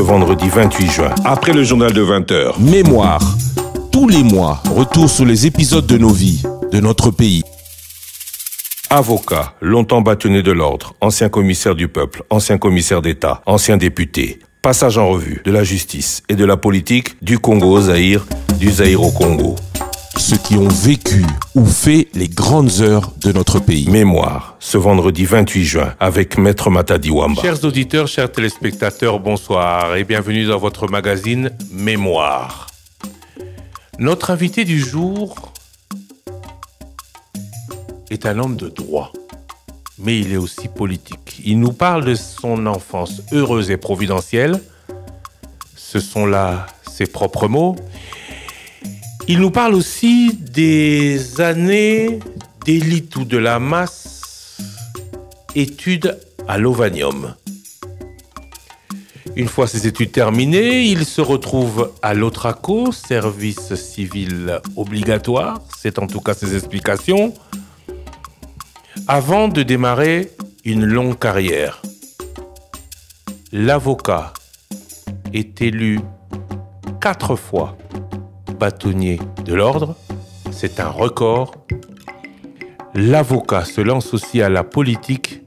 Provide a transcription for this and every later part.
ce vendredi 28 juin, après le journal de 20h. Mémoire. Tous les mois, retour sur les épisodes de nos vies, de notre pays. Avocat, longtemps bâtonné de l'ordre, ancien commissaire du peuple, ancien commissaire d'État, ancien député. Passage en revue de la justice et de la politique du Congo au Zaïre, du Zaïre au Congo. Ceux qui ont vécu ou fait les grandes heures de notre pays. Mémoire, ce vendredi 28 juin, avec Maître Matadi Wamba. Chers auditeurs, chers téléspectateurs, bonsoir et bienvenue dans votre magazine Mémoire. Notre invité du jour est un homme de droit, mais il est aussi politique. Il nous parle de son enfance heureuse et providentielle. Ce sont là ses propres mots. Il nous parle aussi des années d'élite ou de la masse, études à l'Ovanium. Une fois ses études terminées, il se retrouve à l'Otraco, service civil obligatoire, c'est en tout cas ses explications, avant de démarrer une longue carrière. L'avocat est élu quatre fois bâtonnier de l'ordre, c'est un record. L'avocat se lance aussi à la politique.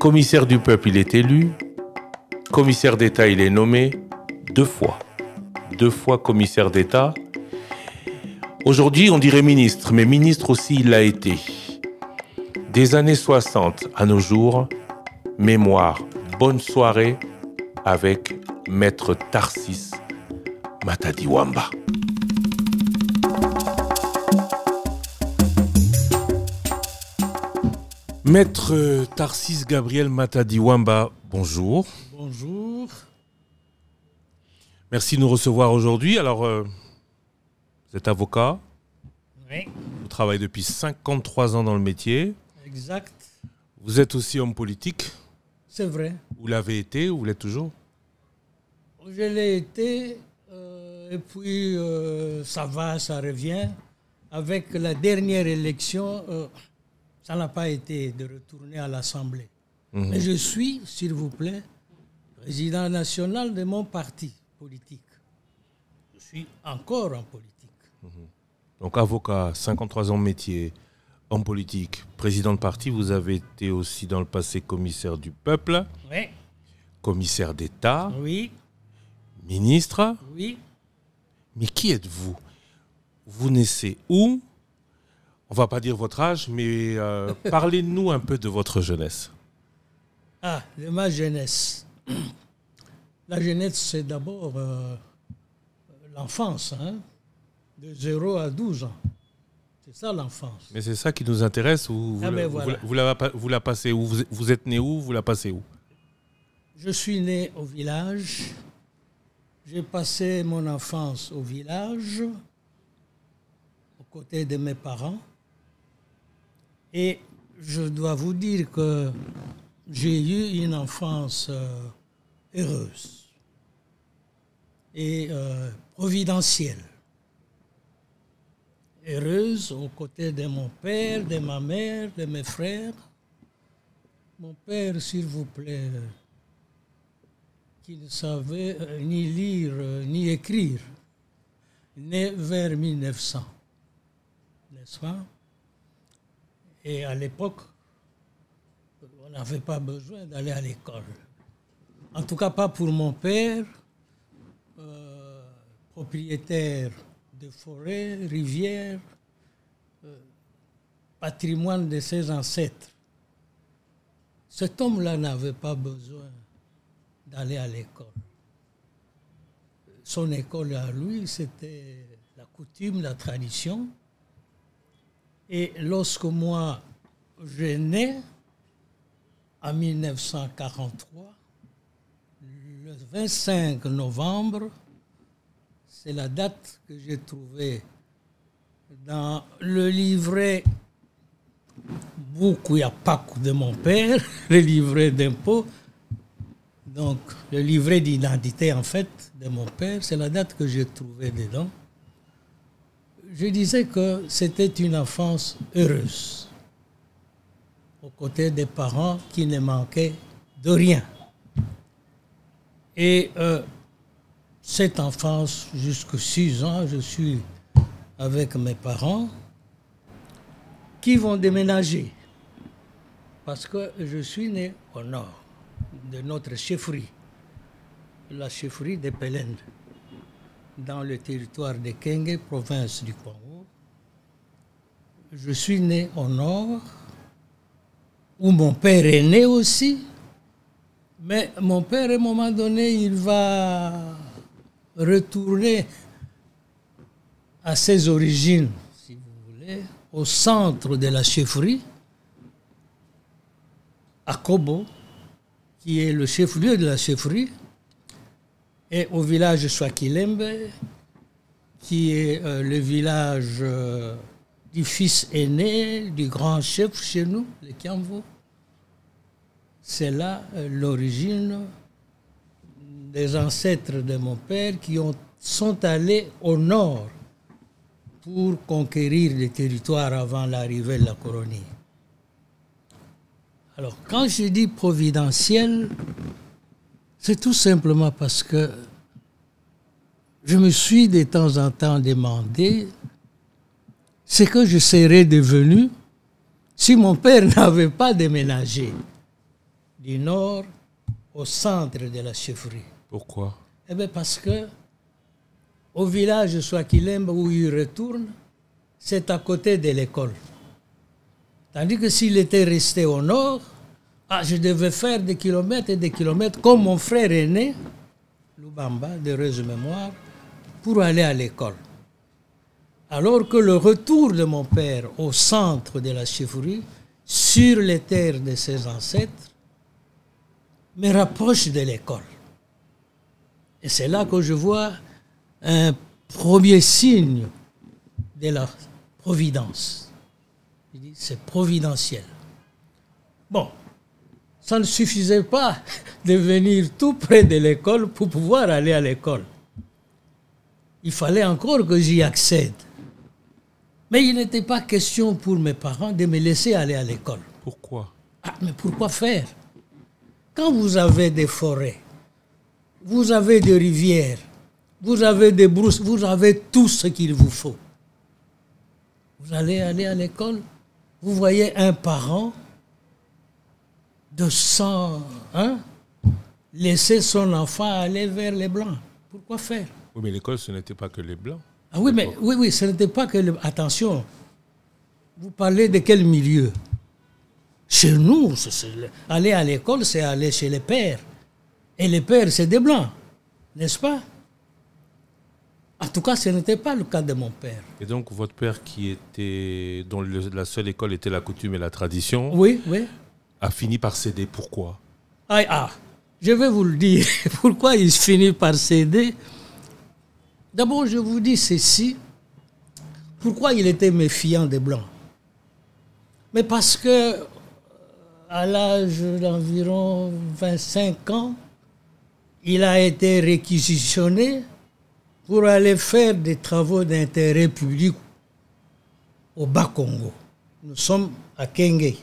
Commissaire du peuple, il est élu. Commissaire d'État, il est nommé deux fois. Deux fois commissaire d'État. Aujourd'hui, on dirait ministre, mais ministre aussi, il l'a été. Des années 60 à nos jours, mémoire, bonne soirée avec Maître Tarsis Matadi Wamba. Maître Tarsis Gabriel Matadi Wamba, bonjour. Bonjour. Merci de nous recevoir aujourd'hui. Alors, euh, vous êtes avocat, Oui, vous travaillez depuis 53 ans dans le métier. exact. Vous êtes aussi homme politique. C'est vrai. Vous l'avez été ou vous l'êtes toujours? Je l'ai été, et puis euh, ça va, ça revient. Avec la dernière élection, euh, ça n'a pas été de retourner à l'Assemblée. Mais je suis, s'il vous plaît, président national de mon parti politique. Je suis encore en politique. Donc avocat, 53 ans de métier, homme politique, président de parti. Vous avez été aussi dans le passé commissaire du peuple, Oui, commissaire d'État, oui, ministre. oui. Mais qui êtes-vous? Vous naissez où? On va pas dire votre âge, mais euh, parlez-nous un peu de votre jeunesse. Ah, de ma jeunesse. La jeunesse, c'est d'abord euh, l'enfance, hein, de 0 à 12 ans. C'est ça l'enfance. Mais c'est ça qui nous intéresse. Vous, vous, Ah la- vous voilà. la- vous la, pas- vous la passez où? Vous, vous êtes né où? Vous la passez où? Je suis né au village. J'ai passé mon enfance au village, aux côtés de mes parents. Et je dois vous dire que j'ai eu une enfance euh, heureuse et euh, providentielle. Heureuse aux côtés de mon père, de ma mère, de mes frères. Mon père, s'il vous plaît, qui ne savait euh, ni lire euh, ni écrire, né vers 1900, n'est-ce pas? Et à l'époque, on n'avait pas besoin d'aller à l'école. En tout cas, pas pour mon père, euh, propriétaire de forêts, rivières, patrimoine de ses ancêtres. Cet homme-là n'avait pas besoin d'aller à l'école. Son école à lui, c'était la coutume, la tradition. Et lorsque moi, je nais, en 1943, le 25 novembre, c'est la date que j'ai trouvée dans le livret Paco de mon père, le livret d'impôt. Donc, le livret d'identité, en fait, de mon père, c'est la date que j'ai trouvée dedans. Je disais que c'était une enfance heureuse, aux côtés des parents qui ne manquaient de rien. Et euh, cette enfance, jusqu'à 6 ans, je suis avec mes parents qui vont déménager. Parce que je suis né au nord de notre chefferie, la chefferie de Pelende, dans le territoire de Kenge, province du Congo. Je suis né au nord, où mon père est né aussi. Mais mon père, à un moment donné, il va retourner à ses origines, si vous voulez, au centre de la chefferie, à Kobo, qui est le chef-lieu de la chefferie, et au village Swakilembe, qui est euh, le village euh, du fils aîné du grand chef chez nous, le Kiamvo. C'est là euh, l'origine des ancêtres de mon père qui ont, sont allés au nord pour conquérir les territoires avant l'arrivée de la colonie. Alors, quand je dis providentiel, c'est tout simplement parce que je me suis de temps en temps demandé ce que je serais devenu si mon père n'avait pas déménagé du nord au centre de la chefferie. Pourquoi? Eh bien parce que au village Swakilembe où il retourne, c'est à côté de l'école. Tandis que s'il était resté au nord, ah, je devais faire des kilomètres et des kilomètres comme mon frère aîné, Lubamba, d'heureuse mémoire, pour aller à l'école. Alors que le retour de mon père au centre de la chefferie, sur les terres de ses ancêtres, me rapproche de l'école. Et c'est là que je vois un premier signe de la providence. C'est providentiel. Bon, ça ne suffisait pas de venir tout près de l'école pour pouvoir aller à l'école. Il fallait encore que j'y accède. Mais il n'était pas question pour mes parents de me laisser aller à l'école. Pourquoi? Ah, mais pourquoi faire? Quand vous avez des forêts, vous avez des rivières, vous avez des brousses, vous avez tout ce qu'il vous faut. Vous allez aller à l'école, vous voyez un parent de 100 hein, laisser son enfant aller vers les blancs. Pourquoi faire? Oui, mais l'école, ce n'était pas que les blancs. Ah oui, mais oui, oui, ce n'était pas que. le- attention, vous parlez de quel milieu? Chez nous, aller à l'école, c'est aller chez les pères. Et les pères, c'est des blancs, n'est-ce pas? En tout cas, ce n'était pas le cas de mon père. Et donc, votre père, qui était, dont le- la seule école était la coutume et la tradition, Oui, oui. a fini par céder. Pourquoi? Ah, ah, je vais vous le dire. Pourquoi il finit par céder? D'abord, je vous dis ceci. Pourquoi il était méfiant des Blancs? Mais parce que, à l'âge d'environ 25 ans, il a été réquisitionné pour aller faire des travaux d'intérêt public au Bas-Congo. Nous sommes à Kenge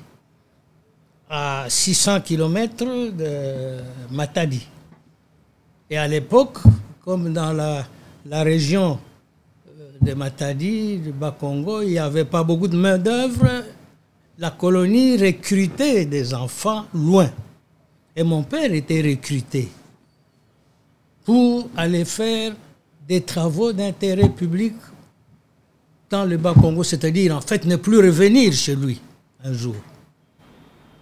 à 600 km de Matadi. Et à l'époque, comme dans la, la région euh, de Matadi, du Bas-Congo, il n'y avait pas beaucoup de main-d'œuvre, la colonie recrutait des enfants loin. Et mon père était recruté pour aller faire des travaux d'intérêt public dans le Bas-Congo, c'est-à-dire en fait ne plus revenir chez lui un jour.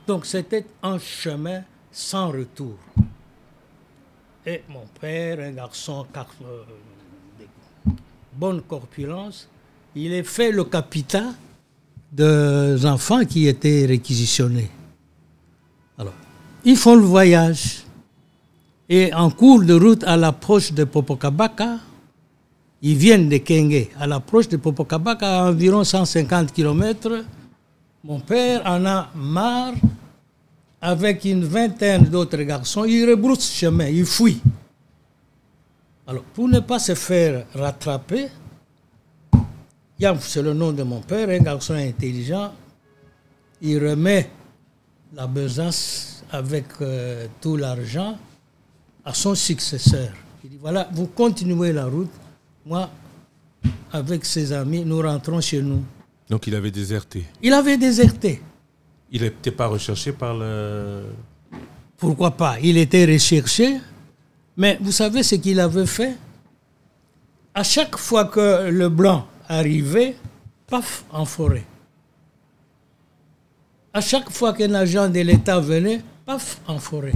Donc c'était un chemin sans retour. Et mon père, un garçon euh, de bonne corpulence, il est fait le capitaine des enfants qui étaient réquisitionnés. Alors, ils font le voyage. Et en cours de route à l'approche de Popocabaka, ils viennent de Kenge. À l'approche de Popocabaka, à environ 150 km, mon père en a marre, avec une vingtaine d'autres garçons, il rebrousse chemin, il fuit. Alors, pour ne pas se faire rattraper, Yam, c'est le nom de mon père, un garçon intelligent, il remet la besace avec euh, tout l'argent à son successeur. Il dit, voilà, vous continuez la route, moi, avec ses amis, nous rentrons chez nous. Donc il avait déserté. Il avait déserté. Il n'était pas recherché par le... Pourquoi pas? Il était recherché, mais vous savez ce qu'il avait fait? À chaque fois que le blanc arrivait, paf, en forêt. À chaque fois qu'un agent de l'État venait, paf, en forêt.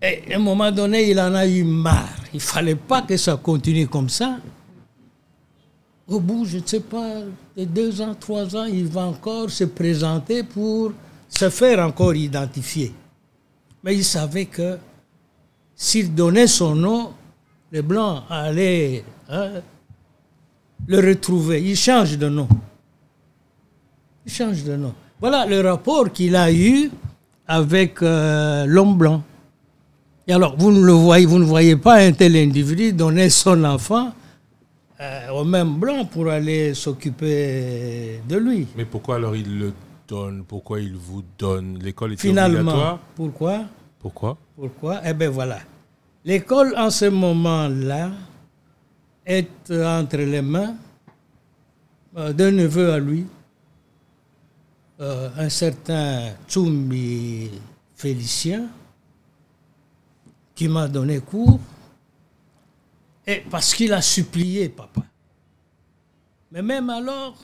Et à un moment donné, il en a eu marre. Il ne fallait pas que ça continue comme ça. Au bout, je ne sais pas, de deux ans, trois ans, il va encore se présenter pour se faire encore identifier. Mais il savait que s'il donnait son nom, les Blancs allaient hein, le retrouver. Il change de nom. Il change de nom. Voilà le rapport qu'il a eu avec euh, l'homme blanc. Et alors, vous ne le voyez, vous ne voyez pas un tel individu donner son enfant euh, au même blanc pour aller s'occuper de lui. Mais pourquoi alors il le donne? Pourquoi il vous donne? L'école est Finalement, obligatoire? pourquoi? Pourquoi? Pourquoi? Eh bien voilà. L'école en ce moment-là est entre les mains euh, d'un neveu à lui, euh, un certain Tsumi Félicien, qui m'a donné cours, et parce qu'il a supplié papa. Mais même alors,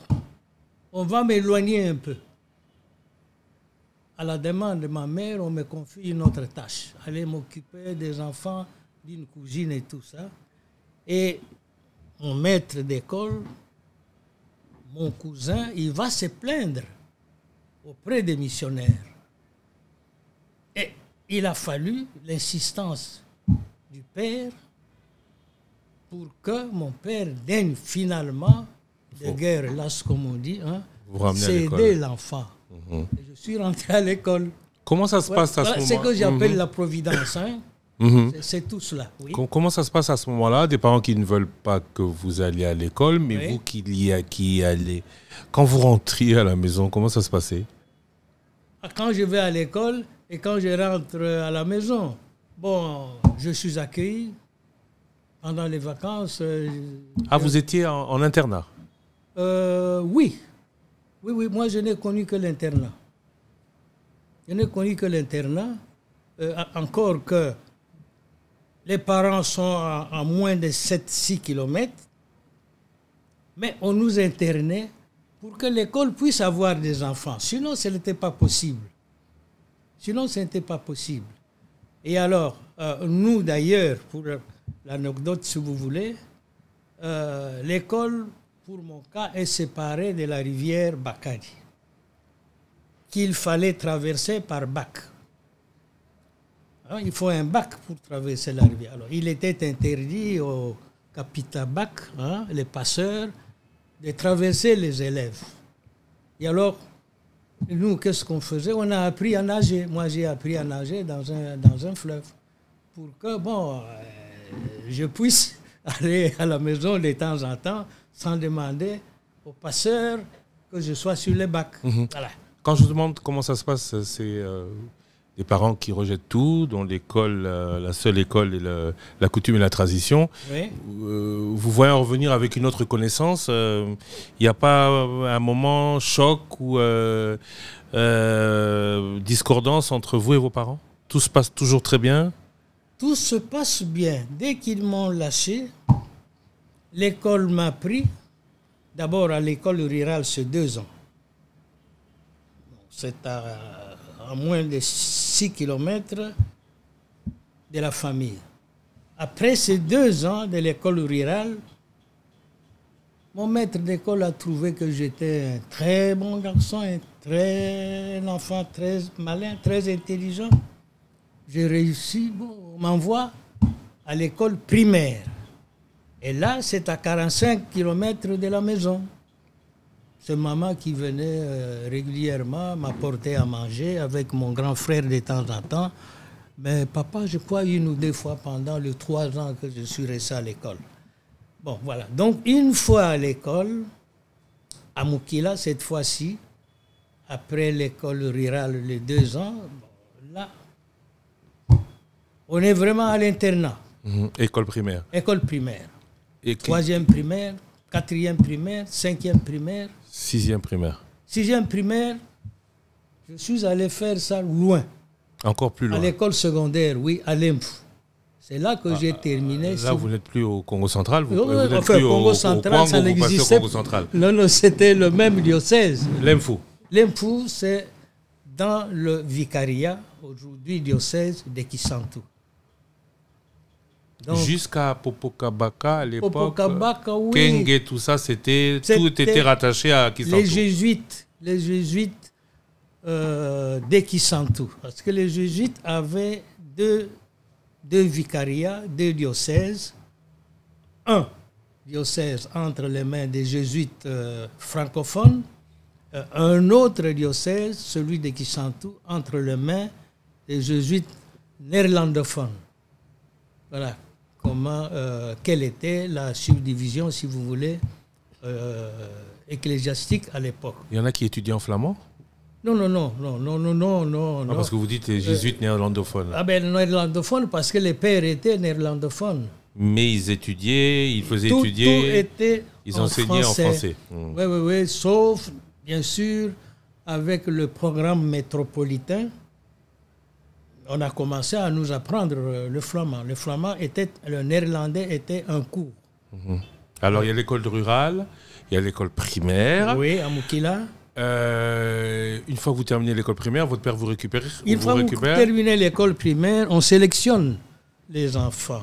on va m'éloigner un peu. À la demande de ma mère, on me confie une autre tâche, aller m'occuper des enfants d'une cousine et tout ça. Et mon maître d'école, mon cousin, il va se plaindre auprès des missionnaires. Il a fallu l'insistance du père pour que mon père daigne finalement, de guerre lasse comme on dit, hein, céder l'enfant. Et Je suis rentré à l'école. Comment ça se passe à ce c'est moment que j'appelle Mhm. la providence. hein. Mhm. C'est- C'est tout cela. Oui. Comment ça se passe à ce moment-là? Des parents qui ne veulent pas que vous alliez à l'école, mais Oui. vous qui y, a- qui y allez. Quand vous rentriez à la maison, comment ça se passait? Quand je vais à l'école et quand je rentre à la maison, bon, je suis accueilli pendant les vacances. euh, Ah, vous étiez en, en internat? Euh, oui. Oui, oui, moi je n'ai connu que l'internat. Je n'ai connu que l'internat. Euh, encore que les parents sont à, à moins de 7-6 kilomètres. Mais on nous internait pour que l'école puisse avoir des enfants. Sinon, ce n'était pas possible. Sinon, ce n'était pas possible. Et alors, euh, nous d'ailleurs, pour l'anecdote si vous voulez, euh, l'école, pour mon cas, est séparée de la rivière Bakari, qu'il fallait traverser par bac. Il faut un bac pour traverser la rivière. Alors, il était interdit aux capitaines bac, hein, les passeurs, de traverser les élèves. Et alors, nous, qu'est-ce qu'on faisait? On a appris à nager. Moi, j'ai appris à nager dans un, dans un fleuve. Pour que, bon, euh, je puisse aller à la maison de temps en temps sans demander au passeur que je sois sur les bacs. Voilà. Quand je vous demande comment ça se passe, c'est euh, des parents qui rejettent tout, dont l'école, euh, la seule école est le- la coutume et la tradition. Oui. Euh, vous voyez en revenir avec une autre connaissance. Il n'y a pas un moment choc ou euh, euh, discordance entre vous et vos parents? Tout se passe toujours très bien? Tout se passe bien. Dès qu'ils m'ont lâché, l'école m'a pris. D'abord, à l'école rurale, c'est deux ans. C'est à, à moins de 6 kilomètres de la famille. Après ces deux ans de l'école rurale, mon maître d'école a trouvé que j'étais un très bon garçon, un, très, enfant très malin, très intelligent. J'ai réussi, bon, on m'envoie à l'école primaire. Et là, c'est à 45 km de la maison. C'est maman qui venait euh, régulièrement m'apporter à manger avec mon grand frère de temps en temps. Mais papa, je crois une ou deux fois pendant les trois ans que je suis resté à l'école. Bon, voilà. Donc, une fois à l'école, à Moukila, cette fois-ci, après l'école rurale, les deux ans, bon, là, On est vraiment à l'internat. Mhm. École primaire. École primaire. Et Troisième primaire, quatrième primaire, cinquième primaire, sixième primaire. sixième primaire. Je suis allé faire ça loin. Encore plus À loin. l'école secondaire, oui, à l'Impf. C'est là que j'ai terminé. Là, Si vous n'êtes plus au Congo central. Vous, vous n'êtes enfin, plus au, Congo au central, Kwango, ça vous passez au n'existait Congo central. Non, non, c'était le même diocèse. L'Info. L'Impfou, c'est dans le vicariat, aujourd'hui diocèse de Kisantu. Jusqu'à Popokabaka à l'époque. Oui. Kenge, tout ça, c'était tout était rattaché à les Kisantu. jésuites, les jésuites euh, de Kisantu. Parce que les jésuites avaient deux, deux vicariats, deux diocèses. Un diocèse entre les mains des jésuites euh, francophones, euh, un autre diocèse, celui de Kisantu, entre les mains des jésuites néerlandophones. Voilà comment, euh, quelle était la subdivision, si vous voulez, euh, ecclésiastique à l'époque. Il y en a qui étudient en flamand? Non, non, non, non, non, non, non, non. Ah. Parce que vous dites les jésuites néerlandophones. Ah ben néerlandophone parce que les pères étaient néerlandophones. Mais ils étudiaient, ils faisaient Tout, tout étudier, était ils en enseignaient français. en français. Hmm. Oui, oui, oui, sauf, bien sûr, avec le programme métropolitain, on a commencé à nous apprendre euh, le flamand. Le flamand était, le néerlandais était un cours. Alors, il y a l'école rurale, il y a l'école primaire. Oui, à Moukila. Euh, une fois que vous terminez l'école primaire, votre père vous récupère. Une vous fois que vous terminez l'école primaire, on sélectionne les enfants.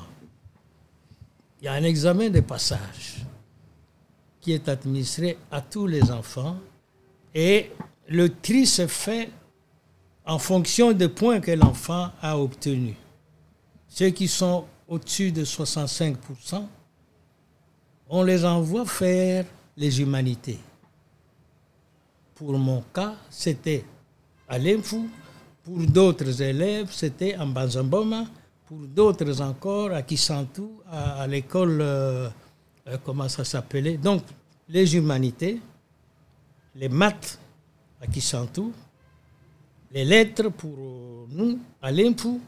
Il y a un examen de passage qui est administré à tous les enfants et le tri se fait en fonction des points que l'enfant a obtenus. Ceux qui sont au-dessus de 65%, on les envoie faire les humanités. Pour mon cas, c'était à l'Infou. Pour d'autres élèves, c'était en Banzamboma. Pour d'autres encore, à Kisantu, à, à l'école, euh, euh, comment ça s'appelait? Donc, les humanités, les maths à Kisantu, les lettres pour euh, nous à l'Infou,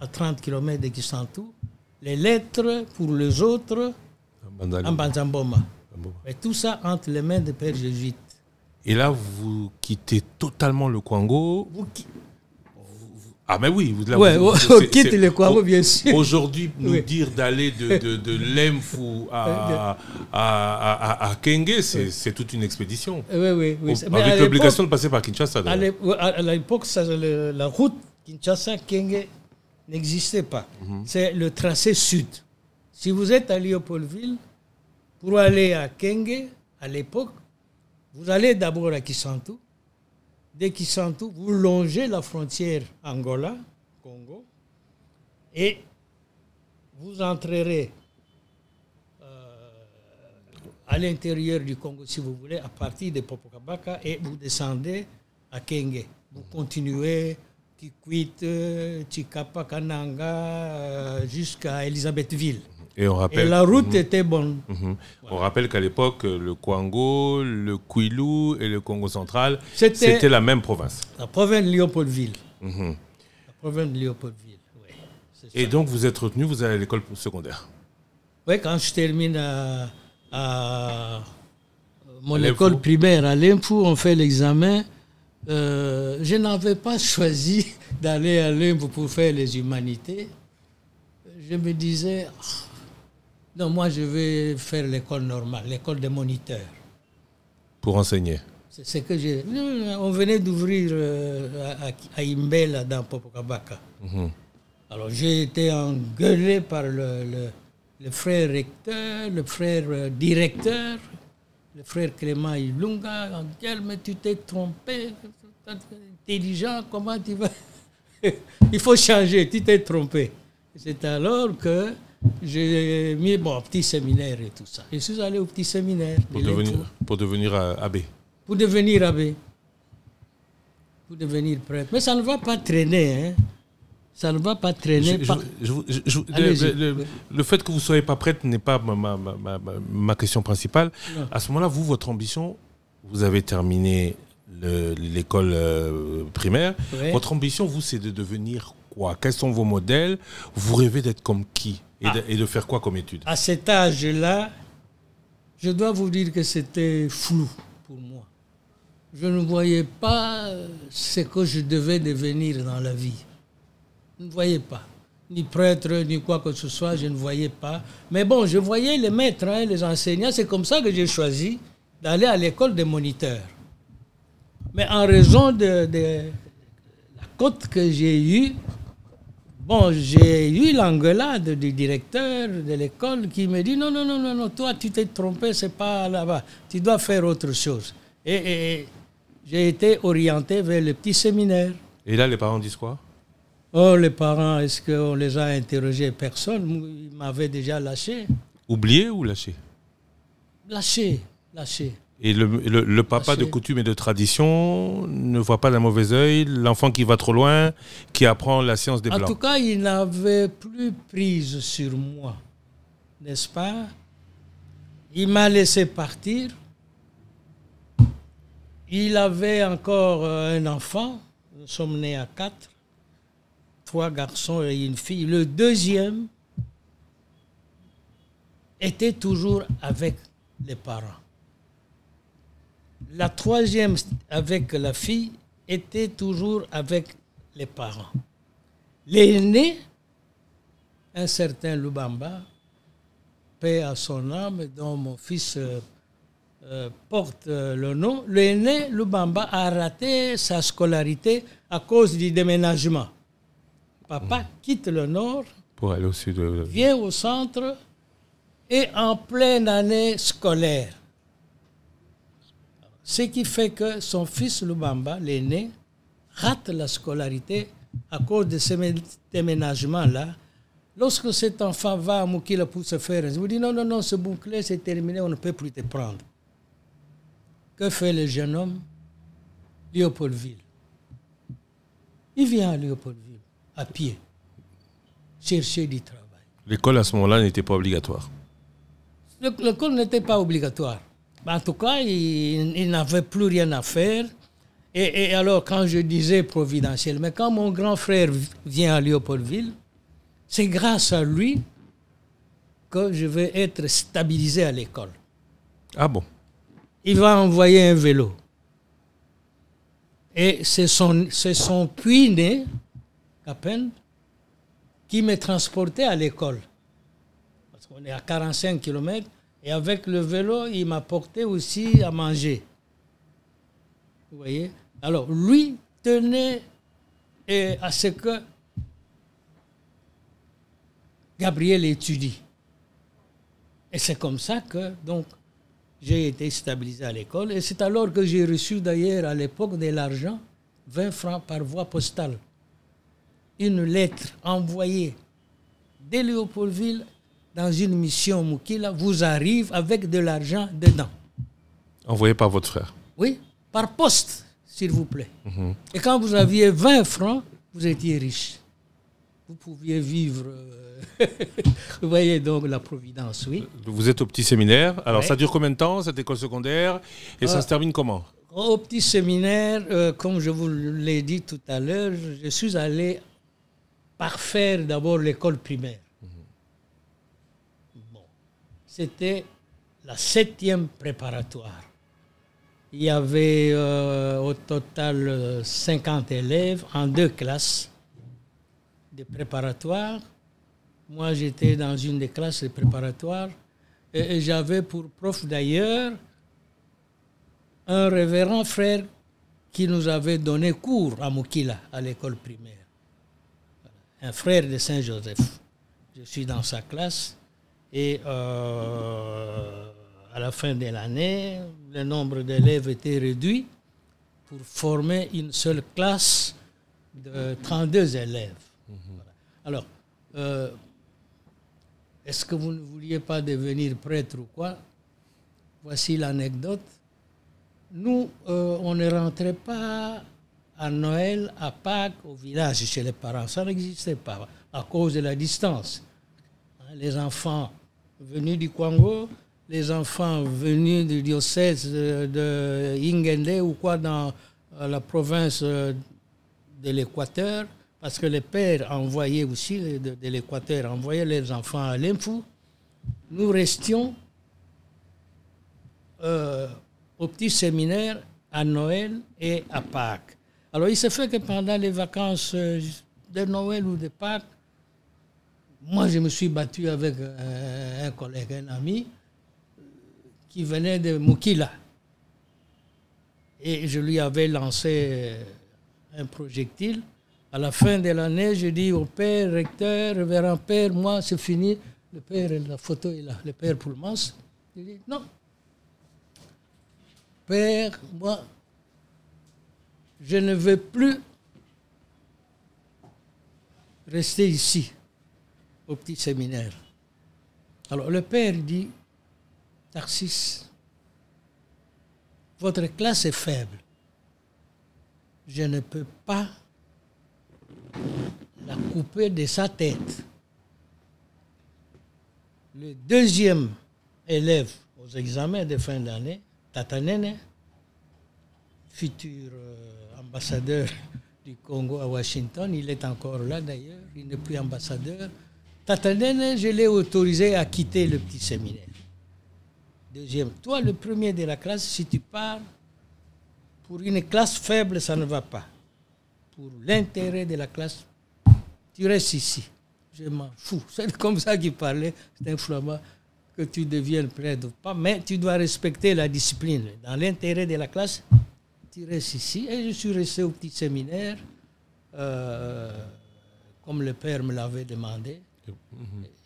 à 30 km de Kisantu, les lettres pour les autres en Banzamboma. Et tout ça entre les mains des pères jésuites. Et là, vous quittez totalement le Congo. Vous Ah, mais oui. Vous, là, Ouais, au- bien sûr. Aujourd'hui, nous Oui. dire d'aller de, de, de Lemfou à, à, à, à- Kenge, c'est toute une expédition. Oui, oui, oui. Au- Avec l'obligation de passer par Kinshasa. À l'époque, la route Kinshasa-Kenge n'existait pas. C'est le tracé sud. Si vous êtes à Léopoldville, pour aller à Kenge, à l'époque, vous allez d'abord à Kisantu. Dès Kisantu, vous longez la frontière Angola, Congo, et vous entrerez euh, à l'intérieur du Congo, si vous voulez, à partir de Popokabaka, et vous descendez à Kenge. Vous continuez Kikwit, Chikapa, Kananga, euh, jusqu'à Elisabethville. Et on Et rappelle. la route était bonne. Mhm. On rappelle qu'à l'époque, le Kwango, le Kwilu et le Congo central, C'était- la même province. La province de Léopoldville. Mhm. La province de Léopoldville, oui. Et ça. donc, vous êtes retenu, vous allez à l'école secondaire. Oui, quand je termine à, à mon À école primaire à l'Info, on fait l'examen. Euh, je n'avais pas choisi d'aller à l'Info pour faire les humanités. Je me disais, Ah, non, moi je vais faire l'école normale, l'école des moniteurs. Pour enseigner. C'est ce que j'ai. On venait d'ouvrir euh, à, Imbela dans Popokabaka. Mhm. Alors j'ai été engueulé par le, le- le frère recteur, le frère euh, directeur, le frère Clément Ilunga. En disant, mais tu t'es trompé, intelligent, comment tu vas? Il faut changer, tu t'es trompé. C'est alors que j'ai mis mon petit séminaire et tout ça. Je suis allé au petit séminaire Pour de devenir, pour devenir euh, abbé. pour devenir abbé, pour devenir prêtre. Mais ça ne va pas traîner, hein. Ça ne va pas traîner. Je- je- par- je vous- je- je- le, fait que vous ne soyez pas prête n'est pas ma, ma- ma- ma- question principale. Non. À ce moment-là, vous, votre ambition, vous avez terminé le- l'école euh, primaire. Ouais. Votre ambition, vous, c'est de devenir quoi? Quels sont vos modèles? Vous rêvez d'être comme qui? Et, de, et de faire quoi comme études À cet âge-là, je dois vous dire que c'était flou pour moi. Je ne voyais pas euh, ce que je devais devenir dans la vie. Je ne voyais pas. Ni prêtre, ni quoi que ce soit, je ne voyais pas. Mais bon, je voyais les maîtres, hein, les enseignants. C'est comme ça que j'ai choisi d'aller à l'école des moniteurs. Mais en raison de, de la cote que j'ai eue, bon, j'ai eu l'engueulade du directeur de l'école qui me dit non, non, non, non, non, toi tu t'es trompé, c'est pas là-bas, tu dois faire autre chose. Et, et- et j'ai été orienté vers le petit séminaire. Et là, les parents disent quoi? Oh, les parents, est-ce qu'on les a interrogés? Personne, ils m'avaient déjà lâché. Oublié ou lâché? Lâché, lâché. Et le, le- le papa de coutume et de tradition ne voit pas d'un mauvais œil l'enfant qui va trop loin, qui apprend la science des En blancs. tout cas, il n'avait plus prise sur moi, n'est-ce pas? Il m'a laissé partir. Il avait encore euh, un enfant. Nous sommes nés à quatre. Trois garçons et une fille. Le deuxième était toujours avec les parents. La troisième, avec la fille, était toujours avec les parents. L'aîné, un certain Lubamba, paix à son âme, dont mon fils euh, euh, porte euh, le nom, l'aîné Lubamba a raté sa scolarité à cause du déménagement. Papa quitte le nord, Pour aller au sud. vient au centre et en pleine année scolaire. Ce qui fait que son fils Lubamba, l'aîné, rate la scolarité à cause de ce mé- déménagement-là. Lorsque cet enfant va à Moukila pour se faire, il vous dit non, non, non, ce bouclé, c'est terminé, on ne peut plus te prendre. Que fait le jeune homme? Léopoldville. Il vient à Léopoldville, à pied, chercher du travail. L'école à ce moment-là n'était pas obligatoire. Le, le cours n'était pas obligatoire. En tout cas, il, il n'avait plus rien à faire. Et, et alors, quand je disais providentiel, mais quand mon grand frère vient à Léopoldville, c'est grâce à lui que je vais être stabilisé à l'école. Ah bon? Il va envoyer un vélo. Et c'est son, c'est son puits né, à peine, qui me transportait à l'école. Parce qu'on est à 45 km. Et avec le vélo, il m'apportait aussi à manger. Vous voyez? Alors, lui tenait à ce que Gabriel étudie. Et c'est comme ça que, donc, j'ai été stabilisé à l'école. Et c'est alors que j'ai reçu d'ailleurs à l'époque de l'argent, 20 francs par voie postale. Une lettre envoyée de Léopoldville dans une mission Moukila vous arrive avec de l'argent dedans. Envoyé par votre frère. Oui, par poste, s'il vous plaît. Et quand vous aviez 20 francs, vous étiez riche. Vous pouviez vivre. euh, vous voyez donc la providence, oui. Vous êtes au petit séminaire. Alors Ouais. ça dure combien de temps cette école secondaire? Et ça Ah. se termine comment? Au petit séminaire, euh, comme je vous l'ai dit tout à l'heure, je suis allé parfaire d'abord l'école primaire. C'était la septième préparatoire. Il y avait euh, au total euh, 50 élèves en deux classes de préparatoire. Moi, j'étais dans une des classes de préparatoire et, j'avais pour prof d'ailleurs un révérend frère qui nous avait donné cours à Moukila, à l'école primaire. Un frère de Saint-Joseph. Je suis dans sa classe et euh, à la fin de l'année, le nombre d'élèves était réduit pour former une seule classe de 32 élèves. Alors, euh, est-ce que vous ne vouliez pas devenir prêtre ou quoi? Voici l'anecdote. Nous, euh, on ne rentrait pas à Noël, à Pâques, au village chez les parents. Ça n'existait pas à cause de la distance. Hein, Les enfants venus du Congo, les enfants venus du diocèse de, de Ingende ou quoi dans euh, la province euh, de l'Équateur, parce que les pères envoyaient aussi, de, l'Équateur, envoyaient leurs enfants à l'Infou. Nous restions euh, au petit séminaire à Noël et à Pâques. Alors il se fait que pendant les vacances de Noël ou de Pâques, moi je me suis battu avec euh, un collègue, un ami, qui venait de Mukila. Et je lui avais lancé euh, un projectile. À la fin de l'année, je dis au père, recteur, révérend père, moi c'est fini. Le père, la photo est là, le père Poulmans. Il dit non. Père, moi, je ne veux plus rester ici, au petit séminaire. Alors le père dit, Tarsis, votre classe est faible. Je ne peux pas la couper de sa tête. Le deuxième élève aux examens de fin d'année, Tatanene, futur euh, ambassadeur du Congo à Washington, il est encore là d'ailleurs, il n'est plus ambassadeur. Je l'ai autorisé à quitter le petit séminaire. Deuxième, toi le premier de la classe, si tu pars, pour une classe faible, ça ne va pas. Pour l'intérêt de la classe, tu restes ici. Je m'en fous. C'est comme ça qu'il parlait, c'est un flamand, que tu deviennes prêtre ou pas, mais tu dois respecter la discipline. Dans l'intérêt de la classe, tu restes ici. Et je suis resté au petit séminaire, euh, comme le père me l'avait demandé.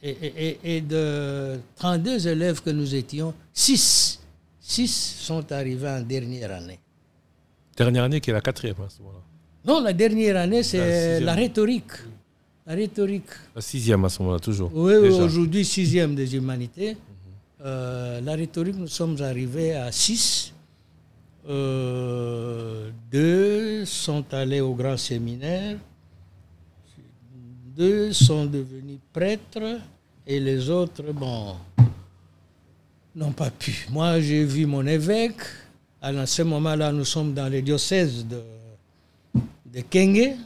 Et, et- de 32 élèves que nous étions, 6, 6 sont arrivés en dernière année. Dernière année qui est la quatrième à ce moment-là. Non, la dernière année, c'est la rhétorique. La rhétorique. La sixième à ce moment-là, toujours. Oui, aujourd'hui, sixième des humanités. Euh, la rhétorique, nous sommes arrivés à six. Euh, deux sont allés au grand séminaire. Deux sont devenus prêtres. Et les autres, bon, n'ont pas pu. Moi, j'ai vu mon évêque. À ce moment-là, nous sommes dans le diocèse de, de Kenge.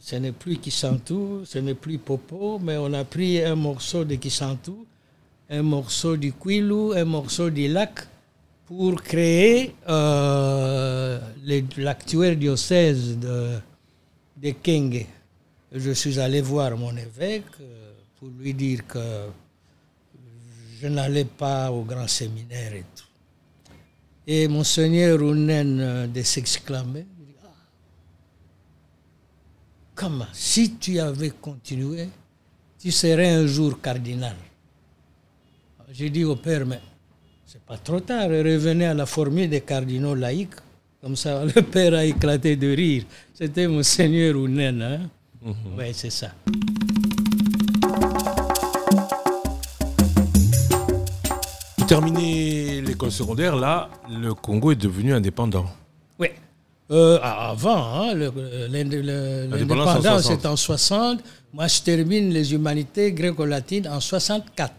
Ce n'est plus Kisantu, ce n'est plus Popo, mais on a pris un morceau de Kisantu, un morceau du Kwilu, un morceau du lac pour créer euh, l'actuel diocèse de, de Kenge. Je suis allé voir mon évêque euh, pour lui dire que je n'allais pas au grand séminaire et tout. Et Monseigneur Ounen euh, de s'exclamer, Ah, Comment Si tu avais continué, tu serais un jour cardinal. J'ai dit au père, mais c'est pas trop tard, revenez à la formule des cardinaux laïcs. Comme ça, le père a éclaté de rire. C'était Monseigneur Ounen, hein Oui, c'est ça. Vous terminez l'école secondaire, là, le Congo est devenu indépendant. Oui. Euh, avant, hein, L'indépendance en l'indépendance 60. est en 60. Moi, je termine les humanités gréco-latines en 64,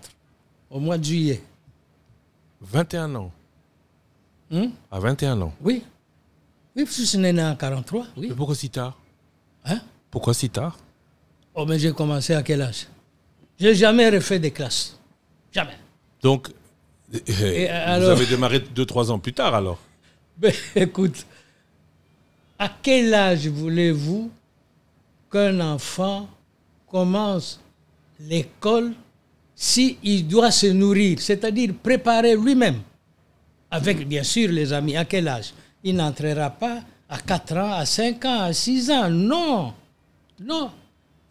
au mois de juillet. 21 ans. Hum? À 21 ans. Oui. Oui, parce que je suis né en 43, oui. Mais pourquoi si tard? Hein? Pourquoi si tard? Oh, mais j'ai commencé à quel âge? J'ai jamais refait des classes. Jamais. Donc, euh, Et vous alors avez démarré 2-3 ans plus tard alors? Ben, écoute, à quel âge voulez-vous qu'un enfant commence l'école s'il doit se nourrir, c'est-à-dire préparer lui-même, avec bien sûr les amis, à quel âge? Il n'entrera pas à 4 ans, à 5 ans, à 6 ans, non, non.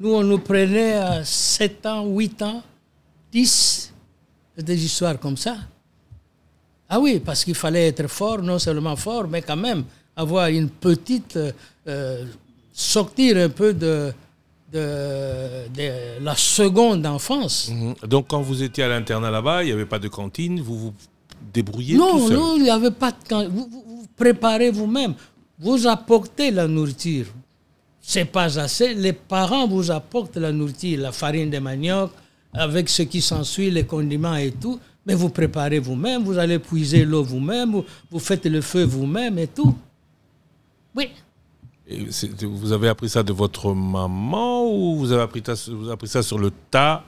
Nous, on nous prenait à 7 ans, 8 ans, 10, C'est des histoires comme ça. Ah oui, parce qu'il fallait être fort, non seulement fort, mais quand même avoir une petite. euh, euh, sortir un peu de, de, de la seconde enfance. Mhm. Donc, quand vous étiez à l'internat là-bas, il n'y avait pas de cantine, vous vous débrouillez Non, tout seul non, il n'y avait pas de. can- Vous, vous- vous préparez vous-même. Vous apportez la nourriture. C'est pas assez. Les parents vous apportent la nourriture, la farine de manioc, avec ce qui s'ensuit, les condiments et tout. Mais vous préparez vous-même, vous allez puiser l'eau vous-même, vous, vous faites le feu vous-même et tout. Oui. Et vous avez appris ça de votre maman ou vous avez appris, ça- vous avez appris ça sur le tas?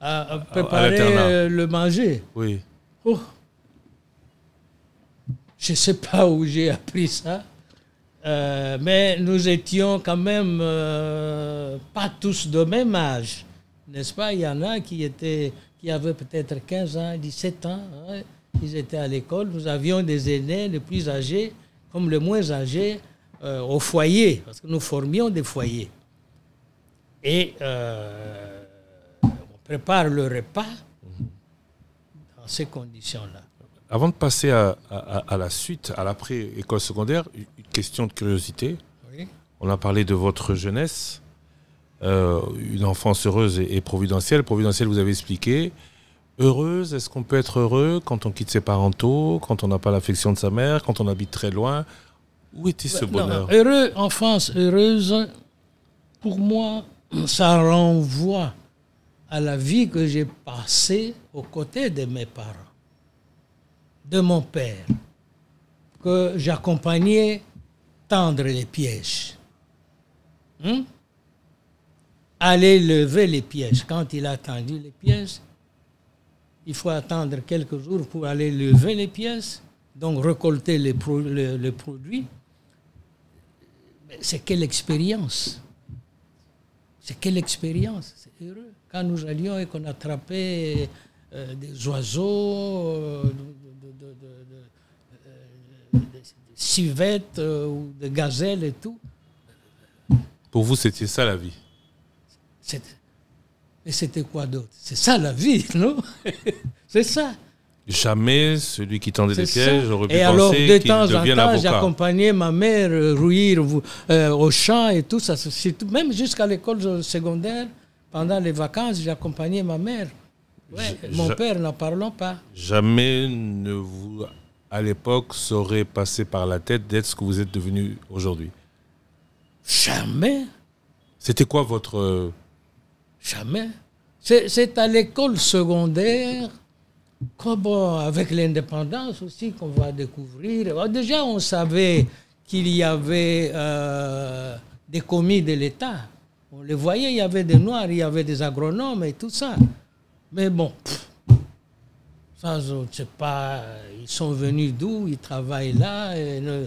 À, à préparer l'internat. euh, le manger. Oui. Oh. Je ne sais pas où j'ai appris ça. Euh, mais nous étions quand même euh, pas tous de même âge. N'est-ce pas? Il y en a qui, étaient, qui avaient peut-être 15 ans, 17 ans. hein. Ils étaient à l'école. Nous avions des aînés, les plus âgés, comme les moins âgés, euh, au foyer, parce que nous formions des foyers. Et on prépare le repas dans ces conditions-là. Avant de passer à, à- à la suite, à l'après-école secondaire, une question de curiosité. Oui. On a parlé de votre jeunesse, euh, une enfance heureuse et, et providentielle. Providentielle, vous avez expliqué. Heureuse, est-ce qu'on peut être heureux quand on quitte ses parents tôt, quand on n'a pas l'affection de sa mère, quand on habite très loin? Où était ce Non, bonheur? heureux, enfance heureuse, pour moi, ça renvoie à la vie que j'ai passée aux côtés de mes parents, de mon père, que j'accompagnais tendre les pièges. Hein? Aller lever les pièges. Quand il a tendu les pièges, il faut attendre quelques jours pour aller lever les pièces, donc récolter les, pro- C'est quelle expérience C'est quelle expérience C'est heureux. Quand nous allions et qu'on attrapait euh, des oiseaux, euh, de, de- de- de- de- euh, euh, ou des gazelles et tout, Pour vous, c'était ça la vie. mais c'était quoi d'autre C'est ça la vie, non C'est ça. Jamais celui qui tendait des pièges aurait pu Et alors, de temps en temps, j'accompagnais ma mère euh, rouir euh, au champ et tout ça. Même jusqu'à l'école secondaire, pendant les vacances, j'accompagnais ma mère. Ouais, mon père, n'en parlons pas. Jamais ne vous, à l'époque, serait passé par la tête d'être ce que vous êtes devenu aujourd'hui. Jamais, C'était quoi votre... euh, jamais. C'est à l'école secondaire, que, bon, avec l'indépendance aussi, qu'on va découvrir. Alors, Déjà, on savait qu'il y avait euh, des commis de l'État. On les voyait, il y avait des Noirs, il y avait des agronomes et tout ça. Mais bon, pff, ça, je ne sais pas, ils sont venus d'où, ils travaillent là. et ne-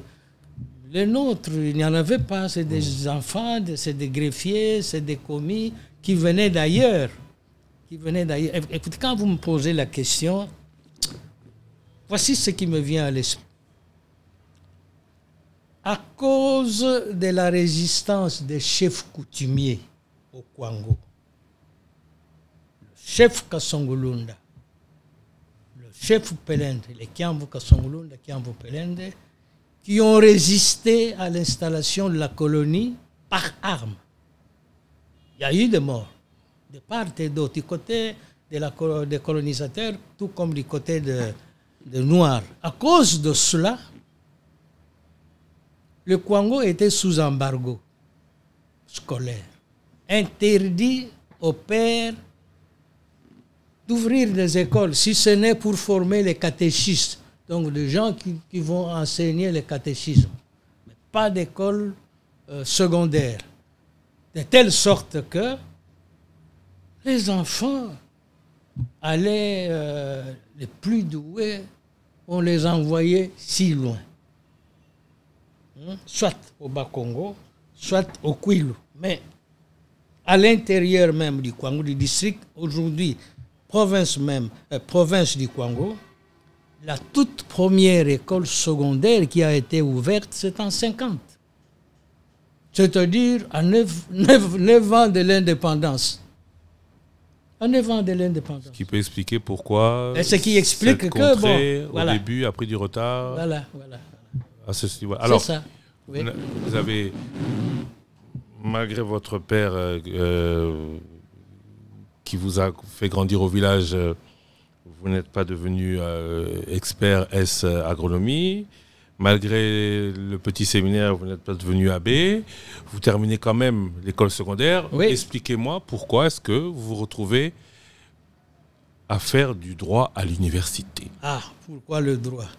les nôtres, il n'y en avait pas, c'est des enfants, de- c'est des greffiers, c'est des commis qui venaient d'ailleurs. Qui venaient d'ailleurs. Éc- Écoutez, quand vous me posez la question, voici ce qui me vient à l'esprit. À cause de la résistance des chefs coutumiers au Kwango, le chef Kasongulunda, le chef Pelende, les Kiambu Kasongulunda, Kiambu Pelende, qui ont résisté à l'installation de la colonie par armes. Il y a eu des morts, de part et d'autre, du côté de des colonisateurs, tout comme du côté de- des Noirs. À cause de cela, le Congo était sous embargo scolaire. Interdit aux pères d'ouvrir des écoles, si ce n'est pour former les catéchistes, donc des gens qui, vont enseigner le catéchisme, mais pas d'école euh, secondaire. De telle sorte que les enfants allaient, euh, les plus doués, on les envoyait si loin. Hein, Soit au Bas-Congo, soit au Kwilu. Mais à l'intérieur même du Congo, du district, aujourd'hui, province même, euh, province du Congo, la toute première école secondaire qui a été ouverte, c'est en 50. C'est-à-dire à 9, ans de l'indépendance. 9 ans de l'indépendance. qui peut expliquer pourquoi... Et ce qui explique cette que, bon, voilà. Au début, a pris du retard. Voilà, voilà. à ce niveau. Alors, C'est ça. Oui. vous a- vous avez, malgré votre père euh, euh, qui vous a fait grandir au village, euh, vous n'êtes pas devenu euh, expert S agronomie. Malgré le petit séminaire, vous n'êtes pas devenu abbé. Vous terminez quand même l'école secondaire. Oui. Expliquez-moi pourquoi est-ce que vous vous retrouvez à faire du droit à l'université. Ah, pourquoi le droit?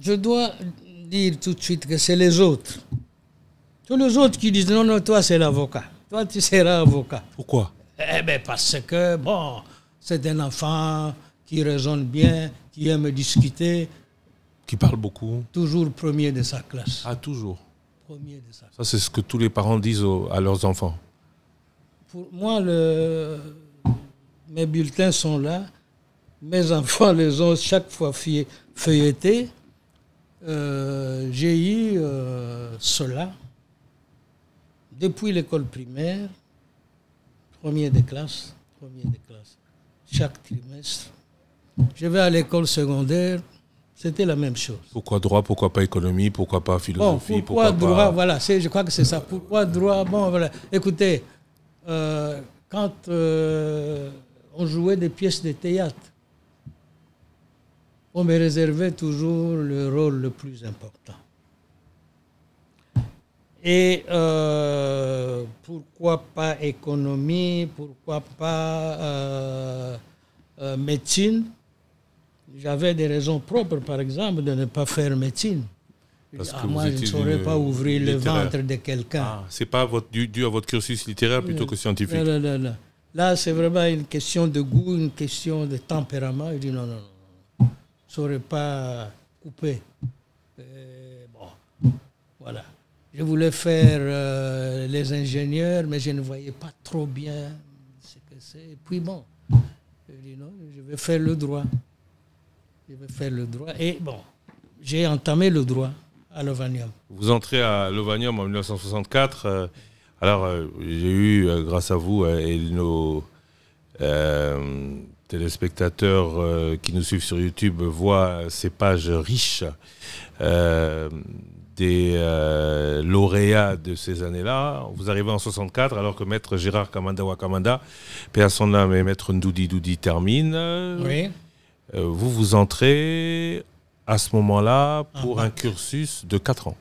Je dois dire tout de suite que c'est les autres. Tous les autres qui disent non, non, toi c'est l'avocat. Toi tu seras avocat. Pourquoi? Eh bien parce que, bon, c'est un enfant qui raisonne bien, qui aime discuter, Qui parle beaucoup toujours premier de sa classe. Ah, toujours. Premier de sa Ça, c'est ce que tous les parents disent aux- à leurs enfants. Pour moi, le- mes bulletins sont là. Mes enfants les ont chaque fois feuille- feuilletés. Euh, J'ai eu euh, cela depuis l'école primaire, premier de classe, premier de classe, chaque trimestre. Je vais à l'école secondaire, c'était la même chose. Pourquoi droit, pourquoi pas économie, pourquoi pas Bon, philosophie, pourquoi, pourquoi, droit pas... Voilà, je crois que c'est ça. Pourquoi droit Bon, voilà. Écoutez, euh, quand euh, on jouait des pièces de théâtre, on me réservait toujours le rôle le plus important. Et euh, pourquoi pas économie, pourquoi pas euh, euh, médecine? J'avais des raisons propres, par exemple, de ne pas faire médecine. Parce Ah, que vous moi, je ne saurais pas ouvrir le ventre de quelqu'un. Ah, c'est pas votre, dû, dû à votre cursus littéraire plutôt que scientifique. Non, non, non. Là, c'est vraiment une question de goût, une question de tempérament. Je dis non, non, non. Je ne saurais pas couper. Bon, voilà. Je voulais faire euh, les ingénieurs, mais je ne voyais pas trop bien ce que c'est. Et puis bon, je dis non, je vais faire le droit. Je vais faire le droit. Et bon, j'ai entamé le droit à Lovanium. Vous entrez à Lovanium en 1964. euh, alors, euh, j'ai eu, grâce à vous et nos téléspectateurs qui nous suivent sur YouTube, voient ces pages riches des euh, lauréats de ces années-là. Vous arrivez en 64, alors que maître Gérard Kamanda Wakamanda, paix à et maître Ndoudi Doudi termine. Oui. Euh, vous vous entrez à ce moment-là pour Ah, un cursus de 4 ans.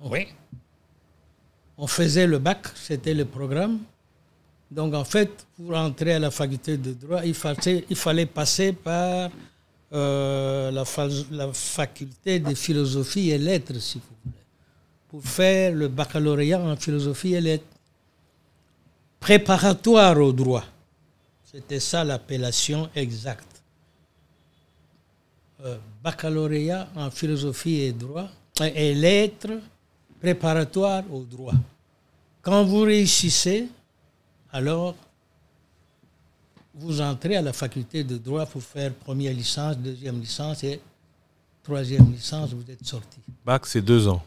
Oui. On faisait le bac, c'était le programme. Donc en fait, pour entrer à la faculté de droit, il fallait, il fallait passer par euh, la, la faculté de philosophie et lettres, si vous voulez, pour faire le baccalauréat en philosophie et lettres. Préparatoire au droit. C'était ça l'appellation exacte. Euh, baccalauréat en philosophie et droit euh, et lettres préparatoire au droit. Quand vous réussissez, alors vous entrez à la faculté de droit pour faire première licence, deuxième licence et troisième licence, vous êtes sorti. Bac, c'est deux ans.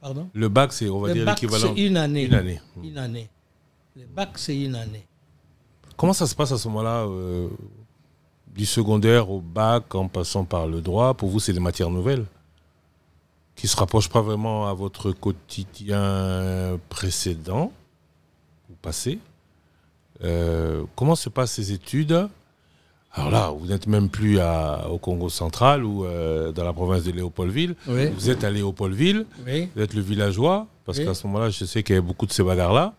Pardon? Le bac, c'est, on va Le dire, l'équivalent. c'est une année. Une année. Une année. Le bac, c'est une année. Comment ça se passe à ce moment-là, euh, du secondaire au bac, en passant par le droit? Pour vous, c'est des matières nouvelles qui se rapprochent pas vraiment à votre quotidien précédent ou passé? Euh, comment se passent ces études? Alors là, vous n'êtes même plus à- au Congo central ou euh, dans la province de Léopoldville. Oui. Vous êtes à Léopoldville. Oui. Vous êtes le villageois, parce Oui. qu'à ce moment-là, je sais qu'il y avait beaucoup de ces bagarres-là.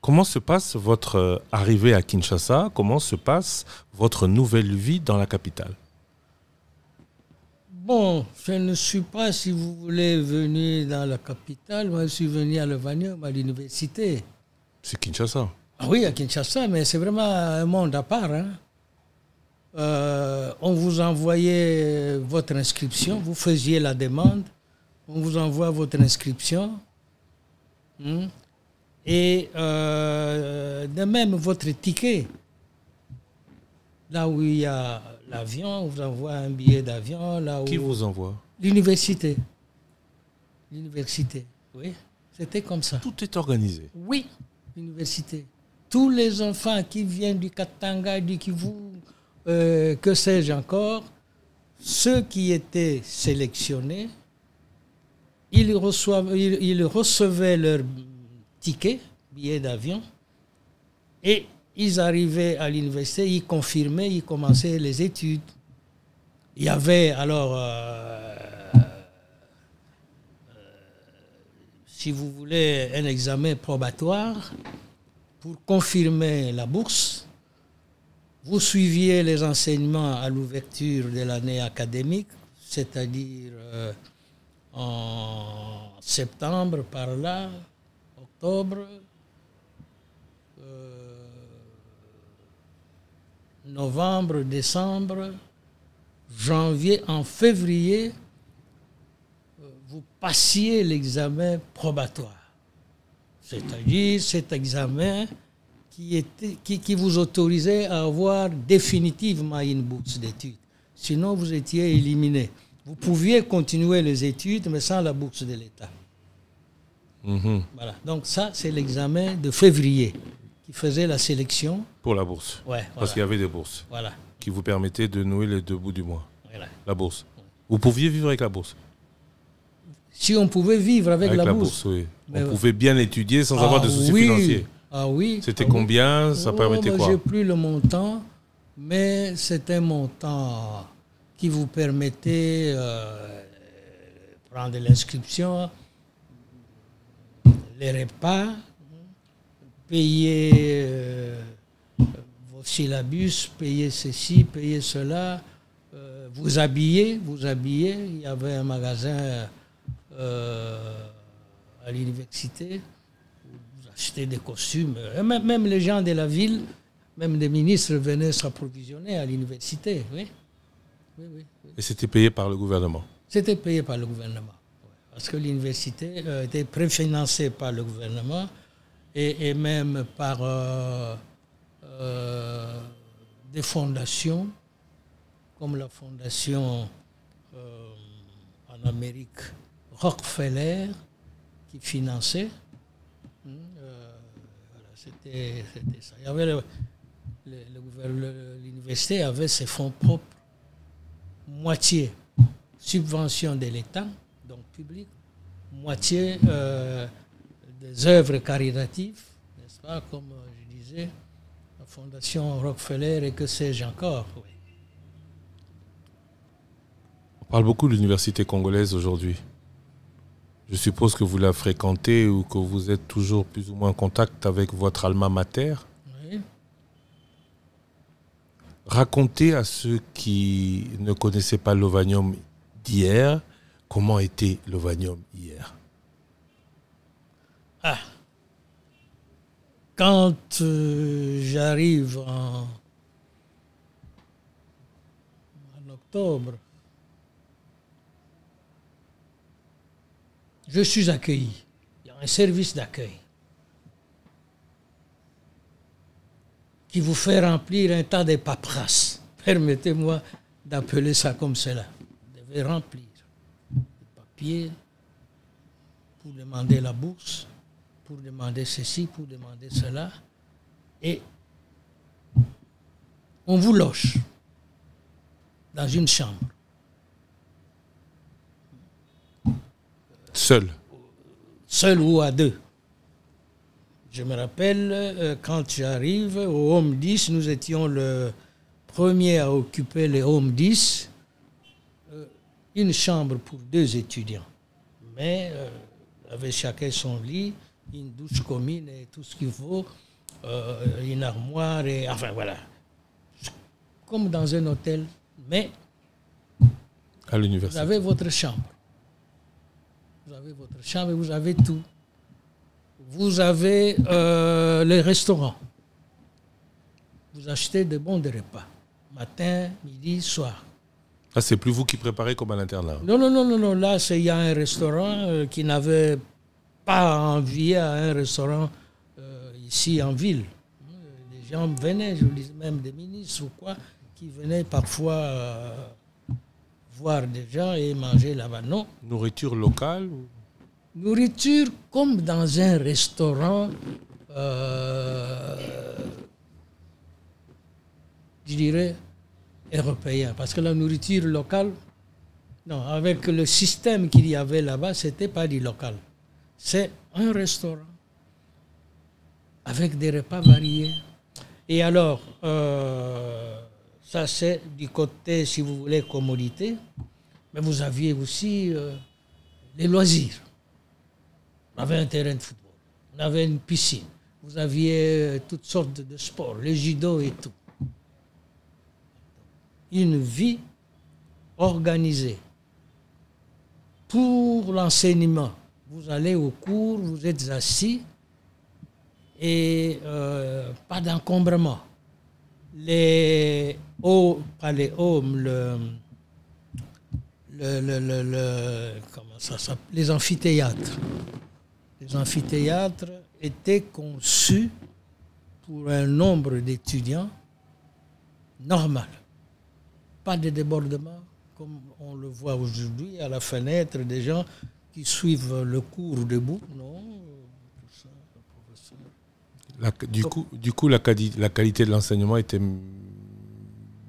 Comment se passe votre euh, arrivée à Kinshasa? Comment se passe votre nouvelle vie dans la capitale? Bon, je ne suis pas, si vous voulez, venu dans la capitale. Moi, je suis venu à Levanium, à l'université. C'est Kinshasa. Ah oui, à Kinshasa, mais c'est vraiment un monde à part. hein. Euh, on vous envoyait votre inscription, vous faisiez la demande, on vous envoie votre inscription. Hmm. Et euh, de même, votre ticket. Là où il y a l'avion, on vous envoie un billet d'avion. Là où... Qui vous envoie? L'université. L'université, oui. C'était comme ça. Tout est organisé. Oui, l'université. Tous les enfants qui viennent du Katanga, du Kivu, euh, que sais-je encore, ceux qui étaient sélectionnés, ils, reçoivent, ils, recevaient leur ticket, billet d'avion, et ils arrivaient à l'université, ils confirmaient, ils commençaient les études. Il y avait alors, euh, si vous voulez, un examen probatoire pour confirmer la bourse. Vous suiviez les enseignements à l'ouverture de l'année académique, c'est-à-dire euh, en septembre par là, octobre, euh, novembre, décembre, janvier, en février, euh, vous passiez l'examen probatoire. C'est-à-dire cet examen qui, était, qui, qui vous autorisait à avoir définitivement une bourse d'études. Sinon, vous étiez éliminé. Vous pouviez continuer les études, mais sans la bourse de l'État. Mhm. Voilà. Donc ça, c'est l'examen de février qui faisait la sélection. Pour la bourse. Ouais, Parce qu'il y avait des bourses voilà. qui vous permettaient de nouer les deux bouts du mois. voilà. La bourse. Vous pouviez vivre avec la bourse. Si on pouvait vivre avec, la, bourse. oui. On ouais. pouvait bien étudier sans Ah avoir de soucis oui. financiers. Ah oui. C'était ah oui. combien Ça Oh, permettait quoi J'ai plus le montant, mais c'est un montant qui vous permettait euh, de prendre l'inscription, les repas, payer euh, vos syllabus, payer ceci, payer cela, euh, vous habiller, vous habiller. Il y avait un magasin euh, à l'université vous achetez des costumes. Et Même, même les gens de la ville, même des ministres venaient s'approvisionner à l'université. Oui. Oui, oui, oui. Et c'était payé par le gouvernement. C'était payé par le gouvernement. Parce que l'université euh, était préfinancée par le gouvernement et, et même par euh, euh, des fondations, comme la fondation en Amérique Rockefeller, qui. Hum, euh, C'était ça. Il y avait L'université avait ses fonds propres, moitié subvention de l'État, donc public, moitié euh, des œuvres caritatives, n'est-ce pas, comme euh, je disais, la Fondation Rockefeller et que sais-je encore. oui. On parle beaucoup de l'université congolaise aujourd'hui. Je suppose que vous la fréquentez ou que vous êtes toujours plus ou moins en contact avec votre alma mater. Oui. Racontez à ceux qui ne connaissaient pas l'Ovanium d'hier comment était l'Ovanium hier. Ah. Quand euh, j'arrive en, en octobre, je suis accueilli. Il y a un service d'accueil qui vous fait remplir un tas de paperasses. Permettez-moi d'appeler ça comme cela. Vous devez remplir des papiers pour demander la bourse, pour demander ceci, pour demander cela. Et on vous loge dans une chambre. Seul. seul ou à deux. Je me rappelle, euh, quand j'arrive au Home 10, nous étions le premier à occuper le Home 10, euh, une chambre pour deux étudiants. Mais euh, avec chacun son lit, une douche commune et tout ce qu'il faut, une armoire, et enfin voilà. Comme dans un hôtel, mais À vous l'université. avez votre chambre. Vous avez votre chambre vous avez tout. Vous avez euh, les restaurants. Vous achetez de bons de repas. Matin, midi, soir. Ah, c'est plus vous qui préparez comme à l'internat. Non, non, non, non, non. Là, c'est- il y a un restaurant euh, qui n'avait pas envié à un restaurant euh, ici en ville. Les gens venaient, je vous dis même des ministres ou quoi, qui venaient parfois voir des gens et manger là-bas. Non, Nourriture locale ou- nourriture comme dans un restaurant, euh, je dirais, européen. Parce que la nourriture locale, non, avec le système qu'il y avait là-bas, ce n'était pas du local. C'est un restaurant avec des repas variés. Et alors, euh, ça c'est du côté, si vous voulez, commodité. Mais vous aviez aussi euh, les loisirs. On avait un terrain de football, on avait une piscine, vous aviez euh, toutes sortes de sports, le judo et tout. Une vie organisée pour l'enseignement. Vous allez au cours, vous êtes assis et euh, pas d'encombrement. Les hauts, les amphithéâtres. Les amphithéâtres étaient conçus pour un nombre d'étudiants normal. Pas de débordement comme on le voit aujourd'hui à la fenêtre des gens qui suivent le cours debout tout ça, le professeur. La- du, coup, du coup, la, quali- la qualité de l'enseignement était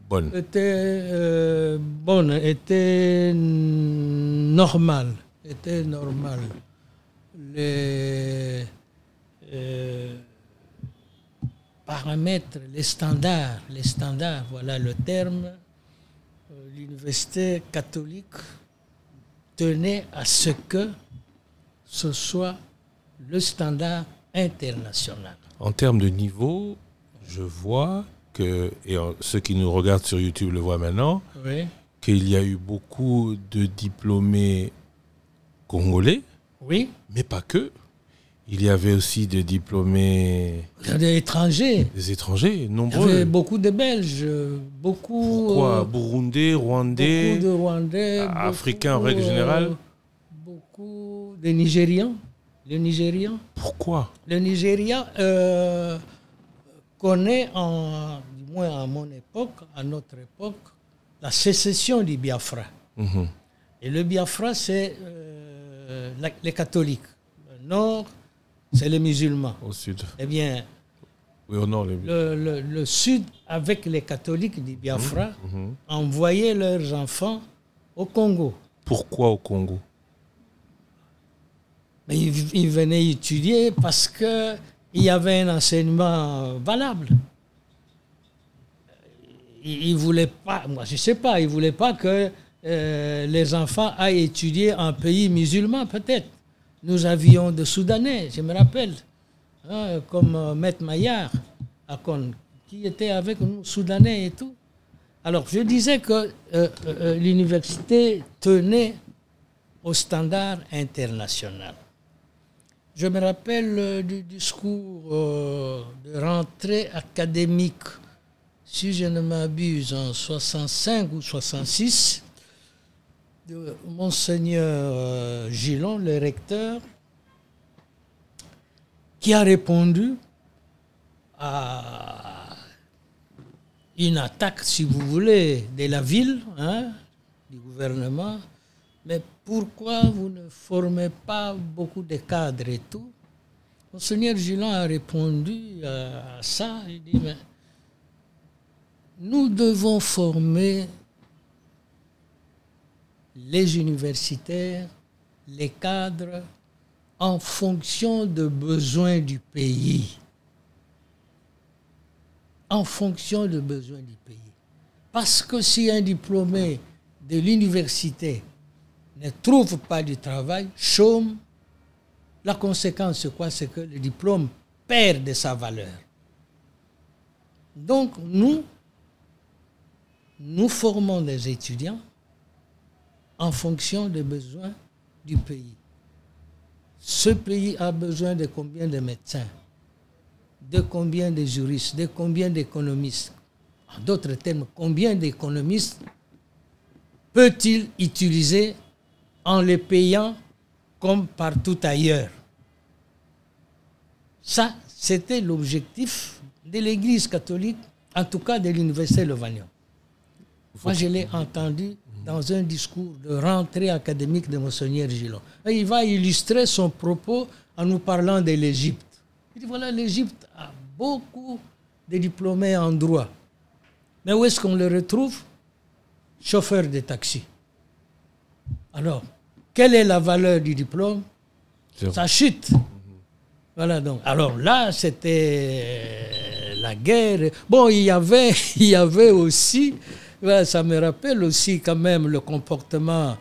bonne. était euh, bonne, était normale, était normale. Les euh, paramètres, les standards, les standards, voilà le terme. euh, L'université catholique tenait à ce que ce soit le standard international. En termes de niveau, je vois que, et euh, ceux qui nous regardent sur YouTube le voient maintenant, Oui. qu'il y a eu beaucoup de diplômés congolais, Oui. mais pas que. Il y avait aussi des diplômés des étrangers. des étrangers, Il y nombreux. avait beaucoup de Belges, beaucoup, Pourquoi? euh, Burundais, beaucoup Rwandais de Rwandais, beaucoup, Africains en règle générale. euh, beaucoup de Nigérians. Le Nigérian, Pourquoi? Le Nigeria euh, connaît, en, du moins à mon époque, à notre époque, la sécession du Biafra. Mhm. Et le Biafra, c'est euh, les catholiques. Le nord, c'est les musulmans. Au sud. Eh bien, Oui, au nord. les- le, le- le Sud, avec les catholiques du Biafra, Mhm. envoyaient leurs enfants au Congo. Pourquoi au Congo? Mais ils, ils venaient étudier parce qu'il y avait un enseignement valable. Ils ne voulaient pas, moi je sais pas, ils voulaient pas que euh, les enfants aillent étudier en pays musulman, peut-être. Nous avions des Soudanais, je me rappelle, hein, comme euh, Maître Maillard, à Con, qui était avec nous, Soudanais et tout. Alors, je disais que euh, euh, euh, l'université tenait au standard international. Je me rappelle euh, du discours euh, de rentrée académique, si je ne m'abuse, en 65 ou 66, de Monseigneur euh, Gillon, le recteur, qui a répondu à une attaque, si vous voulez, de la ville, hein, du gouvernement. Mais pourquoi vous ne formez pas beaucoup de cadres et tout? Monseigneur Gillon a répondu à ça. Il dit, mais nous devons former les universitaires, les cadres, en fonction des besoins du pays. En fonction des besoins du pays. Parce que si un diplômé de l'université ne trouve pas du travail, chôme, la conséquence, c'est quoi? C'est que le diplôme perd de sa valeur. Donc, nous, nous formons des étudiants en fonction des besoins du pays. Ce pays a besoin de combien de médecins, de combien de juristes, de combien d'économistes? En d'autres termes, combien d'économistes peut-il utiliser en les payant comme partout ailleurs Ça, c'était l'objectif de l'Église catholique, en tout cas de l'Université Levagnon. Moi, je l'ai entendu dans un discours de rentrée académique de Monseigneur Gillon. Il va illustrer son propos en nous parlant de l'Égypte. Il dit voilà, l'Égypte a beaucoup de diplômés en droit. Mais où est-ce qu'on les retrouve? Chauffeur de taxi. Alors, quelle est la valeur du diplôme. Ça chute. Voilà donc. Alors là, c'était la guerre. Bon, il y avait, il y avait aussi, ça me rappelle aussi quand même le comportement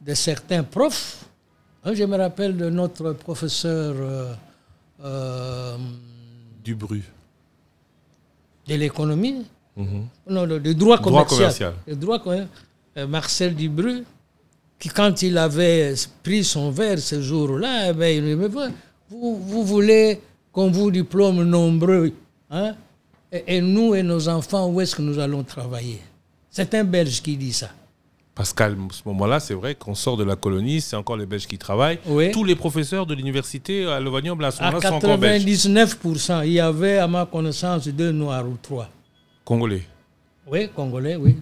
de certains profs. Hein, Je me rappelle de notre professeur euh, euh, Du bruit. de l'économie, Mhm. non, le, le droit Droit commercial. commercial. Le droit commercial. Euh, Marcel Dubru, quand il avait pris son verre ce jour-là, eh ben, il dit, mais vous, vous voulez qu'on vous diplôme nombreux, hein? et, et nous et nos enfants, où est-ce que nous allons travailler? C'est un Belge qui dit ça. Parce qu'à ce moment-là, c'est vrai qu'on sort de la colonie, c'est encore les Belges qui travaillent. Oui. Tous les professeurs de l'université à Lovanium, à ce À moment-là, sont encore belges. 99%, il y avait, à ma connaissance, deux Noirs ou trois. Congolais. Oui, Congolais, oui.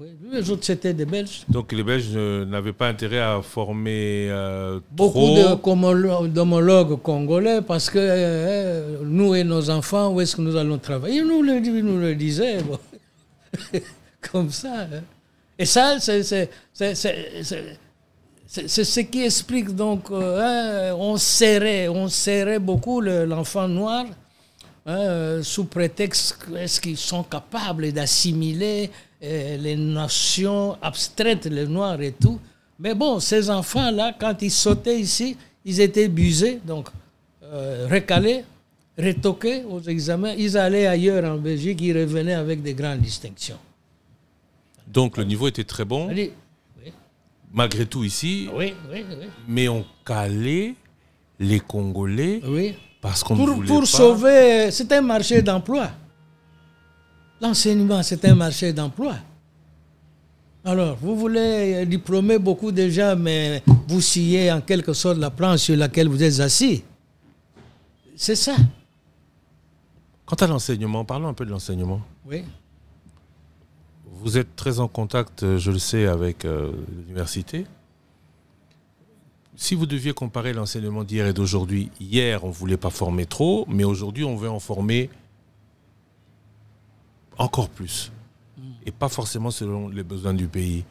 Oui. Les autres, c'était des Belges. Donc les Belges euh, n'avaient pas intérêt à former euh, Beaucoup trop. d'homologues congolais parce que euh, nous et nos enfants, où est-ce que nous allons travailler? Ils nous le, ils nous le disaient. bon. Comme ça. hein. Et ça, c'est ce qui explique donc, hein, on serrait, on serrait beaucoup le- l'enfant noir hein, sous prétexte est-ce qu'ils sont capables d'assimiler les notions abstraites, les noirs et tout. Mais bon, ces enfants-là, quand ils sautaient ici, ils étaient busés, donc euh, recalés, retoqués aux examens. Ils allaient ailleurs en Belgique, ils revenaient avec des grandes distinctions. Donc le niveau était très bon, Allez, oui, malgré tout ici, oui, oui, oui. mais on calait les Congolais oui. parce qu'on Pour, voulait pour pas. sauver, c'est un marché d'emploi. L'enseignement, c'est un marché d'emploi. Alors, vous voulez diplômer beaucoup de gens, mais vous sciez en quelque sorte la planche sur laquelle vous êtes assis. C'est ça. Quant à l'enseignement, parlons un peu de l'enseignement. Oui. Vous êtes très en contact, euh, je le sais, avec euh, l'université. Si vous deviez comparer l'enseignement d'hier et d'aujourd'hui, hier, on ne voulait pas former trop, mais aujourd'hui, on veut en former encore plus. Et pas forcément selon les besoins du pays.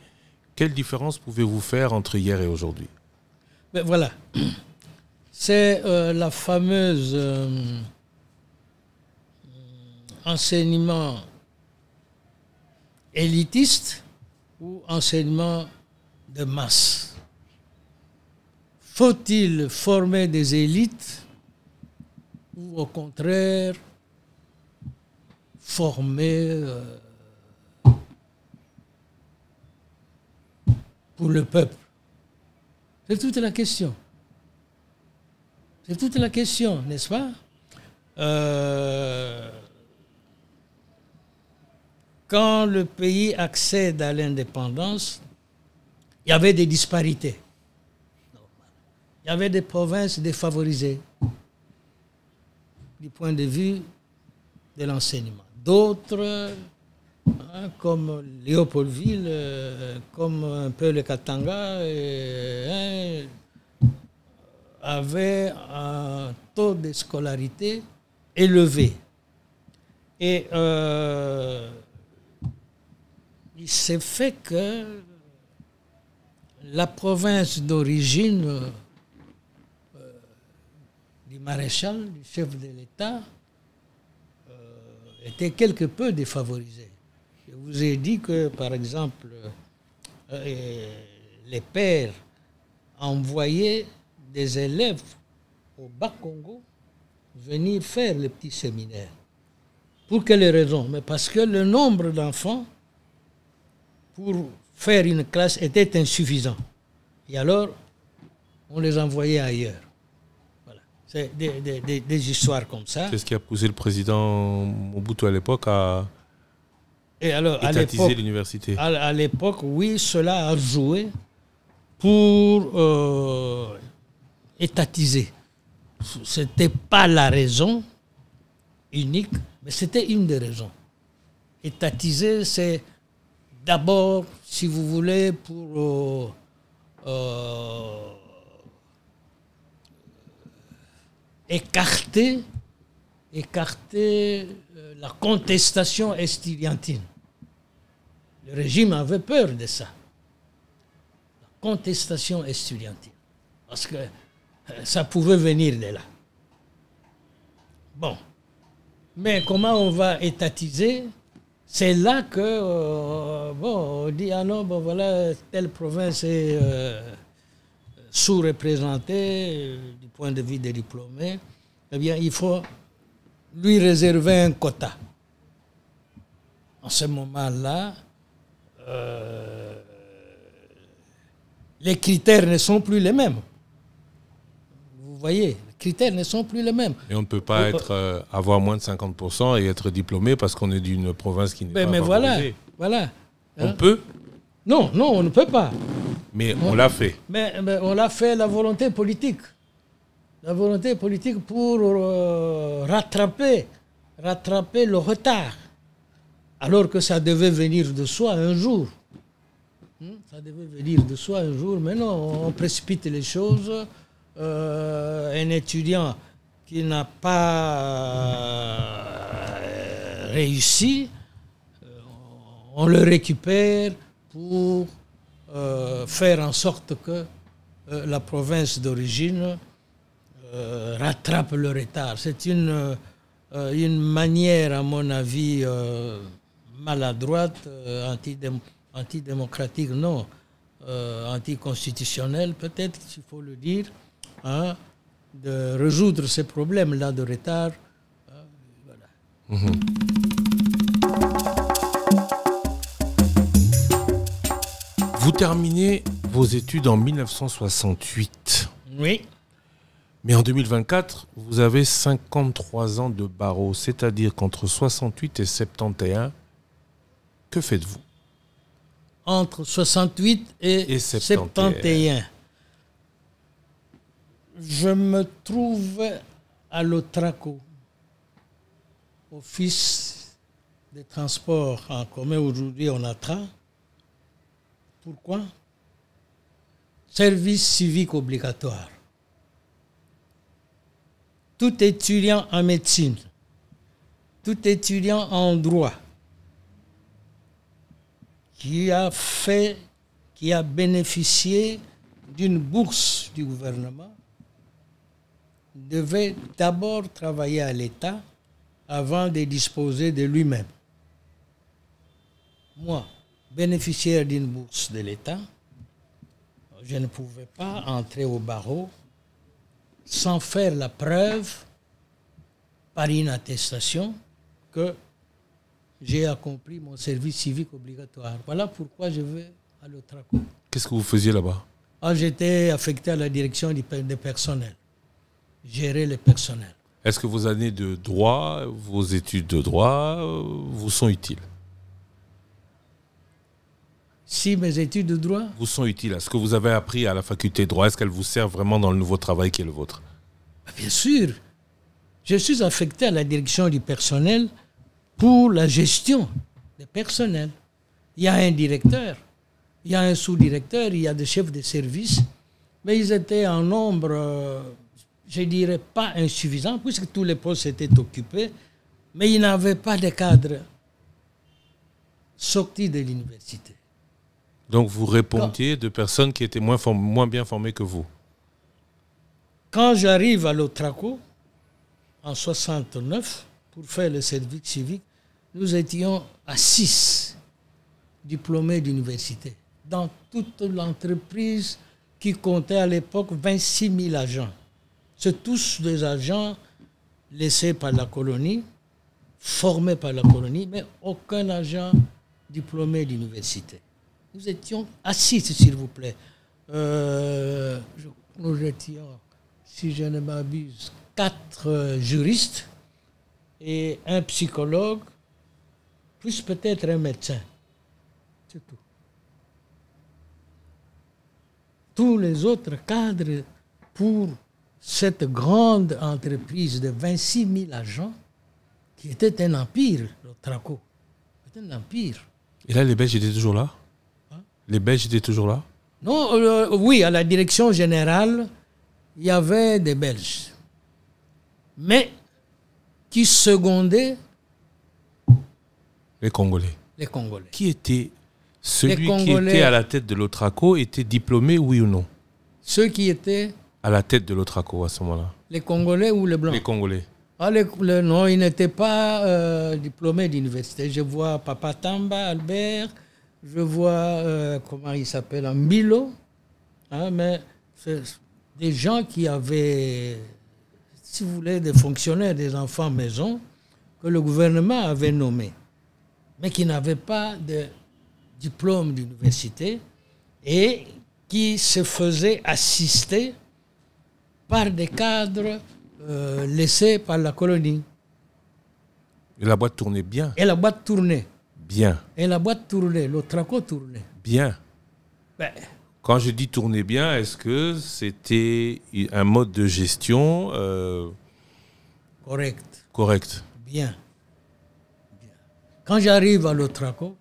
Quelle différence pouvez-vous faire entre hier et aujourd'hui? Mais voilà. C'est euh, la fameuse euh, enseignement élitiste ou enseignement de masse. Faut-il former des élites ou au contraire former euh, pour le peuple C'est toute la question. C'est toute la question, n'est-ce pas? Euh, Quand le pays accède à l'indépendance, il y avait des disparités. Il y avait des provinces défavorisées du point de vue de l'enseignement. D'autres, hein, comme Léopoldville, euh, comme un peu le Katanga, hein, avaient un taux de scolarité élevé. Et euh, il s'est fait que la province d'origine euh, du maréchal, du chef de l'État, était quelque peu défavorisée. Je vous ai dit que, par exemple, euh, les pères envoyaient des élèves au Bas-Congo venir faire le petit séminaire. Pour quelles raisons Mais parce que le nombre d'enfants pour faire une classe était insuffisant. Et alors, on les envoyait ailleurs. C'est des, des- des- des histoires comme ça. C'est ce qui a poussé le président Mobutu à l'époque à Et alors, à étatiser l'université. à, à l'époque, oui, cela a joué pour euh, étatiser. Ce n'était pas la raison unique, mais c'était une des raisons. Étatiser, c'est d'abord, si vous voulez, pour euh, euh, écarter, écarter euh, la contestation estudiantine. Le régime avait peur de ça. La contestation estudiantine. Parce que euh, ça pouvait venir de là. Bon. Mais comment on va étatiser? C'est là que, euh, bon, on dit, ah non, bon voilà, telle province est sous-représentée euh, du point de vue des diplômés. Eh bien, il faut lui réserver un quota. En ce moment-là, euh, les critères ne sont plus les mêmes. Vous voyez, les critères ne sont plus les mêmes. Et on ne peut pas être, euh, avoir moins de 50% et être diplômé parce qu'on est d'une province qui n'est Mais, pas mais voilà, voilà. On Hein? peut, Non, non, on ne peut pas. mais on l'a fait. Mais, mais on l'a fait la volonté politique. La volonté politique pour euh, rattraper, rattraper le retard. Alors que ça devait venir de soi un jour. Hmm, Ça devait venir de soi un jour, mais non, on précipite les choses. Euh, un étudiant qui n'a pas euh, réussi, on le récupère pour euh, faire en sorte que euh, la province d'origine euh, rattrape le retard. C'est une, une manière, à mon avis, euh, maladroite, euh, antidém- antidémocratique, non, euh, anticonstitutionnelle, peut-être qu'il faut le dire, hein, de résoudre ces problèmes-là de retard. hein, voilà. Vous terminez vos études en 1968. Oui. Mais en 2024, vous avez 53 ans de barreau, c'est-à-dire qu'entre 68 et 71, que faites-vous? Entre 68 et, Et 71. 71. Je me trouve à l'Otraco, office des transports en commun, aujourd'hui on a train. Pourquoi? Service civique obligatoire. Tout étudiant en médecine, tout étudiant en droit, qui a fait, qui a bénéficié d'une bourse du gouvernement, devait d'abord travailler à l'État avant de disposer de lui-même. Moi, bénéficiaire d'une bourse de l'État, je ne pouvais pas entrer au barreau sans faire la preuve par une attestation que j'ai accompli mon service civique obligatoire. Voilà pourquoi je vais à l'Otraco. Qu'est-ce que vous faisiez là-bas? Ah, J'étais affecté à la direction du des personnels, gérer le personnel. Est-ce que vos années de droit, vos études de droit euh, vous sont utiles? Si mes études de droit, Vous sont utiles Ce que vous avez appris à la faculté de droit, est-ce qu'elles vous servent vraiment dans le nouveau travail qui est le vôtre? Ah, bien sûr, je suis affecté à la direction du personnel pour la gestion des personnels. Il y a un directeur, il y a un sous-directeur, il y a des chefs de service, mais ils étaient en nombre, euh, je dirais pas insuffisant, puisque tous les postes étaient occupés, mais ils n'avaient pas de cadre sorti de l'université. Donc vous répondiez de personnes qui étaient moins, form- moins bien formées que vous. Quand j'arrive à l'Otraco, en 69, pour faire le service civique, nous étions à 6 diplômés d'université dans toute l'entreprise qui comptait à l'époque 26 000 agents. C'est tous des agents laissés par la colonie, formés par la colonie, mais aucun agent diplômé d'université. Nous étions 6, s'il vous plaît. Euh, nous étions, si je ne m'abuse, quatre euh, juristes et un psychologue, plus peut-être un médecin. C'est tout. Tous les autres cadres pour cette grande entreprise de 26 000 agents, qui était un empire, le Traco. Un empire. Et là, les Belges étaient toujours là? Les Belges étaient toujours là? Non, euh, oui, à la direction générale, il y avait des Belges. Mais qui secondaient Les Congolais. les Congolais. Qui était celui qui était à la tête de l'Otraco était diplômé, oui ou non? Ceux qui étaient À la tête de l'Otraco à ce moment-là. les Congolais ou les Blancs? Les Congolais. Ah, les- le- Non, ils n'étaient pas euh, diplômés d'université. Je vois Papa Tamba, Albert, je vois, euh, comment il s'appelle, Mbilo. Hein, mais c'est des gens qui avaient, si vous voulez, des fonctionnaires, des enfants maison, que le gouvernement avait nommés, mais qui n'avaient pas de diplôme d'université et qui se faisait assister par des cadres euh, laissés par la colonie. Et la boîte tournait bien. Et la boîte tournait. Bien. Et la boîte tournait, le traco tournait. Bien. Ben, Quand je dis tourner bien, est-ce que c'était un mode de gestion euh, correct, correct? Bien. bien. Quand j'arrive à l'Otraco,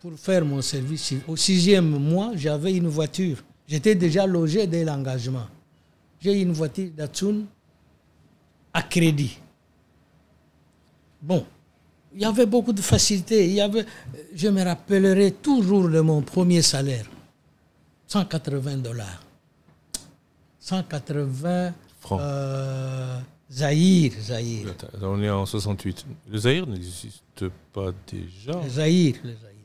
pour faire mon service, au sixième mois, j'avais une voiture. J'étais déjà logé dès l'engagement. J'ai une voiture Datsun à crédit. Bon, il y avait beaucoup de facilité. Il y avait, je me rappellerai toujours de mon premier salaire. 180 dollars. 180 Francs. euh, Zahir, Zahir. Attends, On est en 68. Le Zaïre n'existe pas déjà. Les Zahir, les Zahir.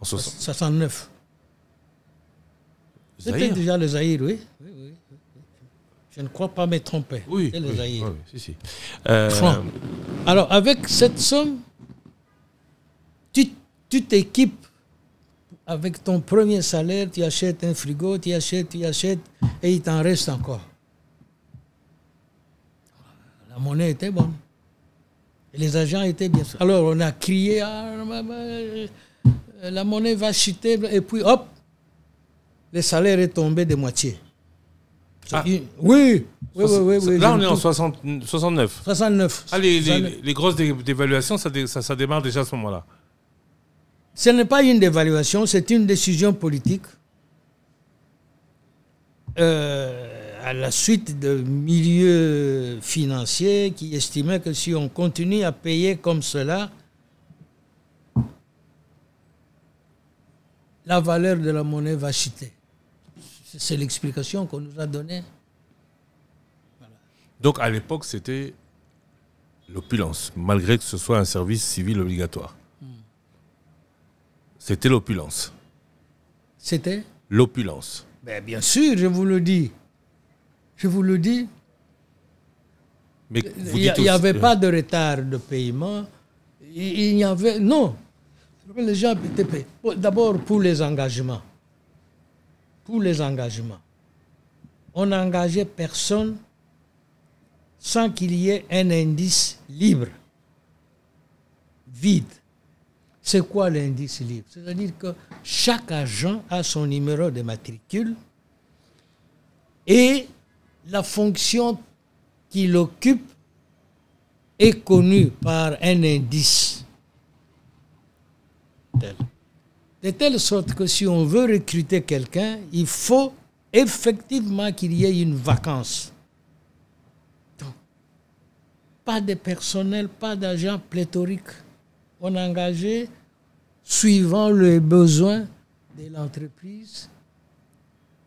En 60. 69. C'était déjà le Zahir, oui. Oui, oui. Je ne crois pas me tromper. Oui, C'est le oui, Zaïre. oui, si, si. Euh, Francs. Alors, avec cette somme, tu t'équipes avec ton premier salaire, tu achètes un frigo, tu achètes, tu achètes, et il t'en reste encore. La monnaie était bonne. Et les agents étaient bien. Alors, on a crié, Ah, la monnaie va chuter, et puis hop, le salaire est tombé de moitié. Ah. Oui, oui, oui, oui. oui, Là, on est en trouve- 60 69. 69. Ah, les, les- 69. les grosses dé- dévaluations, ça, dé- ça, ça démarre déjà à ce moment-là. Ce n'est pas une dévaluation, c'est une décision politique. Euh, à la suite de milieux financiers qui estimaient que si on continue à payer comme cela, la valeur de la monnaie va chuter. C'est l'explication qu'on nous a donnée. Donc, à l'époque, c'était l'opulence, malgré que ce soit un service civil obligatoire. C'était l'opulence. C'était? L'opulence. Ben, Bien sûr, je vous le dis. Je vous le dis. Mais vous Il n'y avait pas de retard de paiement. Il n'y avait. Non. Les gens étaient payés. D'abord pour les engagements. Pour les engagements. On n'engageait personne sans qu'il y ait un indice libre, vide. C'est quoi l'indice libre? C'est-à-dire que chaque agent a son numéro de matricule et la fonction qu'il occupe est connue par un indice. De telle sorte que si on veut recruter quelqu'un, il faut effectivement qu'il y ait une vacance. Pas de personnel, pas d'agent pléthorique. On engageait suivant les besoins de l'entreprise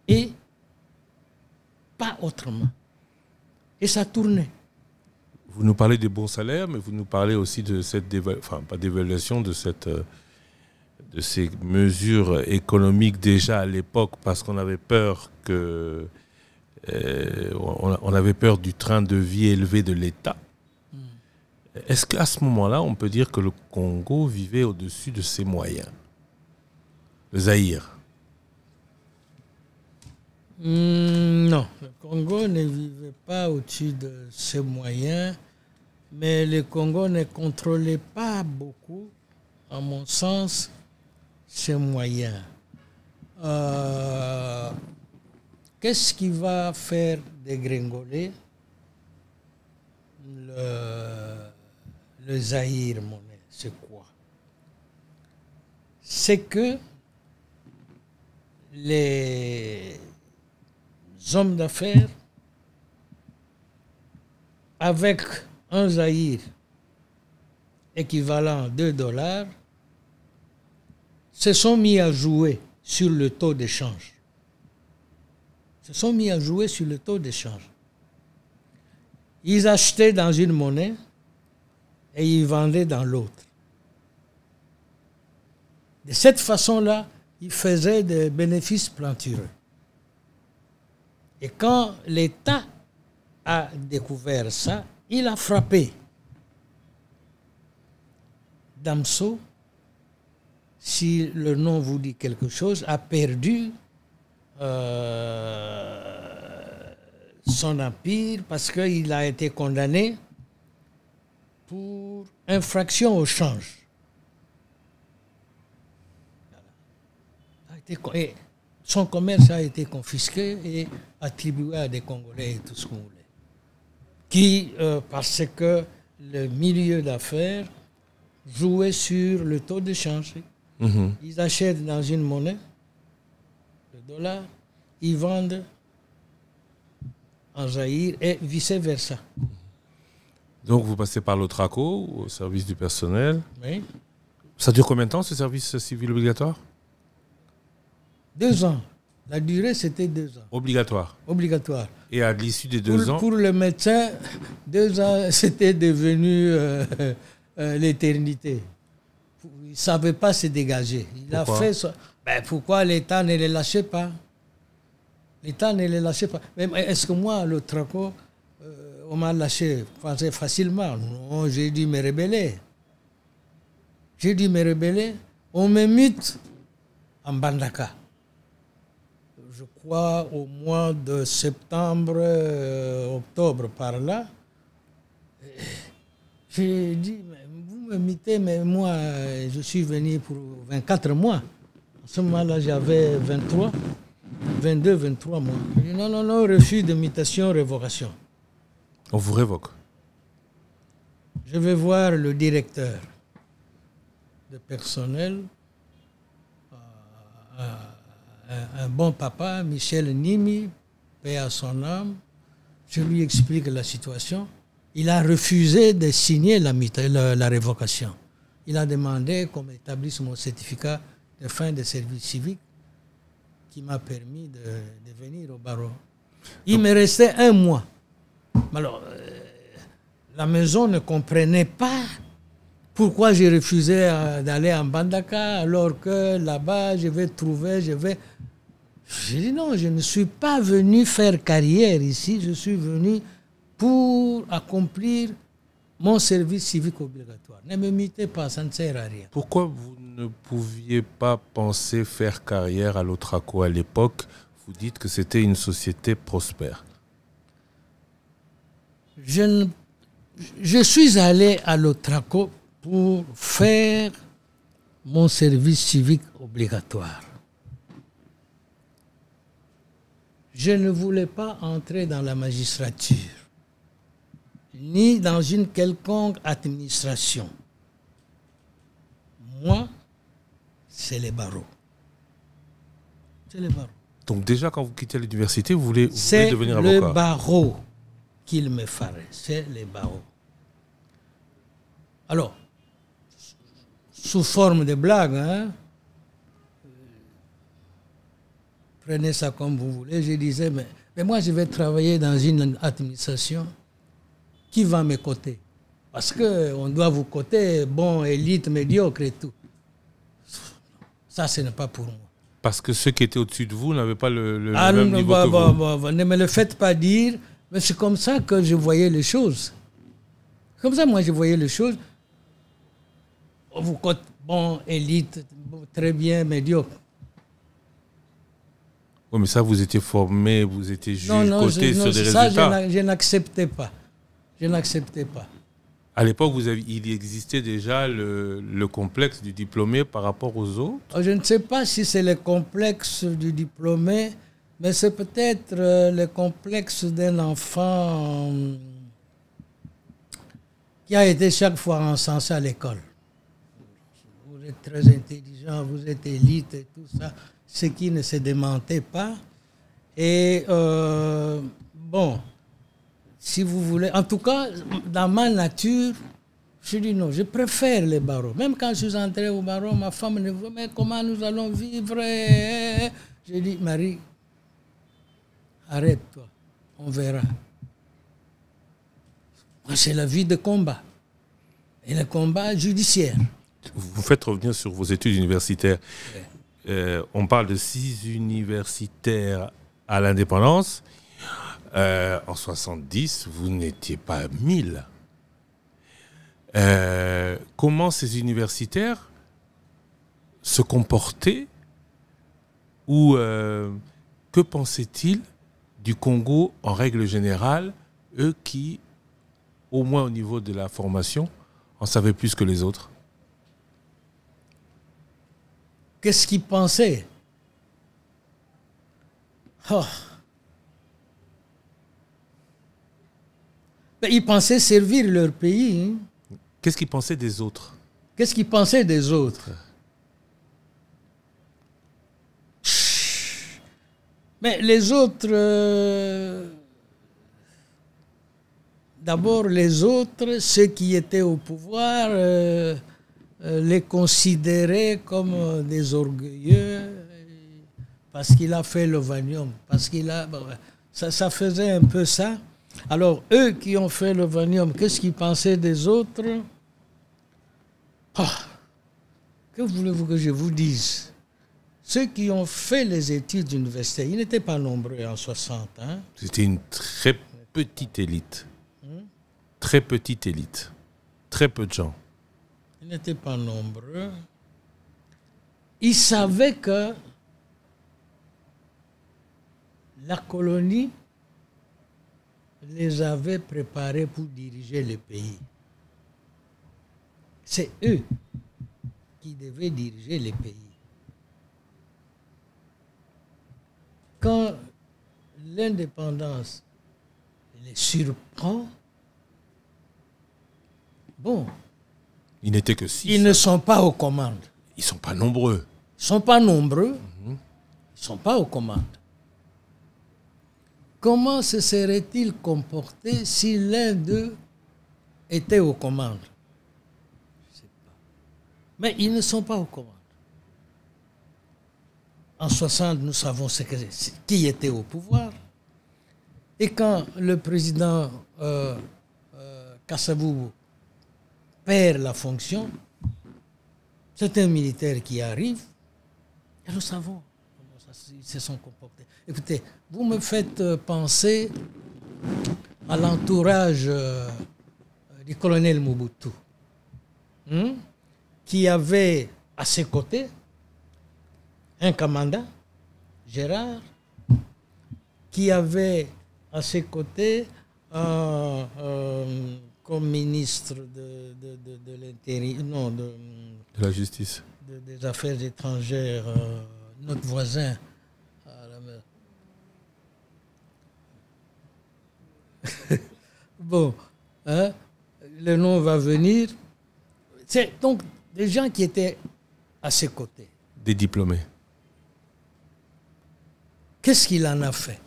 et pas autrement. Et ça tournait. Vous nous parlez des bons salaires, mais vous nous parlez aussi de cette enfin pas d'évaluation euh, de ces mesures économiques déjà à l'époque parce qu'on avait peur que euh, on avait peur du train de vie élevé de l'État. Est-ce qu'à ce moment-là, on peut dire que le Congo vivait au-dessus de ses moyens? Le Zaïre. Hmm, non, le Congo ne vivait pas au-dessus de ses moyens, mais le Congo ne contrôlait pas beaucoup, à mon sens, ses moyens. Euh, Qu'est-ce qui va faire dégringoler le, le Zahir monnaie C'est quoi? C'est que les hommes d'affaires avec un Zahir équivalent 2 dollars se sont mis à jouer sur le taux d'échange. Se sont mis à jouer sur le taux d'échange. Ils achetaient dans une monnaie et ils vendaient dans l'autre. De cette façon-là, ils faisaient des bénéfices plantureux. Et quand l'État a découvert ça, il a frappé. Damso, si le nom vous dit quelque chose, a perdu euh, son empire parce qu'il a été condamné pour infraction au change. A été co- et son commerce a été confisqué et attribué à des Congolais et tout ce qu'on voulait. Qui, euh, parce que le milieu d'affaires jouait sur le taux de change. Mhm. Ils achètent dans une monnaie, le dollar, ils vendent en Zaïre et vice-versa. Donc vous passez par l'Otraco, au service du personnel. Oui. Ça dure combien de temps ce service civil obligatoire? Deux ans. La durée, c'était deux ans. Obligatoire. Obligatoire. Et à l'issue des deux Pour, ans, pour le médecin, deux ans, c'était devenu euh, euh, l'éternité. Il ne savait pas se dégager. Il a Pourquoi? fait ça. Ben, pourquoi l'État ne les lâchait pas? L'État ne les lâchait pas. Mais est-ce que moi, le Traco, euh, on m'a lâché fa- facilement Non, j'ai dû me rebeller. J'ai dû me rebeller. On me mute en Bandaka. Je crois au mois de septembre, euh, octobre, par là. J'ai dit, vous me mitez, mais moi, je suis venu pour 24 mois. À ce moment-là, j'avais 23, 22, 23 mois. Non, non, non, refus de mutation, révocation. On vous révoque. Je vais voir le directeur de personnel, euh, un, un bon papa, Michel Nimi, paix à son âme. Je lui explique la situation. Il a refusé de signer la, muta- la- la révocation. Il a demandé qu'on établisse mon certificat de fin de service civique qui m'a permis de, de venir au barreau. Il me restait un mois. Alors, euh, la maison ne comprenait pas pourquoi j'ai refusé euh, d'aller en Bandaka alors que là-bas, je vais trouver, je vais... J'ai dit non, je ne suis pas venu faire carrière ici, je suis venu pour accomplir mon service civique obligatoire. Ne me mutez pas, ça ne sert à rien. Pourquoi vous ne pouviez pas penser faire carrière à l'Otraco à l'époque? Vous dites que c'était une société prospère. Je, ne- je suis allé à l'Otraco pour faire mon service civique obligatoire. Je ne voulais pas entrer dans la magistrature, ni dans une quelconque administration. Moi, c'est les barreaux. C'est les barreaux. Donc déjà, quand vous quittez l'université, vous voulez, vous voulez C'est devenir le avocat barreau qu'il me fallait. C'est les barreaux. Alors, sous forme de blague, hein, prenez ça comme vous voulez, je disais, mais, mais moi je vais travailler dans une administration qui va me coter. Parce qu'on doit vous coter, bon, élite, médiocre et tout. Ça, ce n'est pas pour moi. Parce que ceux qui étaient au-dessus de vous n'avaient pas le, le Ah, même non, niveau bah, que bah, vous. bah, bah, ne me le faites pas dire, mais c'est comme ça que je voyais les choses. Comme ça, moi, je voyais les choses. On vous cote, bon, élite, très bien, médiocre. Oui, mais ça, vous étiez formé, vous étiez juge, Non, non, coté je, sur des ça, résultats. n'a- je n'acceptais pas. Je n'acceptais pas. À l'époque, vous avez- il existait déjà le, le complexe du diplômé par rapport aux autres? Je ne sais pas si c'est le complexe du diplômé, mais c'est peut-être euh, le complexe d'un enfant euh, qui a été chaque fois encensé à l'école. Vous êtes très intelligent, vous êtes élite et tout ça, ce qui ne se démentait pas. Et euh, bon, si vous voulez, en tout cas, dans ma nature, je dis non, je préfère les barreaux. Même quand je suis entré au barreau, ma femme me dit, mais comment nous allons vivre? J'ai dit, Marie, arrête-toi, on verra. C'est la vie de combat. Et le combat judiciaire. Vous faites revenir sur vos études universitaires. Euh, on parle de six universitaires à l'indépendance. Euh, en 70, vous n'étiez pas 1000. Euh, comment ces universitaires se comportaient ou que pensaient-ils du Congo en règle générale, eux qui, au moins au niveau de la formation, en savaient plus que les autres Qu'est-ce qu'ils pensaient? Oh. Ben, Ils pensaient servir leur pays. hein. Qu'est-ce qu'ils pensaient des autres? Qu'est-ce qu'ils pensaient des autres? Mais les autres, euh, d'abord les autres, ceux qui étaient au pouvoir, euh, euh, les considéraient comme des orgueilleux parce qu'il a fait le vanium, parce qu'il a, ouais, ça, ça faisait un peu ça. Alors eux qui ont fait le vanium, qu'est-ce qu'ils pensaient des autres? Ah, Que voulez-vous que je vous dise? Ceux qui ont fait les études universitaires, ils n'étaient pas nombreux en 60. Hein? C'était une très petite élite. Très petite élite. Très peu de gens. Ils n'étaient pas nombreux. Ils savaient que la colonie les avait préparés pour diriger le pays. C'est eux qui devaient diriger le pays. Quand l'indépendance les surprend, bon, Ils n'étaient que six. ils ne sont pas aux commandes. Ils sont pas nombreux. Ils ne sont pas nombreux. Ils ne sont pas aux commandes. Comment se serait-il comporté si l'un d'eux était aux commandes? Je sais pas. Mais ils ne sont pas aux commandes. En 60, nous savons qui était au pouvoir. Et quand le président euh, euh, Kassabou perd la fonction, c'est un militaire qui arrive, et nous savons comment ils se sont comportés. Écoutez, vous me faites euh, penser à l'entourage du colonel Mobutu, hein, qui avait à ses côtés un commandant, Gérard, qui avait à ses côtés un, comme ministre de, de, de, de l'intérieur, non, de, la justice. de- des Affaires étrangères, euh, notre voisin. bon, hein, le nom va venir. C'est donc des gens qui étaient à ses côtés. Des diplômés. Qu'est-ce qu'il en a fait?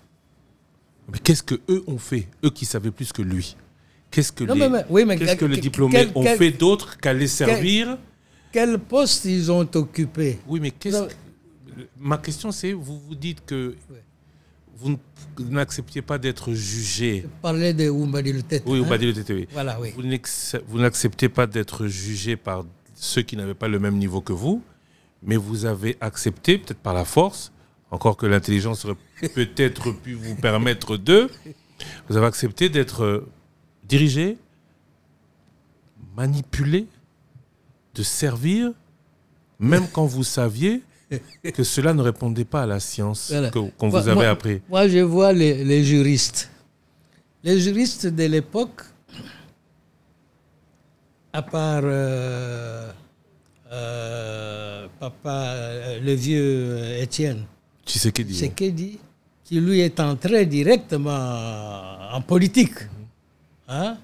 Mais qu'est-ce que eux ont fait? Eux qui savaient plus que lui. Qu'est-ce que Non, les, mais- mais- oui, mais qu'est-ce quel- que les quel- diplômés quel- ont quel- fait d'autre qu'à les servir? Quel poste ils ont occupé? Oui, mais qu'est-ce que- Ma question, c'est vous vous dites que vous n'acceptiez pas d'être jugé. Parler de Oumbadi le tête. Oui, hein. TTV. Voilà, oui. Vous n'acceptez pas d'être jugé par ceux qui n'avaient pas le même niveau que vous, mais vous avez accepté, peut-être par la force, encore que l'intelligence aurait peut-être pu vous permettre de, vous avez accepté d'être dirigé, manipulé, de servir, même quand vous saviez que cela ne répondait pas à la science Voilà. qu'on vous avait moi- appris. Moi, je vois les, les juristes. Les juristes de l'époque, à part euh, euh, papa, euh, le vieux Étienne, Qu'il dit, qui lui est entré directement en politique, hein,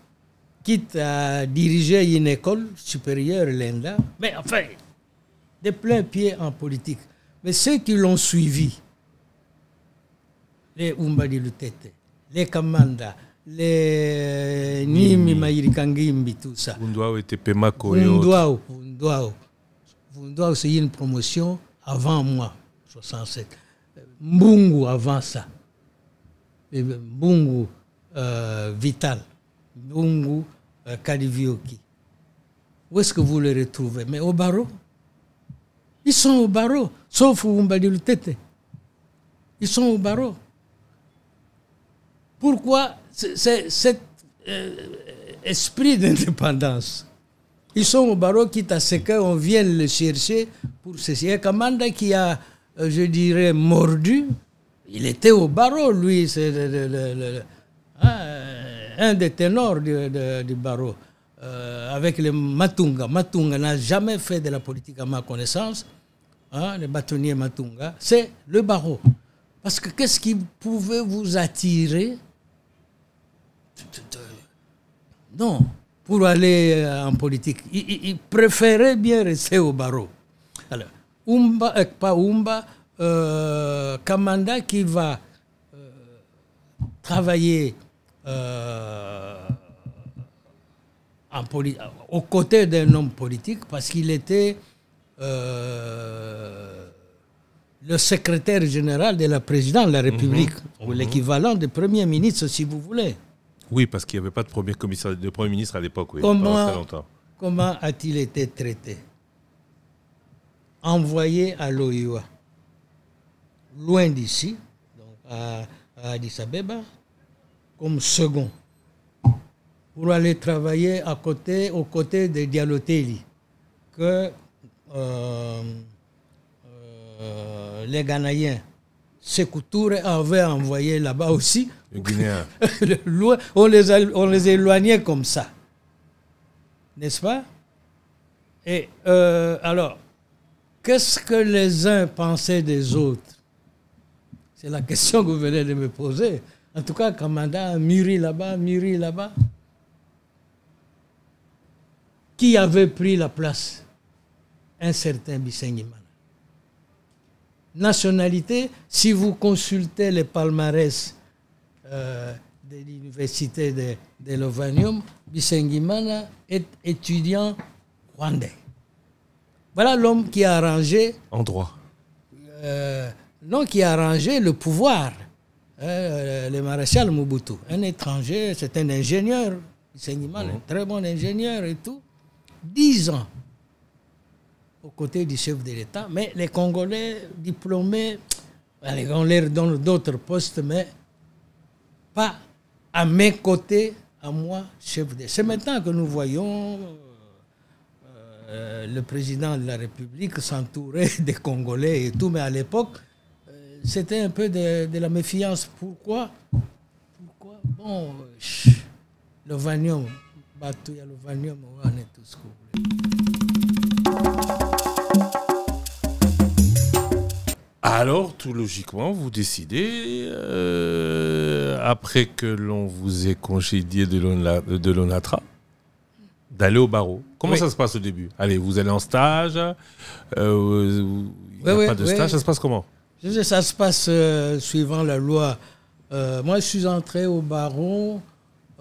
quitte à diriger une école supérieure, l'ENDA, mais enfin, de plein pied en politique. Mais ceux qui l'ont suivi, les Umbadi Lutete, les Kamanda, les Nimi Mairikangimbi, tout ça. Bundwao était Pemako. Vundwao, Vundwao. Vundwao, c'est une promotion avant moi, 67. Mbungu avant ça. Mbungu euh, Vital. Mbungu euh, Kadivioki. Où est-ce que vous les retrouvez? Mais au barreau. Ils sont au barreau, sauf Umbadi Lutete. Ils sont au barreau. Pourquoi cet euh, esprit d'indépendance? Ils sont au barreau, quitte à ce qu'on vienne le chercher pour ceci. Et Kamanda qui a, je dirais, mordu, il était au barreau, lui, c'est hein, un des ténors du, barreau, euh, avec les Matunga. Matunga n'a jamais fait de la politique à ma connaissance, hein, le bâtonnier Matunga, c'est le barreau. Parce que qu'est-ce qui pouvait vous attirer? Non, pour aller euh, en politique. Il, préférait bien rester au barreau. Alors, Umba, euh, pas Umba, euh, Kamanda qui va travailler en aux côtés d'un homme politique parce qu'il était le secrétaire général de la présidence de la République, mhm. ou mhm. l'équivalent du premier ministre, si vous voulez. Oui, parce qu'il n'y avait pas de premier, commissaire, de premier ministre à l'époque, oui, comment, Comment a-t-il été traité? Envoyé à l'OIA, loin d'ici, à, Addis Abeba, comme second, pour aller travailler à côté, aux côtés de Dialoteli, que euh, euh, les Ghanéens, Sekou Touré avait envoyé là-bas aussi. on, les on les éloignait comme ça. N'est-ce pas? Et euh, alors, qu'est-ce que les uns pensaient des autres? C'est la question que vous venez de me poser. En tout cas, Kamanda a mûri là-bas, mûri là-bas. Qui avait pris la place? Un certain Bissengima nationalité, si vous consultez les palmarès euh, de l'université de, de Lovanium, Bisengimana est étudiant rwandais. Voilà l'homme qui a arrangé. En droit. Euh, non, qui a arrangé le pouvoir. Euh, le maréchal Mobutu. Un étranger, c'est un ingénieur. Bisengimana, un très bon ingénieur et tout. Dix ans aux côtés du chef de l'État. Mais les Congolais diplômés, on leur donne d'autres postes, mais pas à mes côtés, à moi, chef d'État. C'est maintenant que nous voyons euh, le président de la République s'entourer des Congolais et tout, mais à l'époque, euh, c'était un peu de, la méfiance. Pourquoi? Pourquoi? Bon, le vanium, il y a le vanium, on est vous voulez. Alors, tout logiquement, vous décidez, euh, après que l'on vous ait congédié de l'ONATRA, d'aller au barreau. Comment ça se passe au début? Allez, vous allez en stage euh, Il n'y a pas de stage, ça se passe comment? Ça se passe euh, suivant la loi. moi, je suis entré au barreau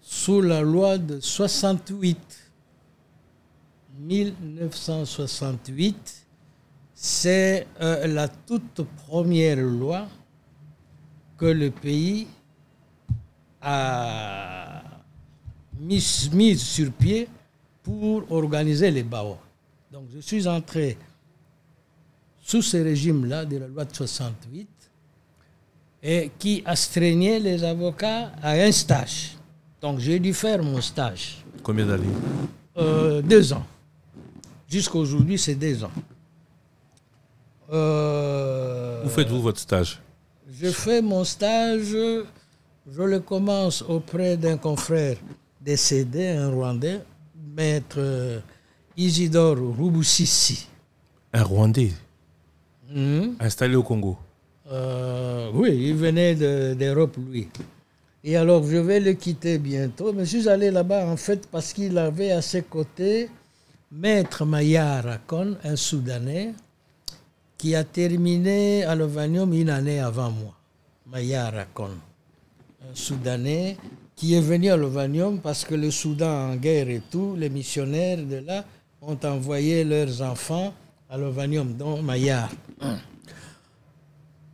sous la loi de 68. 1968 c'est euh, la toute première loi que le pays a mise, sur pied pour organiser les BAO. Donc je suis entré sous ce régime-là de la loi de 68 et qui astreignait les avocats à un stage. Donc j'ai dû faire mon stage. Combien d'années euh, Deux ans. Jusqu'à aujourd'hui, c'est deux ans. Euh, Où faites-vous votre stage? Je fais mon stage, je le commence auprès d'un confrère décédé, un Rwandais, maître euh, Isidore Rubusisi. Un Rwandais hmm? Installé au Congo euh, Oui, il venait d'Europe, lui. Et alors, je vais le quitter bientôt. Mais je suis allé là-bas, en fait, parce qu'il avait à ses côtés Maître Mayar Akon, un Soudanais, qui a terminé à l'Ovanium une année avant moi, Maya Rakon, un Soudanais qui est venu à l'Ovanium parce que le Soudan en guerre et tout, les missionnaires de là ont envoyé leurs enfants à l'Ovanium, dont Maya.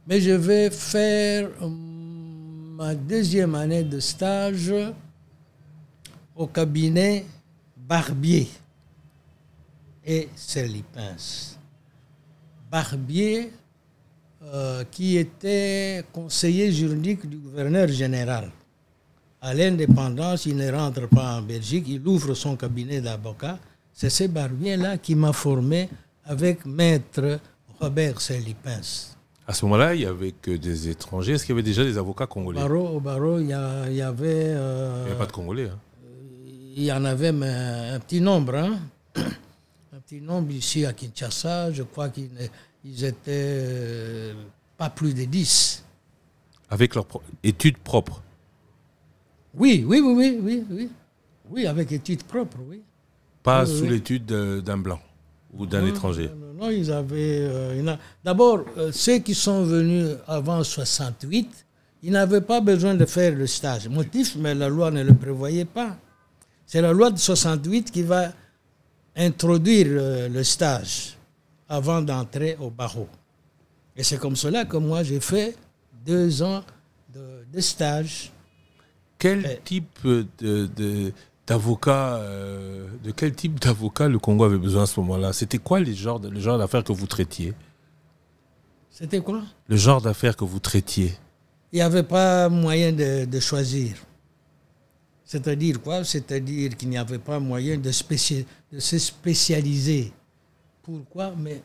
Mais je vais faire hum, ma deuxième année de stage au cabinet Barbier et Serlipins. Barbier, euh, qui était conseiller juridique du gouverneur général. À l'indépendance, il ne rentre pas en Belgique, il ouvre son cabinet d'avocat. C'est ce Barbier-là qui m'a formé avec maître Robert Saint-Lipens. À ce moment-là, il y avait que des étrangers. Est-ce qu'il y avait déjà des avocats congolais? Barreau, au barreau, il y, a- il y avait. euh, Il n'y avait pas de Congolais. hein. il y en avait mais un petit nombre. hein. Un petit nombre ici à Kinshasa. Je crois qu'ils ils étaient euh, pas plus de 10. Avec leurs pro- études propres. Oui, oui, oui, oui, oui, oui. Oui, avec études propres, oui. Pas Oui, sous oui. l'étude de- d'un blanc ou d'un étranger. Non, non, non, ils avaient. euh, D'abord, euh, ceux qui sont venus avant 68, ils n'avaient pas besoin de faire le stage. Motif, mais la loi ne le prévoyait pas. C'est la loi de 68 qui va introduire euh, le stage avant d'entrer au barreau. Et c'est comme cela que moi j'ai fait deux ans de, de stage. Quel Eh. type de, d'avocat, euh, de quel type d'avocat le Congo avait besoin à ce moment-là? C'était quoi les genres, le genre d'affaires que vous traitiez? C'était quoi? Le genre d'affaires que vous traitiez il n'y avait pas moyen de, de choisir. C'est-à-dire quoi? C'est-à-dire qu'il n'y avait pas moyen de, spéci- de se spécialiser. Pourquoi? Mais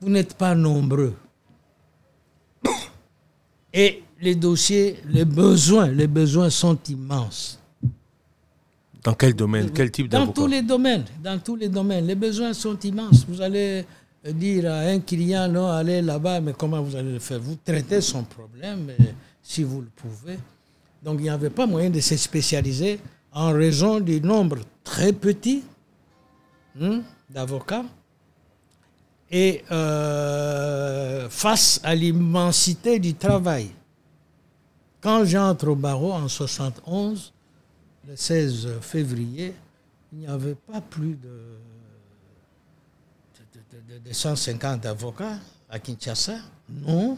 vous n'êtes pas nombreux. Et les dossiers, les besoins, les besoins sont immenses. Dans quel domaine Quel type Dans d'avocat tous les domaines, dans tous les domaines, les besoins sont immenses. Vous allez dire à un client, non, allez là-bas, mais comment vous allez le faire? Vous traitez son problème, si vous le pouvez. Donc il n'y avait pas moyen de se spécialiser en raison du nombre très petit hein, d'avocats et euh, face à l'immensité du travail. Quand j'entre au barreau en 71, le 16 février, il n'y avait pas plus de, de, de- de- de 150 avocats à Kinshasa. Non.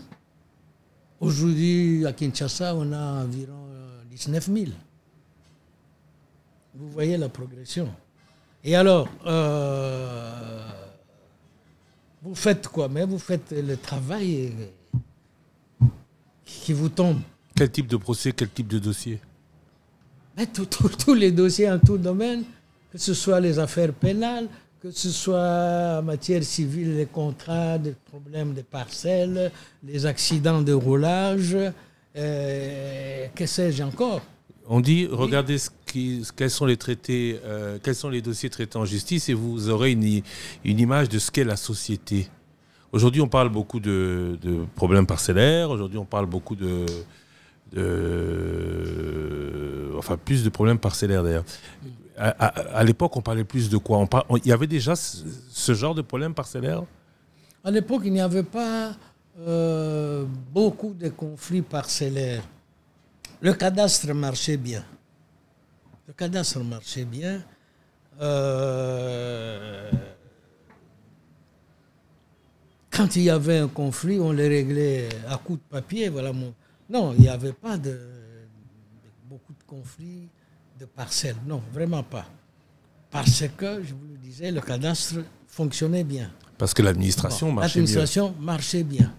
Aujourd'hui, à Kinshasa, on a environ euh, 19 000. Vous voyez la progression. Et alors, euh, vous faites quoi? Mais vous faites le travail euh, qui vous tombe. Quel type de procès Quel type de dossier tous les dossiers en tout domaine, que ce soit les affaires pénales, que ce soit en matière civile, les contrats, des problèmes de parcelles, les accidents de roulage, euh, que sais-je encore. On dit, regardez ce qui, quels sont les traités, euh, quels sont les dossiers traités en justice et vous aurez une, image de ce qu'est la société. Aujourd'hui, on parle beaucoup de, de problèmes parcellaires. Aujourd'hui, on parle beaucoup de, de- enfin, plus de problèmes parcellaires d'ailleurs. À, l'époque, on parlait plus de quoi? On par- Il y avait déjà ce, genre de problèmes parcellaires À l'époque, il n'y avait pas euh, beaucoup de conflits parcellaires. Le cadastre marchait bien. Le cadastre marchait bien. Euh, quand il y avait un conflit, on le réglait à coups de papier. Voilà mon... Non, il n'y avait pas de, beaucoup de conflits de parcelles. Non, vraiment pas. Parce que, je vous le disais, le cadastre fonctionnait bien. Parce que l'administration Bon, marchait mieux. L'administration marchait bien.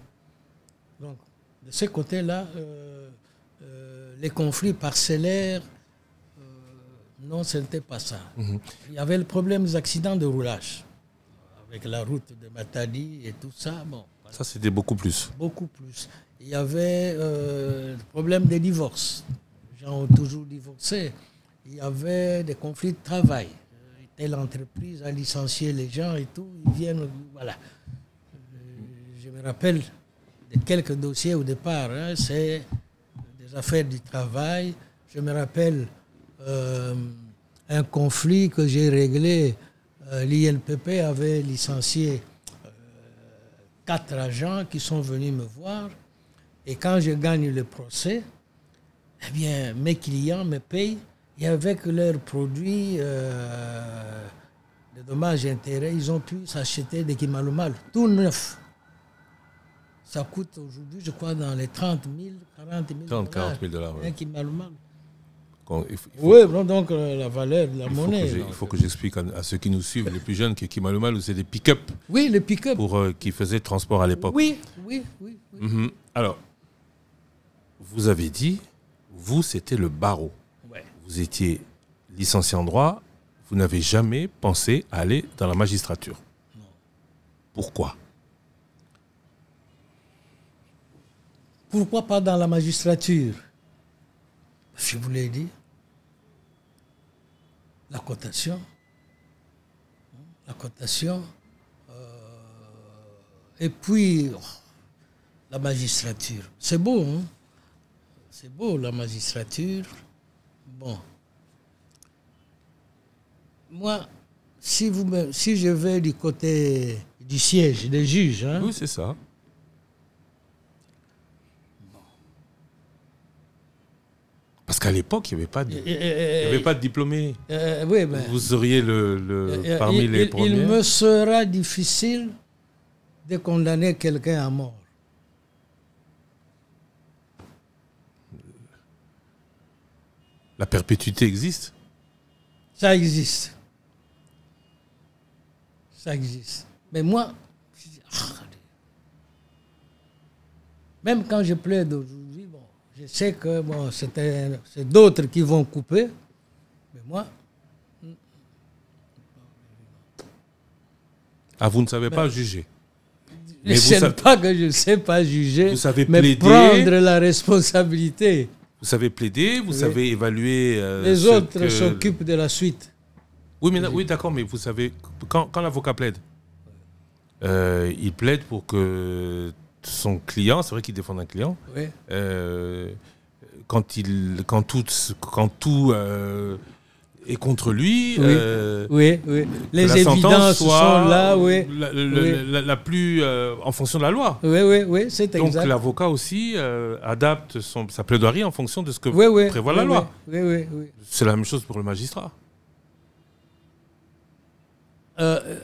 Donc, de ce côté-là, euh, euh, les conflits parcellaires, euh, non, ce n'était pas ça. Mhm. Il y avait le problème des accidents de roulage, avec la route de Matadi et tout ça. Bon, voilà, Ça, c'était beaucoup plus. beaucoup plus. Il y avait euh, le problème des divorces. Les gens ont toujours divorcé. Il y avait des conflits de travail. Euh, Telle entreprise a licencié les gens et tout. Ils viennent, voilà. Euh, Je me rappelle de quelques dossiers au départ. hein, C'est des affaires du travail. Je me rappelle un conflit que j'ai réglé. Euh, avait licencié quatre agents qui sont venus me voir. Et quand je gagne le procès, eh bien, mes clients me payent et avec leurs produits euh, de dommages et intérêts, ils ont pu s'acheter des Kimalumal, tout neuf. Ça coûte aujourd'hui, je crois, dans les 30 000, 40 000 30, 40 000 dollars, ouais. Un Kimalumal. Quand- il faut- il faut- Oui, bon, donc euh, la valeur de la Il monnaie. il faut que j'explique à, à ceux qui nous suivent, les plus jeunes, que Kimalumal, c'est des pick-up Oui, le pick-up. pour euh, qui faisaient transport à l'époque. Oui, oui, oui. oui. Mhm. Alors, vous avez dit, vous, c'était le barreau. Vous étiez licencié en droit, vous n'avez jamais pensé à aller dans la magistrature. Non. Pourquoi? Pourquoi pas dans la magistrature? Je vous l'ai dit. La cotation. La cotation. Euh, et puis, oh, la magistrature. C'est beau, hein? C'est beau, la magistrature. Bon. Moi, si, vous me- si je vais du côté du siège des juges, hein, Oui, c'est ça. Parce qu'à l'époque, il n'y avait pas de, euh, il y avait pas de diplômé. euh, oui, ben, Vous seriez le, le- euh, parmi il, les premiers. il me sera difficile de condamner quelqu'un à mort. La perpétuité existe. Ça existe. Ça existe. Mais moi, ah, même quand je plaide aujourd'hui, bon, je sais que bon, c'est d'autres qui vont couper. Mais moi, Ah, vous ne savez Ben, pas juger. je Mais ne vous sais savez- pas que je ne sais pas juger, Vous savez mais plaider. prendre la responsabilité. Vous savez plaider, vous Oui. savez évaluer. euh, Les autres que- s'occupent de la suite. Oui, mais oui, d'accord, mais vous savez, quand, quand l'avocat plaide, euh, il plaide pour que son client, c'est vrai qu'il défend un client, Oui. euh, quand, il, quand tout, quand tout est contre lui, Oui. euh, Oui, Les évidences sont là, oui. La, le- Oui. la- la plus euh, en fonction de la loi. Oui, oui, oui, c'est Donc exact. l'avocat aussi euh, adapte son, sa plaidoirie en fonction de ce que Oui, oui. prévoit oui, la oui. loi. Oui, oui, oui. C'est la même chose pour le magistrat. Euh,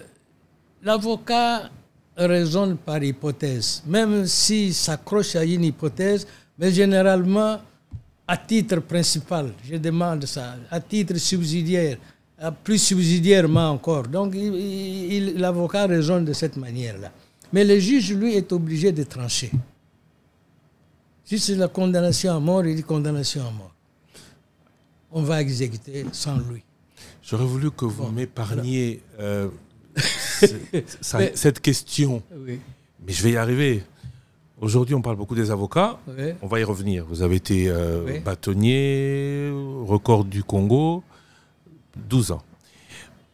L'avocat raisonne par hypothèse, même s'il s'accroche à une hypothèse, mais généralement à titre principal. Je demande ça, à titre subsidiaire, à plus subsidiairement encore. Donc l'avocat raisonne de cette manière-là. Mais le juge, lui, est obligé de trancher. Si c'est la condamnation à mort, il dit condamnation à mort. On va exécuter sans lui. J'aurais voulu que vous Bon, m'épargniez euh, cette question, Oui, mais je vais y arriver. Aujourd'hui, on parle beaucoup des avocats. oui. On va y revenir. Vous avez été euh, Oui. bâtonnier, record du Congo, 12 ans.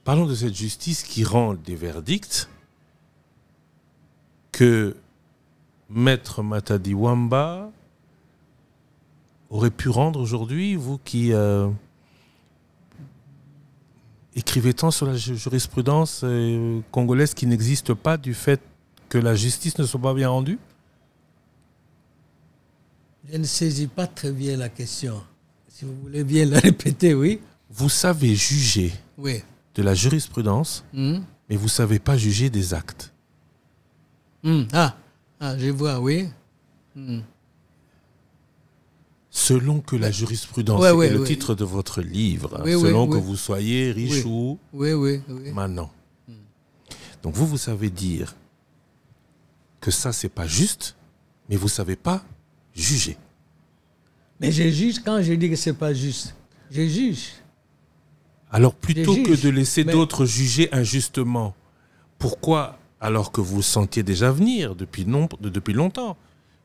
Parlons de cette justice qui rend des verdicts que Maître Matadi Wamba aurait pu rendre aujourd'hui, vous qui euh, écrivez tant sur la ju- jurisprudence euh, congolaise qui n'existe pas du fait que la justice ne soit pas bien rendue? Je ne saisis pas très bien la question. Si vous voulez bien la répéter, oui. Vous savez juger Oui. de la jurisprudence, Hmm. mais vous savez pas juger des actes. Hmm. Ah. ah, je vois, oui. Hmm. Selon que la jurisprudence, Ouais, ouais, le ouais. titre de votre livre, oui, selon que vous soyez riche ou Oui, oui, oui. maintenant. Donc vous, vous savez dire que ça, c'est pas juste, mais vous savez pas juger. Mais je juge quand je dis que c'est pas juste. Je juge. Alors plutôt que de laisser Mais- d'autres juger injustement, pourquoi, alors que vous sentiez déjà venir depuis, non- de- depuis longtemps,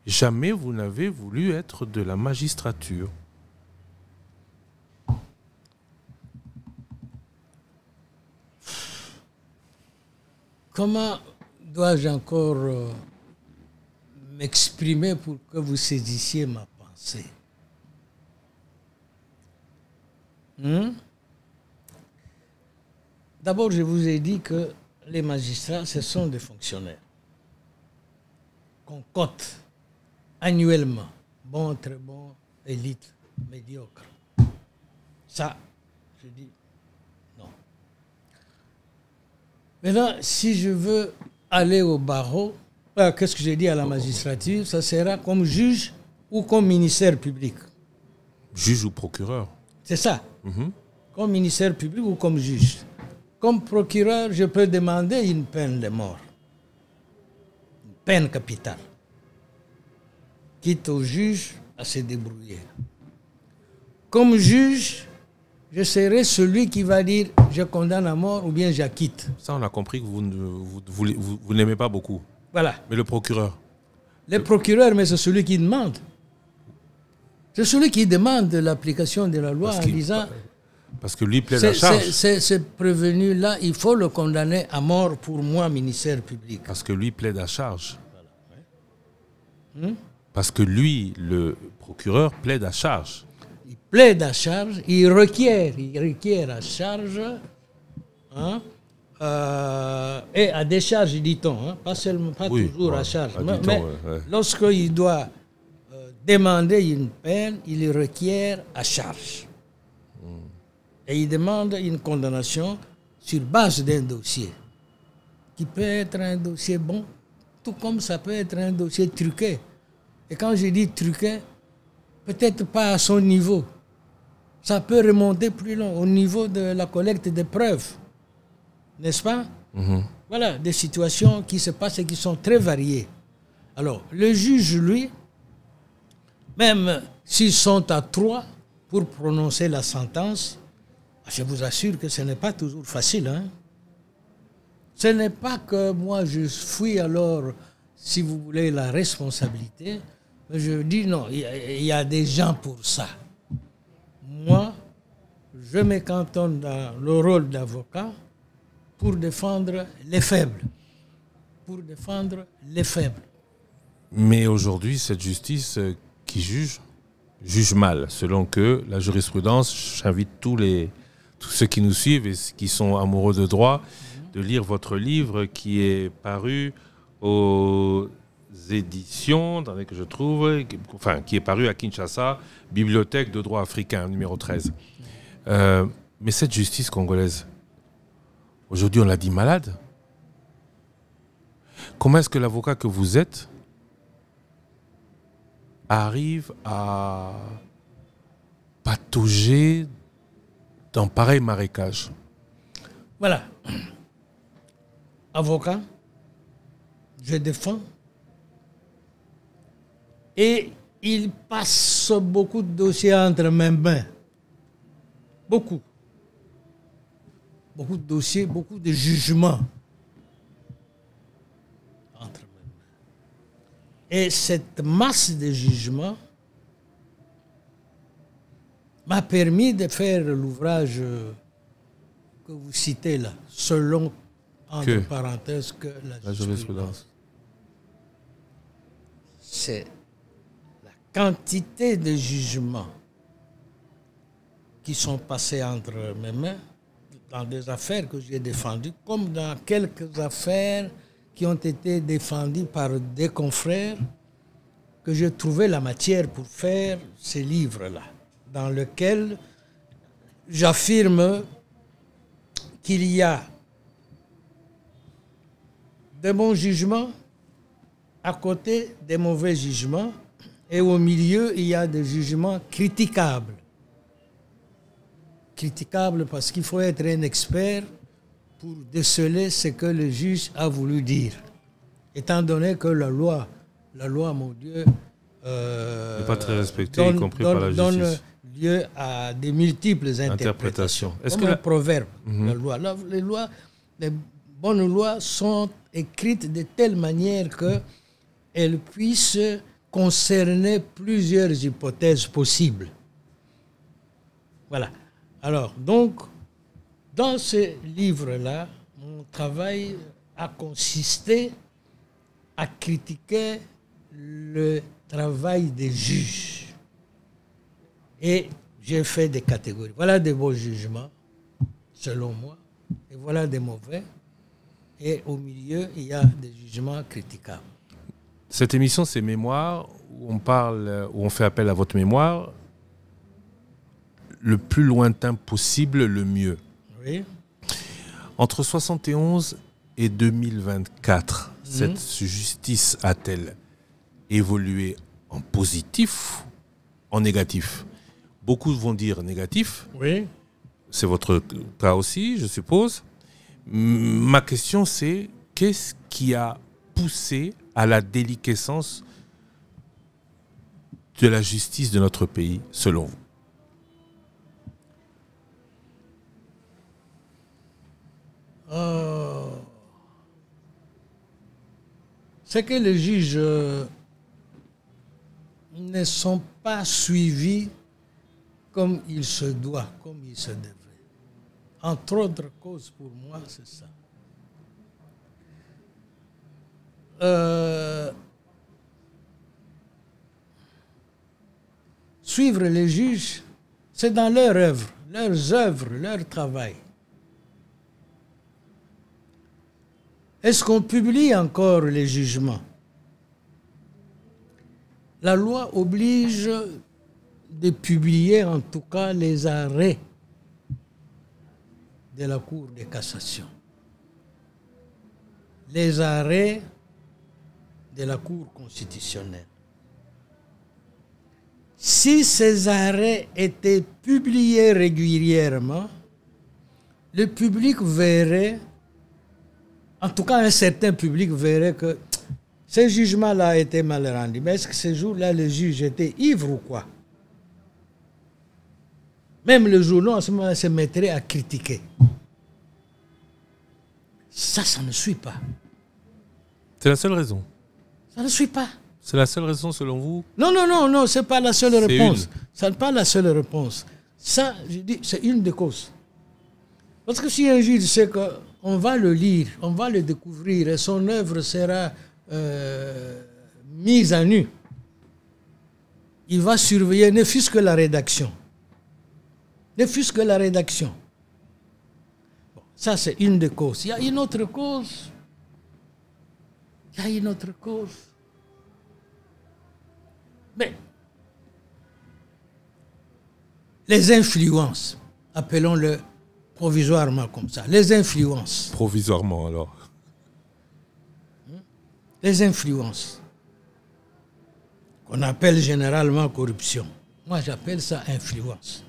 jamais vous n'avez voulu être de la magistrature? Comment dois-je encore euh, m'exprimer pour que vous saisissiez ma pensée Hmm? D'abord, je vous ai dit que les magistrats, ce sont des fonctionnaires qu'on cote annuellement. Bon, très bon, élite, médiocre. Ça, je dis non. Maintenant, si je veux aller au barreau, euh, qu'est-ce que j'ai dit à la magistrature? Ça sera comme juge ou comme ministère public. Juge ou procureur C'est ça. Mhm. Comme ministère public ou comme juge. Comme procureur, je peux demander une peine de mort. Une peine capitale. Quitte au juge à se débrouiller. Comme juge, je serai celui qui va dire je condamne à mort ou bien j'acquitte. Ça, on a compris que vous, ne- vous, vous- vous- vous n'aimez pas beaucoup. Voilà. Mais le procureur, Le procureur, mais c'est celui qui demande. C'est celui qui demande l'application de la loi Parce en disant Parce que lui à c'est- charge. ce prévenu-là, il faut le condamner à mort pour moi, ministère public. Parce que lui plaide à charge. Hmm? Parce que lui, le procureur, plaide à charge. Il plaide à charge, il requiert, il requiert à charge, hein, euh, et à décharge, dit-on, hein, pas seulement, pas Oui, toujours à charge. à mais mais ouais, lorsqu'il doit euh, demander une peine, il requiert à charge. Et il demande une condamnation sur base d'un dossier, qui peut être un dossier bon, tout comme ça peut être un dossier truqué. Et quand je dis truqué, peut-être pas à son niveau. Ça peut remonter plus loin, au niveau de la collecte des preuves. N'est-ce pas? Voilà, des situations qui se passent et qui sont très variées. Alors, le juge, lui, même s'ils sont à trois pour prononcer la sentence, je vous assure que ce n'est pas toujours facile. Hein? Ce n'est pas que moi je fuis alors, si vous voulez, la responsabilité. Mais je dis non, il y, y a des gens pour ça. Moi, je me cantonne dans le rôle d'avocat pour défendre les faibles. Pour défendre les faibles. Mais aujourd'hui, cette justice euh, qui juge, juge mal, selon que la jurisprudence, j'invite tous, les, tous ceux qui nous suivent et qui sont amoureux de droit de lire votre livre qui est paru aux éditions, attendez que je trouve, enfin, qui est paru à Kinshasa, Bibliothèque de droit africain, numéro 13. Euh, mais cette justice congolaise, aujourd'hui, on l'a dit malade. Comment est-ce que l'avocat que vous êtes arrive à patauger dans pareil marécage? Voilà. Avocat, je défends. Et il passe beaucoup de dossiers entre mes mains. Beaucoup. Beaucoup de dossiers, beaucoup de jugements. Entre mes mains. Et cette masse de jugements m'a permis de faire l'ouvrage que vous citez là, selon, entre parenthèses, que la, La jurisprudence. C'est la quantité de jugements qui sont passés entre mes mains dans des affaires que j'ai défendues, comme dans quelques affaires qui ont été défendues par des confrères, que j'ai trouvé la matière pour faire ces livres-là, dans lesquels j'affirme qu'il y a de bons jugements à côté des mauvais jugements et au milieu, il y a des jugements critiquables. Critiquables parce qu'il faut être un expert pour déceler ce que le juge a voulu dire. Étant donné que la loi, la loi, mon Dieu, euh, N'est pas très respectée, y compris par la donne justice. lieu à des multiples interprétations. Est-ce Comme que un la- Mhm. proverbe, la loi. La- les lois, les bonnes lois sont écrites de telle manière que elles puissent concerner plusieurs hypothèses possibles. Voilà. Alors, donc, dans ce livre-là, mon travail a consisté à critiquer le travail des juges. Et j'ai fait des catégories. Voilà des bons jugements, selon moi, et voilà des mauvais. Et au milieu, il y a des jugements critiquables. Cette émission, c'est Mémoire, où on parle, où on fait appel à votre mémoire. Le plus lointain possible, le mieux. Oui. Entre 71 et 2024, cette justice a-t-elle évolué en positif, en négatif? Beaucoup vont dire négatif. Oui. C'est votre cas aussi, je suppose. Ma question, c'est qu'est-ce qui a poussé à la déliquescence de la justice de notre pays, selon vous? Euh, c'est que le juge euh, ne sont pas suivis comme il se doit, comme il se devrait. Entre autres causes, pour moi, c'est ça. Euh, suivre les juges, c'est dans leur œuvre, leurs œuvres, leur travail. Est-ce qu'on publie encore les jugements? La loi oblige de publier en tout cas les arrêts de la Cour de cassation. Les arrêts de la Cour constitutionnelle. Si ces arrêts étaient publiés régulièrement, le public verrait, en tout cas un certain public verrait que ce jugement-là a été mal rendu. Mais est-ce que ce jour-là, le juge était ivre ou quoi? Même le journal, en ce moment, se mettrait à critiquer. Ça, ça ne suit pas. C'est la seule raison. Ça ne suit pas. C'est la seule raison selon vous? Non, non, non, non, c'est pas la seule réponse. Ce n'est pas la seule réponse. Ça, je dis, c'est une des causes. Parce que si un juge sait qu'on va le lire, on va le découvrir et son œuvre sera euh, mise à nu, il va surveiller ne fût-ce que la rédaction. Ne fût-ce que la rédaction. ça, c'est une des causes. Il y a une autre cause. Il y a une autre cause. Mais les influences, appelons-le provisoirement comme ça, les influences. Provisoirement alors. Les influences, qu'on appelle généralement corruption. Moi, j'appelle ça influence.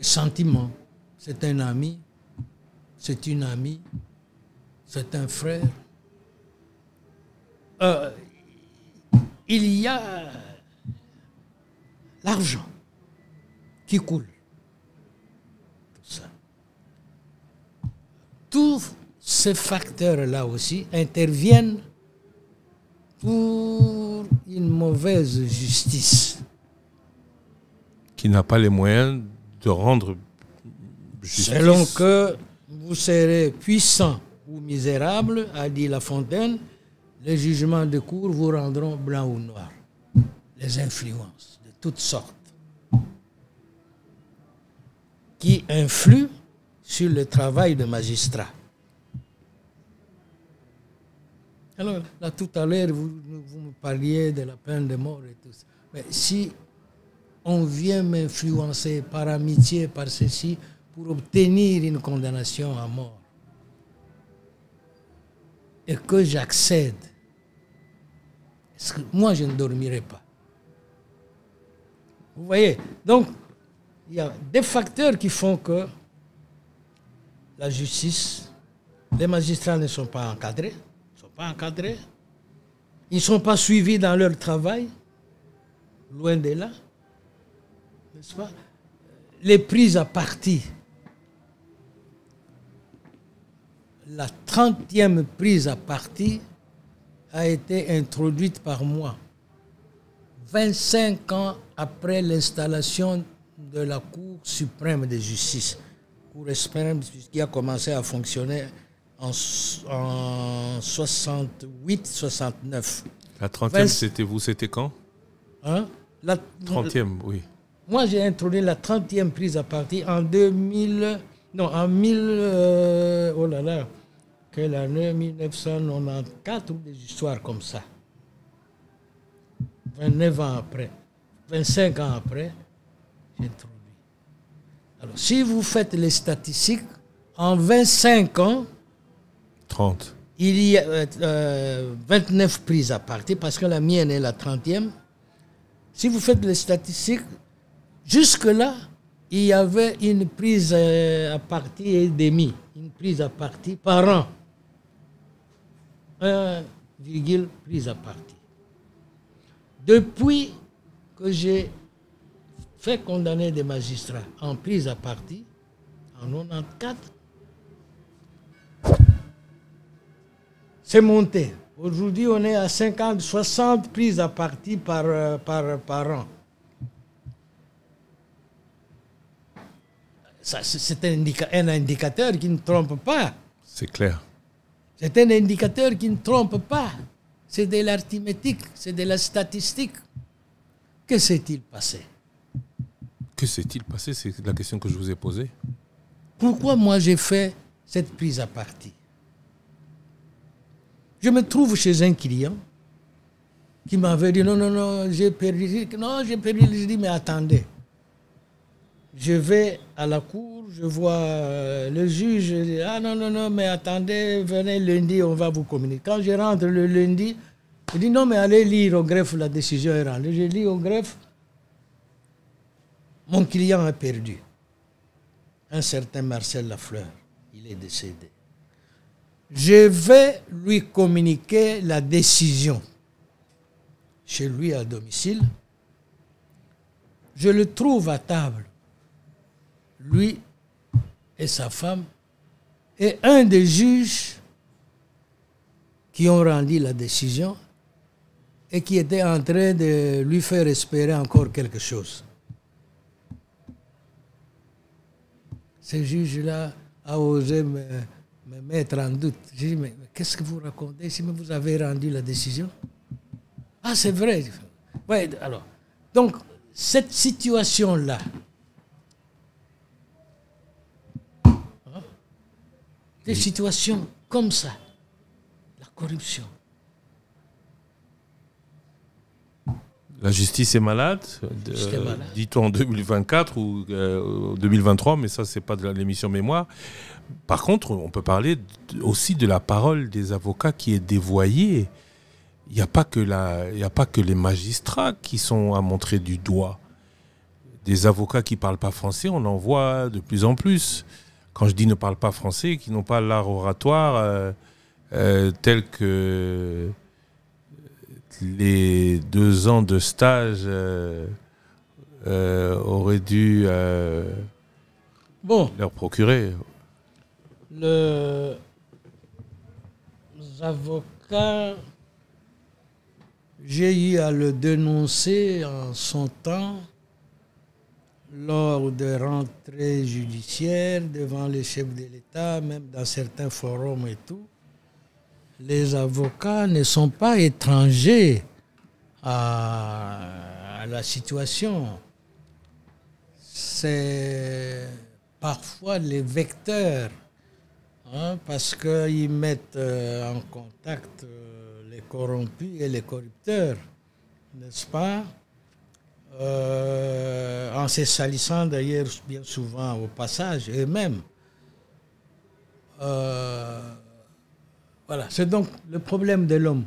Sentiment, c'est un ami, c'est une amie, c'est un frère. Euh, il y a l'argent qui coule. Tout ça. Tous ces facteurs-là aussi interviennent pour une mauvaise justice. Qui n'a pas les moyens de rendre justice. Selon que vous serez puissant ou misérable, a dit La Fontaine, les jugements de cour vous rendront blanc ou noir. Les influences de toutes sortes qui influent sur le travail de magistrat. Alors, là, tout à l'heure, vous, vous, me parliez de la peine de mort et tout ça. Mais si on vient m'influencer par amitié, par ceci, pour obtenir une condamnation à mort, et que j'accède moi, je ne dormirai pas? Vous voyez? Donc, il y a des facteurs qui font que la justice, les magistrats ne sont pas encadrés, sont pas encadrés. Ils ne sont pas suivis dans leur travail, loin de là. N'est-ce pas? Les prises à partie. La trentième prise à partie a été introduite par moi 25 ans après l'installation de la Cour suprême de justice. Cour suprême qui a commencé à fonctionner en, 68-69. La 30e, c'était vous, c'était quand? Hein? La 30e, oui. Moi, j'ai introduit la 30e prise à partie en 2000. Non, en 1000. Euh, oh là là quelle année? 1994 ou des histoires comme ça. 29 ans après, 25 ans après, j'ai introduit. Alors, si vous faites les statistiques, en 25 ans, 30. Il y a 29 euh, prises à partir, parce que la mienne est la 30e. Si vous faites les statistiques, jusque-là, il y avait une prise euh, à partie et demi, une prise à partie par an. 1, prise à partie. Depuis que j'ai fait condamner des magistrats en prise à partie, en 94, c'est monté. Aujourd'hui, on est à 50, 60 prises à partie par, euh, par, par an. C'est- C'est un, indica- un indicateur qui ne trompe pas. C'est clair. C'est un indicateur qui ne trompe pas. C'est de l'arithmétique, c'est de la statistique. Que s'est-il passé? Que s'est-il passé? C'est la question que je vous ai posée. Pourquoi moi j'ai fait cette prise à partie? Je me trouve chez un client qui m'avait dit non, non, non, j'ai perdu. Non, j'ai perdu. Je dis mais attendez. Je vais à la cour, je vois euh, le juge. Je dis ah non, non, non, mais attendez, venez lundi, on va vous communiquer. Quand je rentre le lundi, il dit non, mais allez lire au greffe, la décision est rendue. Je lis au greffe, mon client a perdu un certain Marcel Lafleur. Il est décédé. Je vais lui communiquer la décision chez lui à domicile. Je le trouve à table, lui et sa femme, et un des juges qui ont rendu la décision et qui était en train de lui faire espérer encore quelque chose. Ce juge-là a osé me, me mettre en doute. J'ai dit, mais, qu'est-ce que vous racontez si vous avez rendu la décision? Ah, c'est vrai. Alors, donc, cette situation-là, hein, des situations comme ça, la corruption, La justice est malade, dit-on en 2024 ou euh, 2023, mais ça, c'est pas de l'émission mémoire. Par contre, on peut parler aussi de la parole des avocats qui est dévoyée. Il n'y a, pas que la- il y a pas que les magistrats qui sont à montrer du doigt. Des avocats qui ne parlent pas français, on en voit de plus en plus. Quand je dis ne parlent pas français, qui n'ont pas l'art oratoire euh, euh, tel que les deux ans de stage euh, euh, auraient dû euh, bon, leur procurer. le- les avocats, j'ai eu à le dénoncer en son temps lors de rentrées judiciaires devant les chefs de l'État, même dans certains forums et tout. Les avocats ne sont pas étrangers à, la situation. C'est parfois les vecteurs Hein, parce qu'ils mettent euh, en contact euh, les corrompus et les corrupteurs, n'est-ce pas? Euh, En se salissant d'ailleurs bien souvent au passage eux-mêmes. Voilà, c'est donc le problème de l'homme.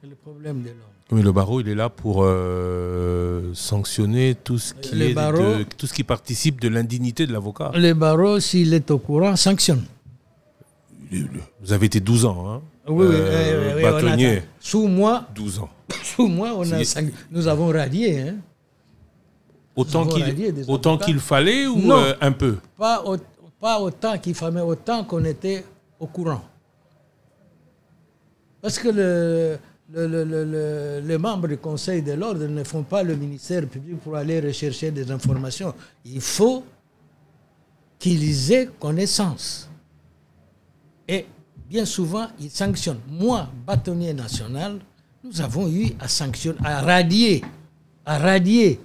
C'est le problème de l'homme. Mais le barreau, il est là pour euh, sanctionner tout ce qui est de- tout ce qui participe de l'indignité de l'avocat. Le barreau, s'il est au courant, sanctionne. Vous avez été 12 ans, hein Oui, oui, Euh, oui, oui, on bâtonnier. Sous moi, 12 ans. sous moi, on a nous avons radié. Hein. Autant qu'il autant fallait ou Non. euh, un peu? Pas, au- pas autant qu'il fallait, autant qu'on était au courant. Parce que le- le- le- le- le- les membres du Conseil de l'ordre ne font pas le ministère public pour aller rechercher des informations. Il faut qu'ils aient connaissance. Et bien souvent, ils sanctionnent. Moi, bâtonnier national, nous avons eu à sanctionner, à radier, à radier.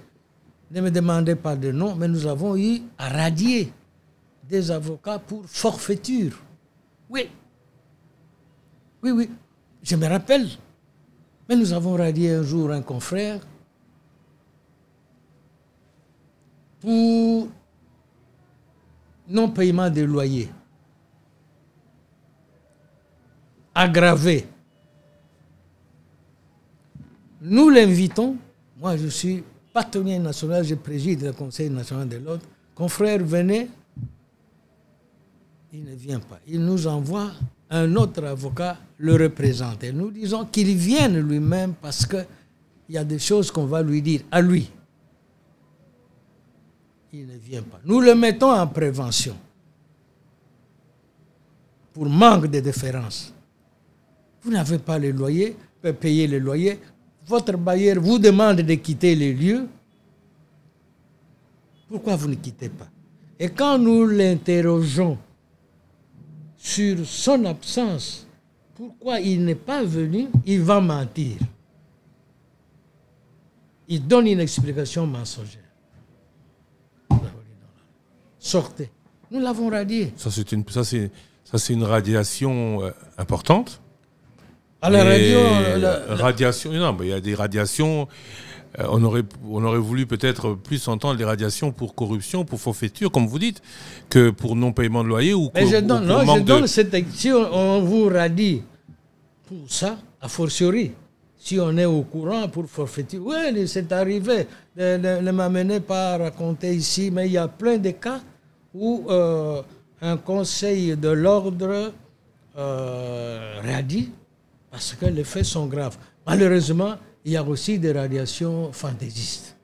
Ne me demandez pas de nom, mais nous avons eu à radier des avocats pour forfaiture. Oui. Oui, oui. Je me rappelle. Mais nous avons radié un jour un confrère pour non-paiement de loyer. Aggravé. Nous l'invitons. Moi, je suis bâtonnier national, je préside le Conseil national de l'ordre. Confrère, venez. Il ne vient pas. Il nous envoie un autre avocat le représenter. Nous disons qu'il vienne lui-même parce qu'il y a des choses qu'on va lui dire à lui. Il ne vient pas. Nous le mettons en prévention pour manque de déférence. Vous n'avez pas les loyers, payer les loyers. Votre bailleur vous demande de quitter les lieux. Pourquoi vous ne quittez pas? Et quand nous l'interrogeons sur son absence, pourquoi il n'est pas venu, il va mentir. Il donne une explication mensongère. Sortez. Nous l'avons radié. Ça, c'est une, ça, c'est, ça, c'est une radiation euh, importante. À la Et, radio, la- la- radiation, non, mais il y a des radiations. Euh, on, aurait, on aurait voulu peut-être plus entendre les radiations pour corruption, pour forfaiture, comme vous dites, que pour non-paiement de loyer ou, que- je ou pour non, je de- donne cette Si on, on vous radie pour ça, a fortiori, si on est au courant pour forfaiture, oui, c'est arrivé. Ne, ne- ne m'amenez pas à raconter ici, mais il y a plein de cas où euh, un conseil de l'ordre euh, radie parce que les faits sont graves. Malheureusement, il y a aussi des radiations fantaisistes.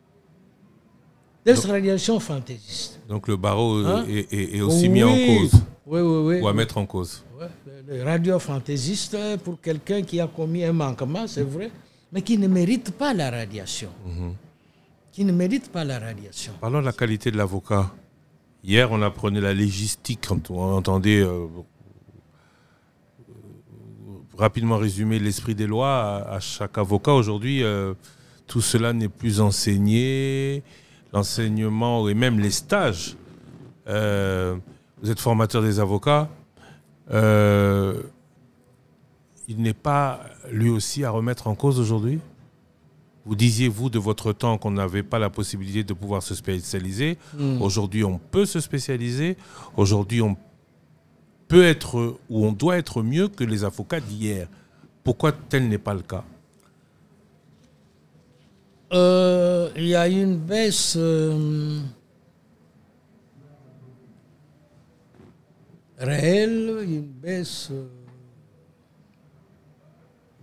Des radiations fantaisistes. Donc le barreau Hein? est, est- est aussi mis en cause, Oui, oui, oui. ou à mettre en cause. Ouais, le- le radio-fantaisiste, pour quelqu'un qui a commis un manquement, c'est vrai, mais qui ne mérite pas la radiation. Qui ne mérite pas la radiation. Parlons de la qualité de l'avocat. Hier, on apprenait la légistique quand on entendait euh, rapidement résumer l'esprit des lois à, à chaque avocat. Aujourd'hui, euh, tout cela n'est plus enseigné. L'enseignement et même les stages. Euh, vous êtes formateur des avocats. Euh, il n'est pas lui aussi à remettre en cause aujourd'hui? Vous disiez, vous, de votre temps, qu'on n'avait pas la possibilité de pouvoir se spécialiser. Aujourd'hui, on peut se spécialiser. Aujourd'hui, on peut être ou on doit être mieux que les avocats d'hier. Pourquoi tel n'est pas le cas? Euh, il y a une baisse euh, réelle, une baisse euh,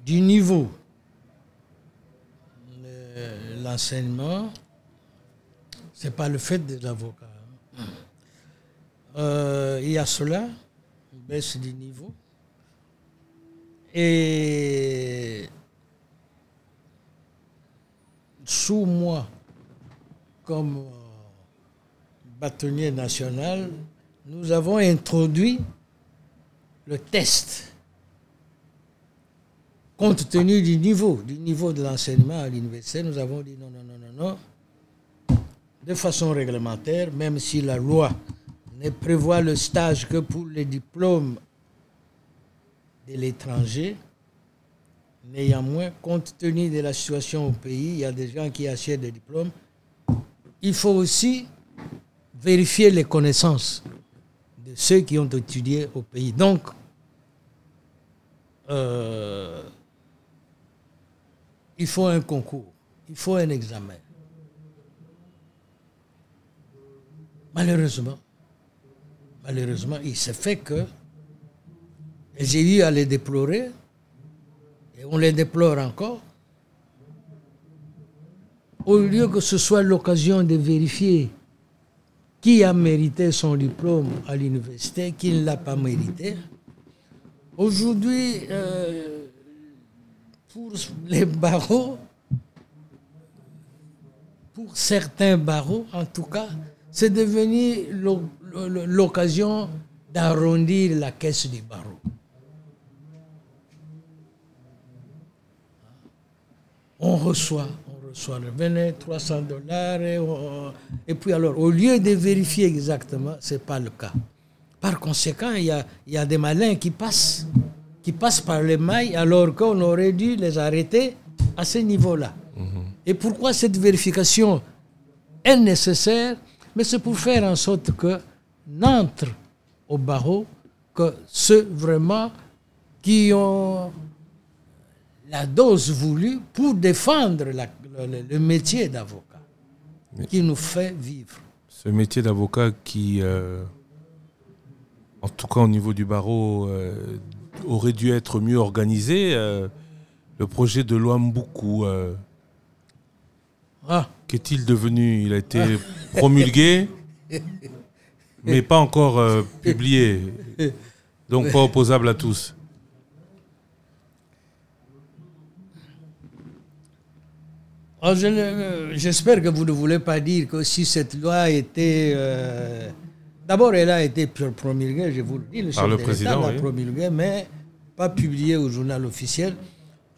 du niveau l'enseignement. Ce n'est pas le fait des avocats. hein. Il y a cela, du niveau. Et sous moi, comme euh, bâtonnier national, nous avons introduit le test. Compte tenu du niveau, du niveau de l'enseignement à l'université, nous avons dit non, non, non, non, non. De façon réglementaire, même si la loi ne prévoit le stage que pour les diplômes de l'étranger, Néanmoins, compte tenu de la situation au pays, il y a des gens qui achètent des diplômes. Il faut aussi vérifier les connaissances de ceux qui ont étudié au pays. Donc, euh, il faut un concours, il faut un examen. Malheureusement, malheureusement, il s'est fait que j'ai eu à les déplorer, et on les déplore encore, au lieu que ce soit l'occasion de vérifier qui a mérité son diplôme à l'université, qui ne l'a pas mérité. Aujourd'hui, euh, pour les barreaux, pour certains barreaux en tout cas, c'est devenu l'occasion d'arrondir la caisse du barreau. on reçoit, on reçoit le Bénin, 300 dollars, et, on- et puis alors, au lieu de vérifier exactement, ce n'est pas le cas. Par conséquent, il y a, y a des malins qui passent, qui passent par les mailles, alors qu'on aurait dû les arrêter à ce niveau-là. Et pourquoi cette vérification est nécessaire? Mais c'est pour faire en sorte que n'entrent au barreau que ceux vraiment qui ont la dose voulue pour défendre la- le, le métier d'avocat qui nous fait vivre. Ce métier d'avocat qui, euh, en tout cas au niveau du barreau, euh, aurait dû être mieux organisé. euh, le projet de loi Mboukou, Ah, qu'est-il devenu? Il a été promulgué, mais pas encore euh, publié, donc pas opposable à tous. Oh, j'espère que vous ne voulez pas dire que si cette loi était... Euh, D'abord, elle a été promulguée, je vous le dis, le chef Par le l'a promulguée, mais pas publiée au journal officiel.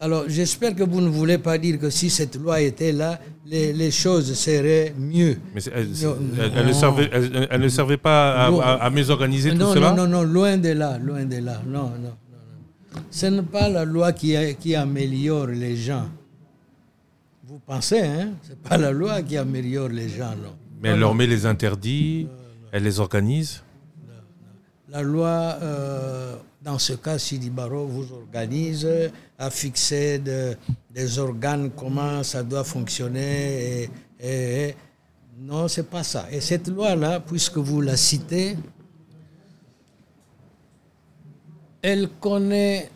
Alors, j'espère que vous ne voulez pas dire que si cette loi était là, les, les choses seraient mieux. Mais elle, Non, elle- elle ne non. servait, elle- elle ne servait pas à, Non. à- à mésorganiser tout non, cela non, non, non, loin de là, loin de là. Non, non, non. non. Ce n'est pas la loi qui, améliore les gens. Vous pensez, hein? Ce n'est pas la loi qui améliore les gens, non. Mais Non, elle leur non. met les interdits, elle les organise. La loi, euh, dans ce cas, Sidi Baro vous organise fixer de- des organes, comment ça doit fonctionner. Et, et- et- non, c'est pas ça. Et cette loi-là, puisque vous la citez, elle connaît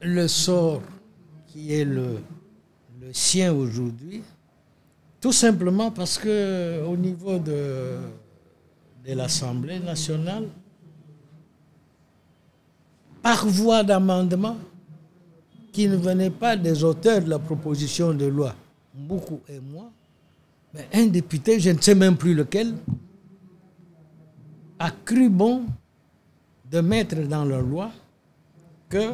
le sort qui est le, le sien aujourd'hui, tout simplement parce que au niveau de, de l'Assemblée nationale, par voie d'amendement, qui ne venait pas des auteurs de la proposition de loi, beaucoup et moi, mais un député, je ne sais même plus lequel, a cru bon de mettre dans la loi que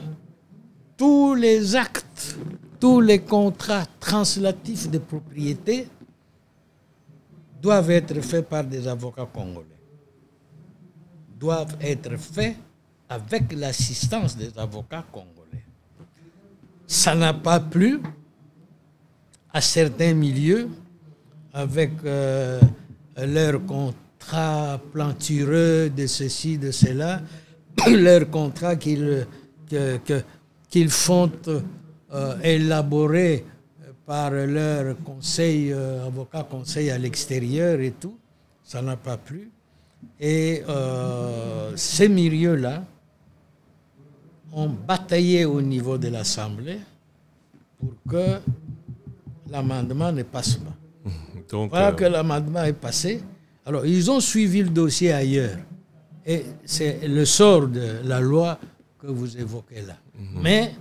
tous les actes, tous les contrats translatifs de propriété doivent être faits par des avocats congolais. Doivent être faits avec l'assistance des avocats congolais. Ça n'a pas plu à certains milieux avec euh, leurs contrats plantureux de ceci, de cela, leurs contrats qu'ils que- font euh, élaborer par leur conseil, euh, avocat à l'extérieur et tout. Ça n'a pas plu. Et euh, ces milieux-là ont bataillé au niveau de l'Assemblée pour que l'amendement ne passe pas. Donc, Voilà euh, que l'amendement est passé. Alors, ils ont suivi le dossier ailleurs. Et c'est le sort de la loi que vous évoquez là. Mhm. Mais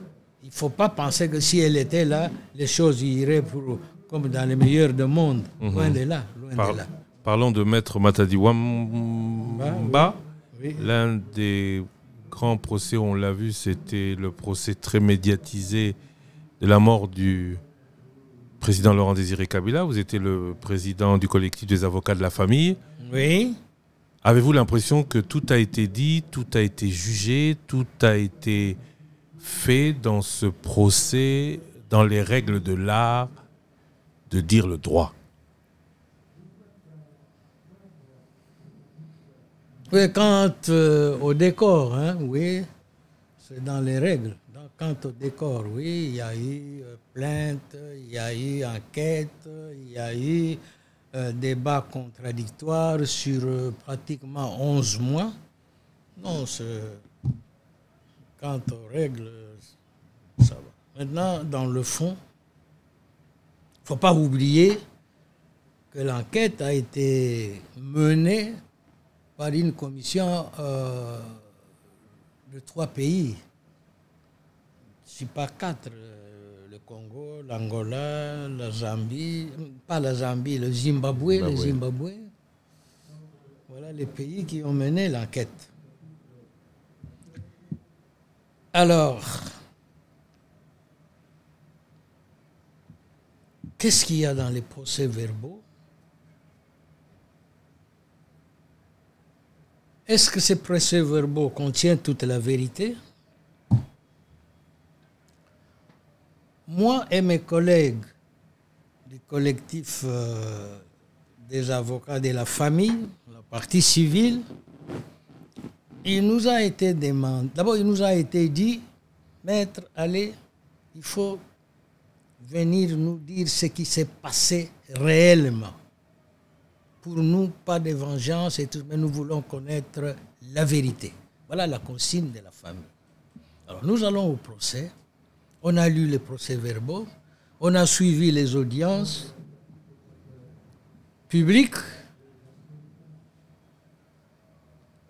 il ne faut pas penser que si elle était là, les choses iraient pour, comme dans les meilleurs du monde. Loin de là. Loin Mhm. par- de là. parlons de Maître Matadi Wamba. Oui. L'un des grands procès, on l'a vu, c'était le procès très médiatisé de la mort du président Laurent Désiré Kabila. Vous étiez le président du collectif des avocats de la famille. Oui. Avez-vous l'impression que tout a été dit, tout a été jugé, tout a été fait dans ce procès, dans les règles de l'art, de dire le droit? Oui, quant euh, au décor, hein, oui, c'est dans les règles. Donc, quant au décor, oui, il y a eu euh, plainte, il y a eu enquête, il y a eu euh, débat contradictoire sur pratiquement 11 mois. Non. Quant aux règles, ça va. Maintenant, dans le fond, il ne faut pas oublier que l'enquête a été menée par une commission euh, de trois pays. Si pas quatre, euh, le Congo, l'Angola, la Zambie, pas la Zambie, le Zimbabwe, le Zimbabwe. Zimbabwe. Voilà les pays qui ont mené l'enquête. Alors, qu'est-ce qu'il y a dans les procès verbaux? Est-ce que ces procès-verbaux contiennent toute la vérité? Moi et mes collègues du collectif euh, des avocats de la famille, la partie civile, il nous a été demandé, d'abord il nous a été dit, maître, allez, il faut venir nous dire ce qui s'est passé réellement pour nous, pas de vengeance et tout, mais nous voulons connaître la vérité. Voilà la consigne de la famille. Alors nous allons au procès, on a lu les procès-verbaux, on a suivi les audiences publiques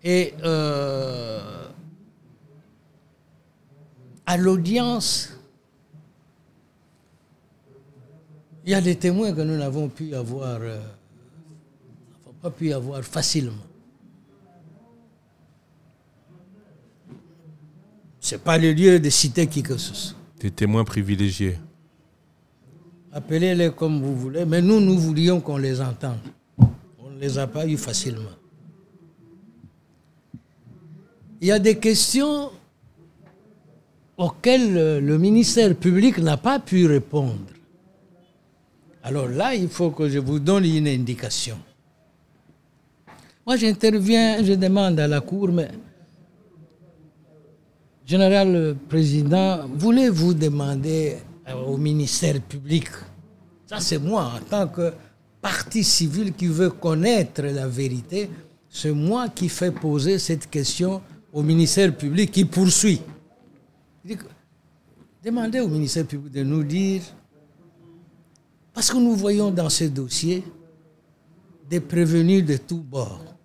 et euh, à l'audience, Il y a des témoins que nous n'avons pu avoir, euh, pas pu avoir facilement. Ce n'est pas le lieu de citer qui que ce soit. Des témoins privilégiés. Appelez-les comme vous voulez, mais nous, nous voulions qu'on les entende. On ne les a pas eu facilement. Il y a des questions auxquelles le ministère public n'a pas pu répondre. Alors là, il faut que je vous donne une indication. Moi, j'interviens, je demande à la Cour, mais Général Président, voulez-vous demander au ministère public, ça c'est moi en tant que parti civil qui veut connaître la vérité, c'est moi qui fais poser cette question au ministère public qui poursuit. Demandez au ministère public de nous dire, parce que nous voyons dans ce dossier des prévenus de tous bords.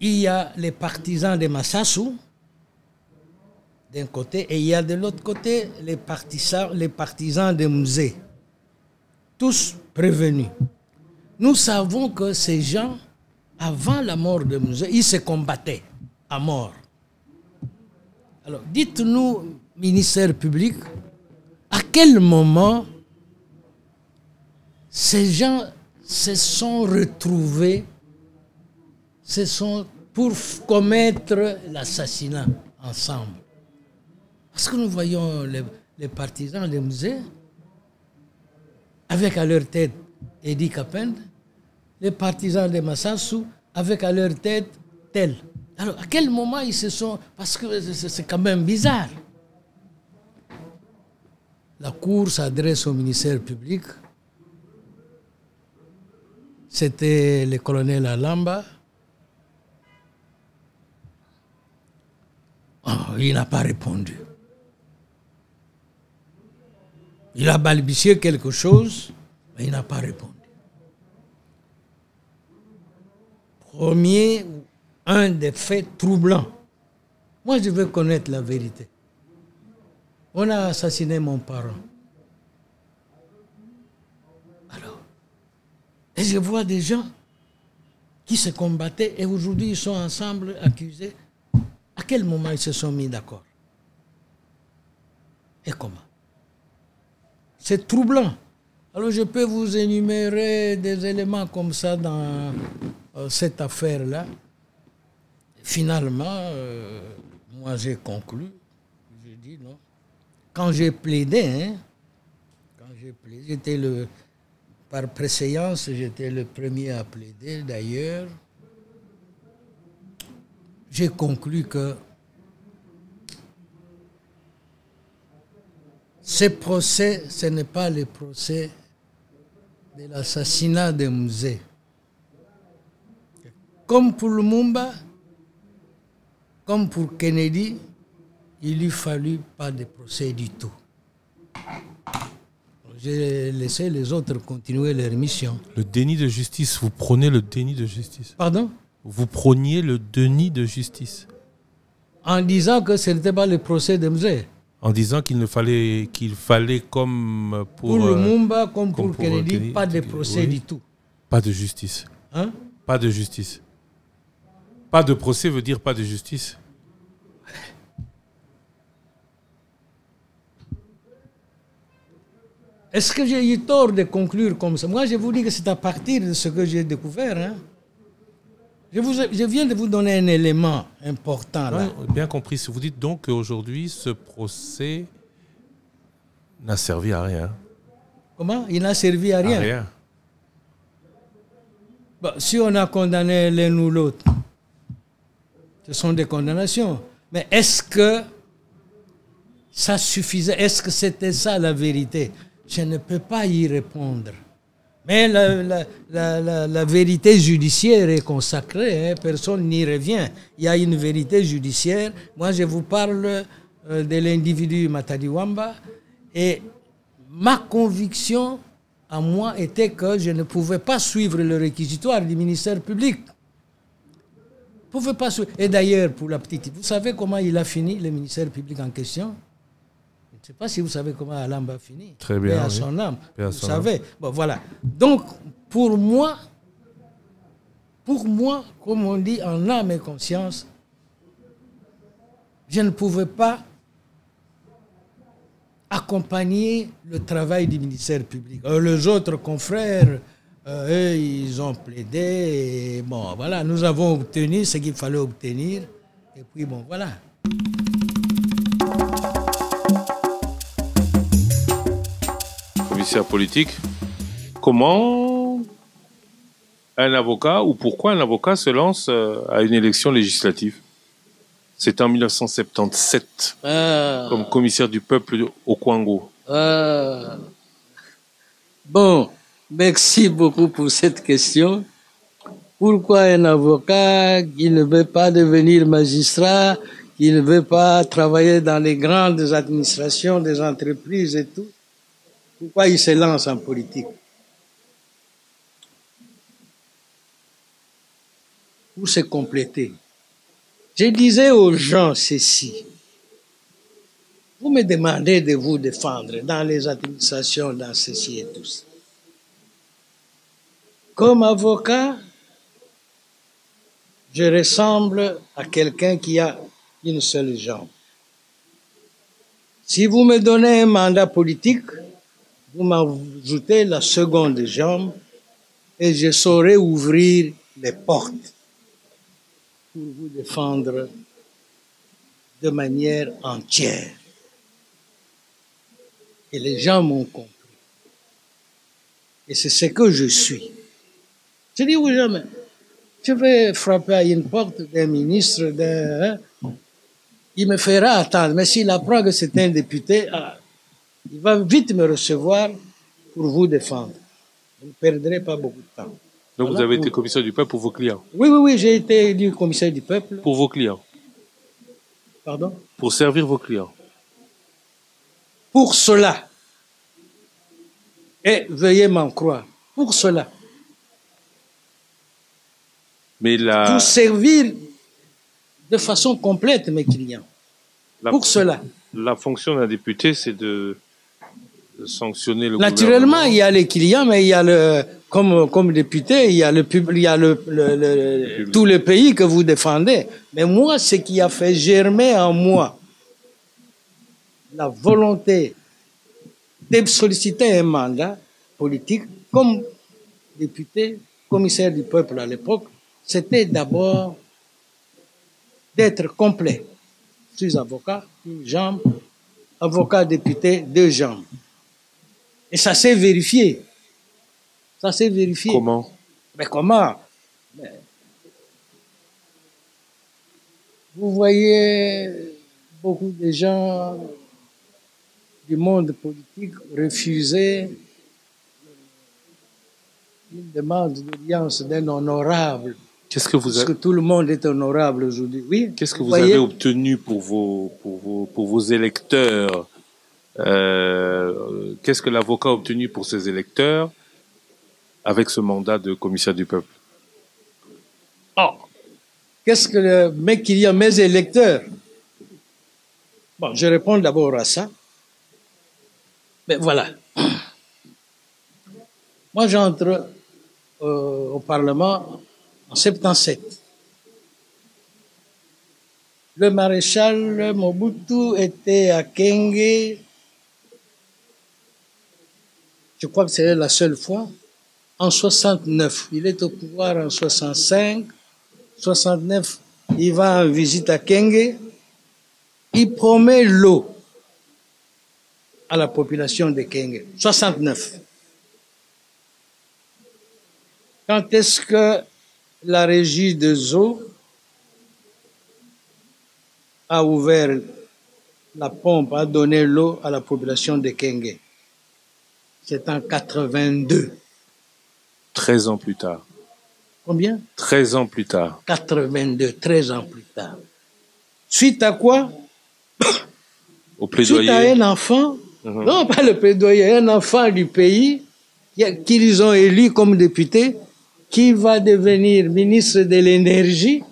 Il y a les partisans de Massassou, d'un côté, et il y a de l'autre côté les partisans, les partisans de Musée. Tous prévenus. Nous savons que ces gens, avant la mort de Musée, ils se combattaient à mort. Alors, dites-nous, ministère public, à quel moment ces gens se sont retrouvés se sont pour commettre l'assassinat ensemble. Parce que nous voyons les, partisans des musées avec à leur tête Eddie Capend, les partisans de Massassou avec à leur tête tel. Alors, à quel moment ils se sont... Parce que c'est quand même bizarre. La Cour s'adresse au ministère public. C'était le colonel Alamba. Oh, il n'a pas répondu. Il a balbutié quelque chose, mais il n'a pas répondu. Premier, un des faits troublants. Moi, je veux connaître la vérité. On a assassiné mon parent. Alors, et je vois des gens qui se combattaient et aujourd'hui ils sont ensemble accusés. À quel moment ils se sont mis d'accord? Et comment? C'est troublant. Alors je peux vous énumérer des éléments comme ça dans euh, cette affaire-là. Finalement, euh, moi j'ai conclu, j'ai dit non. Quand j'ai plaidé, hein, quand j'ai plaidé, j'étais le, par préséance, j'étais le premier à plaider d'ailleurs. J'ai conclu que ce procès, ce n'est pas le procès de l'assassinat de musées. Comme pour Lumumba, comme pour Kennedy, il lui fallu pas de procès du tout. J'ai laissé les autres continuer leur mission. Le déni de justice, vous prenez le déni de justice. Pardon? Vous preniez le déni de justice. En disant que ce n'était pas le procès de musée. En disant qu'il ne fallait qu'il fallait comme pour, Pour euh, Lumumba, comme, comme pour, pour, Kennedy, Kennedy, pas de oui. procès du tout. pas de justice. Hein? Pas de justice. Pas de procès veut dire pas de justice. Est-ce que j'ai eu tort de conclure comme ça? Moi, je vous dis que c'est à partir de ce que j'ai découvert. hein. Je, vous, je viens de vous donner un élément important là. Ouais, bien compris. Si Vous dites donc qu'aujourd'hui, ce procès n'a servi à rien. Comment? Il n'a servi à À rien. rien. Bon, si on a condamné l'un ou l'autre, ce sont des condamnations. Mais est-ce que ça suffisait? Est-ce que c'était ça la vérité? Je ne peux pas y répondre. Mais la, la- la- vérité judiciaire est consacrée, hein, personne n'y revient. Il y a une vérité judiciaire. Moi, je vous parle euh, de l'individu Matadi Wamba et ma conviction à moi était que je ne pouvais pas suivre le réquisitoire du ministère public. Je pouvais pas suivre. Et d'ailleurs, pour la petite, vous savez comment il a fini, le ministère public en question? Ne sais pas si vous savez comment Alain va finir. Très bien, Paix à oui. son âme. À vous son savez. Bon, voilà. Donc, pour moi, pour moi, comme on dit en âme et conscience, je ne pouvais pas accompagner le travail du ministère public. Euh, les autres confrères, euh, eux, ils ont plaidé. Et bon, voilà, nous avons obtenu ce qu'il fallait obtenir. Et puis, bon, voilà. Politique, comment un avocat ou pourquoi un avocat se lance euh, à une élection législative? C'est en 1977 Ah. comme commissaire du peuple au Congo. Ah. Bon, merci beaucoup pour cette question. Pourquoi un avocat qui ne veut pas devenir magistrat, qui ne veut pas travailler dans les grandes administrations des entreprises et tout, pourquoi il se lance en politique Pour se compléter. Je disais aux gens ceci. Vous me demandez de vous défendre dans les administrations, dans ceci et tout. Comme avocat, je ressemble à quelqu'un qui a une seule jambe. Si vous me donnez un mandat politique, vous m'ajoutez la seconde jambe et je saurai ouvrir les portes pour vous défendre de manière entière. Et les gens m'ont compris. Et c'est ce que je suis. Je dis aux gens, mais je vais frapper à une porte d'un ministre, d'un... hein, il me fera attendre. Mais s'il apprend que c'est un député, ah, il va vite me recevoir pour vous défendre. Vous ne perdrez pas beaucoup de temps. Donc vous avez pour- été commissaire du peuple pour vos clients? Oui, oui, oui, j'ai été élu commissaire du peuple. Pour vos clients. Pardon? Pour servir vos clients. Pour cela. Et veuillez m'en croire. Pour cela. Mais la, Pour servir de façon complète mes clients. la, Pour cela. la fonction d'un député, c'est de sanctionner le Naturellement, il y a les clients, mais il y a le, comme, comme député, il y a le public, il y a le, le- le- pays que vous défendez. Mais moi, ce qui a fait germer en moi la volonté de solliciter un mandat politique comme député, commissaire du peuple à l'époque, c'était d'abord d'être complet. Je suis avocat, une jambe, avocat député, deux jambes. Et ça s'est vérifié. Ça s'est vérifié. Comment? Mais comment? Mais Vous voyez beaucoup de gens du monde politique refuser une demande d'audience d'un honorable. Qu'est-ce que vous, Parce a- que tout le monde est honorable aujourd'hui. Oui. qu'est-ce que vous voyez avez obtenu pour vos, pour vos, pour vos électeurs? Euh, Qu'est-ce que l'avocat a obtenu pour ses électeurs avec ce mandat de commissaire du peuple? Oh, qu'est-ce que le mec qu'il y a mes électeurs? Bon, je réponds d'abord à ça. Mais voilà. Moi, j'entre euh, au Parlement en 77. Le maréchal Mobutu était à Kenge. Je crois que c'est la seule fois. En 69. Il est au pouvoir en 65. 69, il va en visite à Kenge. Il promet l'eau à la population de Kenge. 69. Quand est-ce que la régie de eaux a ouvert la pompe, a donné l'eau à la population de Kenge? C'est en 82. 13 ans plus tard. Combien? 13 ans plus tard. 82, 13 ans plus tard. Suite à quoi? Au Suite à plaidoyer. un enfant, Mhm. non pas le plaidoyer, un enfant du pays qu'ils ont élu comme député, qui va devenir ministre de l'énergie.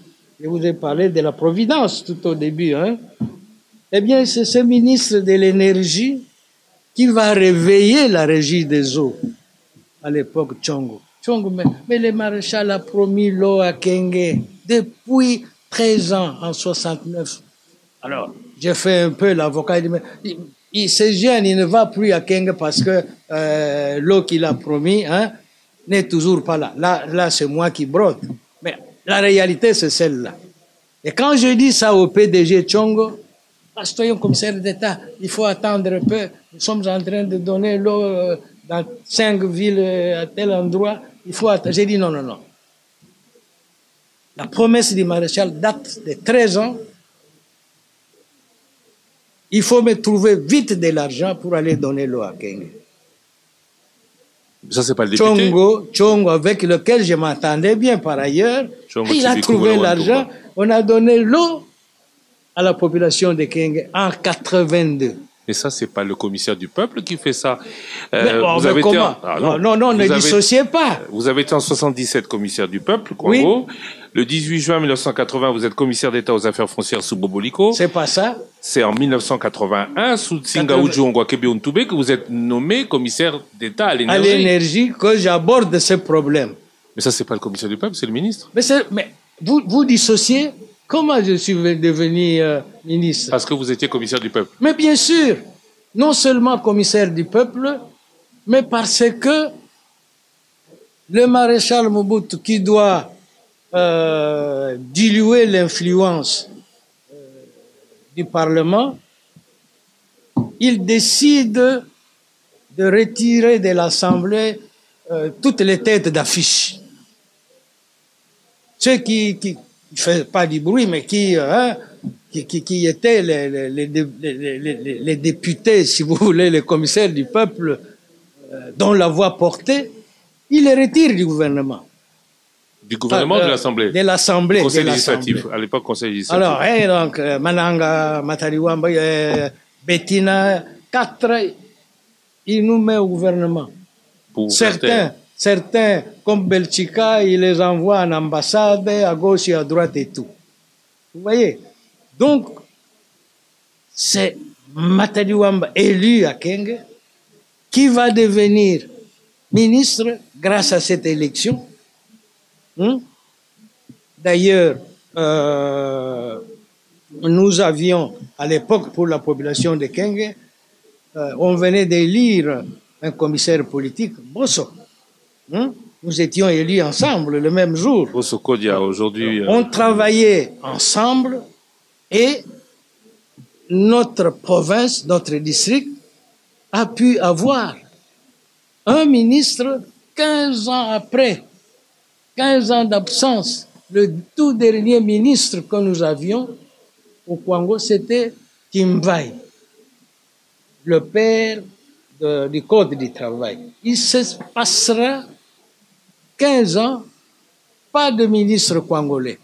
Je vous ai parlé de la Providence tout au début. Hein? Eh bien, c'est ce ministre de l'énergie qui va réveiller la régie des eaux à l'époque Tchongo. Tchongo, mais, mais le maréchal a promis l'eau à Kenge depuis 13 ans, en 69. Alors, j'ai fait un peu l'avocat. Il, dit, mais il, il se gêne, il ne va plus à Kenge parce que euh, l'eau qu'il a promis hein, n'est toujours pas là. Là, là c'est moi qui brode. Mais la réalité, c'est celle-là. Et quand je dis ça au PDG Tchongo, un commissaire d'État, il faut attendre un peu. Nous sommes en train de donner l'eau euh, dans cinq villes euh, à tel endroit. Il faut attendre. J'ai dit non, non, non. La promesse du maréchal date de 13 ans. Il faut me trouver vite de l'argent pour aller donner l'eau à Kenge. Ça, c'est pas le député. Tchongo, avec lequel je m'entendais bien par ailleurs, Tchongo il a trouvé l'argent. On a donné l'eau à la population de Kenge en 82. Et ça, c'est pas le commissaire du peuple qui fait ça. Mais, Euh, oh, vous mais avez été comment? en- Ah, non, non, non, ne avez- dissociez pas. Vous avez été en 77 commissaire du peuple, Congo. Le 18 juin 1980, vous êtes commissaire d'État aux affaires foncières sous Boboliko. C'est pas ça. C'est en 1981, sous Tsinga 80. Uju Ongwakebe Ontube, que vous êtes nommé commissaire d'État à À l'énergie. l'énergie que j'aborde ce problème. Mais ça, c'est pas le commissaire du peuple, c'est le ministre. Mais, mais vous, vous dissociez Comment je suis devenu euh, ministre? Parce que vous étiez commissaire du peuple. Mais bien sûr, non seulement commissaire du peuple, mais parce que le maréchal Mobutu qui doit euh, diluer l'influence euh, du Parlement, il décide de retirer de l'Assemblée euh, toutes les têtes d'affiche. Ceux qui qui ne faisaient pas du bruit, mais qui, euh, hein, qui, qui, qui étaient les, les, les, les, députés, si vous voulez, les commissaires du peuple, euh, dont la voix portait, il les retire du gouvernement. Du gouvernement Enfin, de euh, l'Assemblée? De l'Assemblée. Conseil de législatif. À l'époque, conseil législatif. Alors, hein, donc, euh, Mananga, Matariwamba, euh, Bettina, quatre, il nous met au gouvernement. pour Certains. Certains, comme Belchika, il les envoie en ambassade, à gauche et à droite et tout. Vous voyez? Donc, c'est Matadiwamba élu à Kenge qui va devenir ministre grâce à cette élection. Hein? D'ailleurs, euh, nous avions, à l'époque, pour la population de Kenge, euh, on venait d'élire un commissaire politique, Bosso. Hein? Nous étions élus ensemble le même jour. Kodia, aujourd'hui. euh, On travaillait ensemble et notre province, notre district, a pu avoir un ministre 15 ans après, 15 ans d'absence. Le tout dernier ministre que nous avions au Congo, c'était Kimbai, le père de- du Code du travail. Il se passera 15 ans, pas de ministre congolais.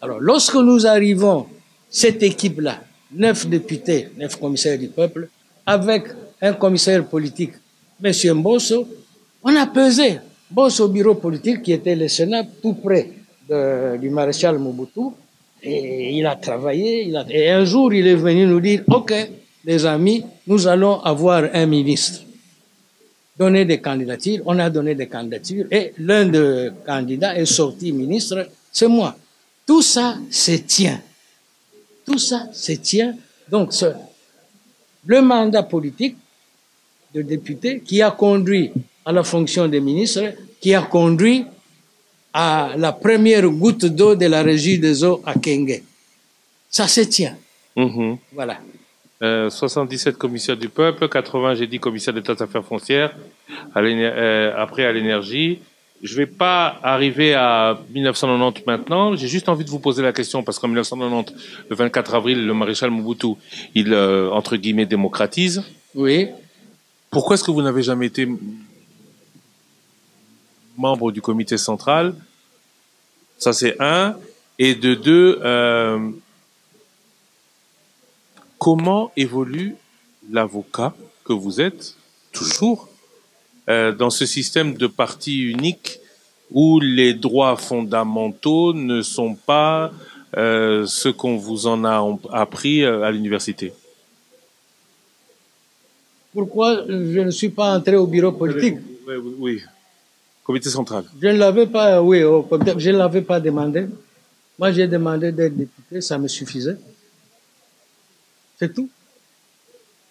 Alors, lorsque nous arrivons, cette équipe-là, neuf députés, neuf commissaires du peuple, avec un commissaire politique, M. Mbosso, on a pesé. Mbosso au bureau politique qui était le Sénat tout près du maréchal Mobutu. Et il a travaillé. et un jour, il est venu nous dire, OK, les amis, nous allons avoir un ministre donner des candidatures. On a donné des candidatures et l'un des candidats est sorti ministre, c'est moi. Tout ça se tient. Tout ça se tient. Donc, le mandat politique de député qui a conduit à la fonction de ministre, qui a conduit à la première goutte d'eau de la régie des eaux à Kenge. Ça se tient. mhm. Voilà. Euh, 77 commissaires du peuple, 80, j'ai dit commissaire d'État des affaires foncières, à euh, après à l'énergie. Je vais pas arriver à 1990 maintenant. J'ai juste envie de vous poser la question parce qu'en 1990, le 24 avril, le maréchal Mobutu, il euh, entre guillemets démocratise. Oui. Pourquoi est-ce que vous n'avez jamais été membre du comité central? Ça c'est un. Et de deux, euh, comment évolue l'avocat que vous êtes toujours euh, dans ce système de parti unique où les droits fondamentaux ne sont pas euh, ce qu'on vous en a appris euh, à l'université? Pourquoi je ne suis pas entré au bureau politique? Oui, oui, oui. Comité central. Je ne l'avais pas, oui, au comité- je ne l'avais pas demandé. Moi, j'ai demandé d'être député, ça me suffisait. C'est tout.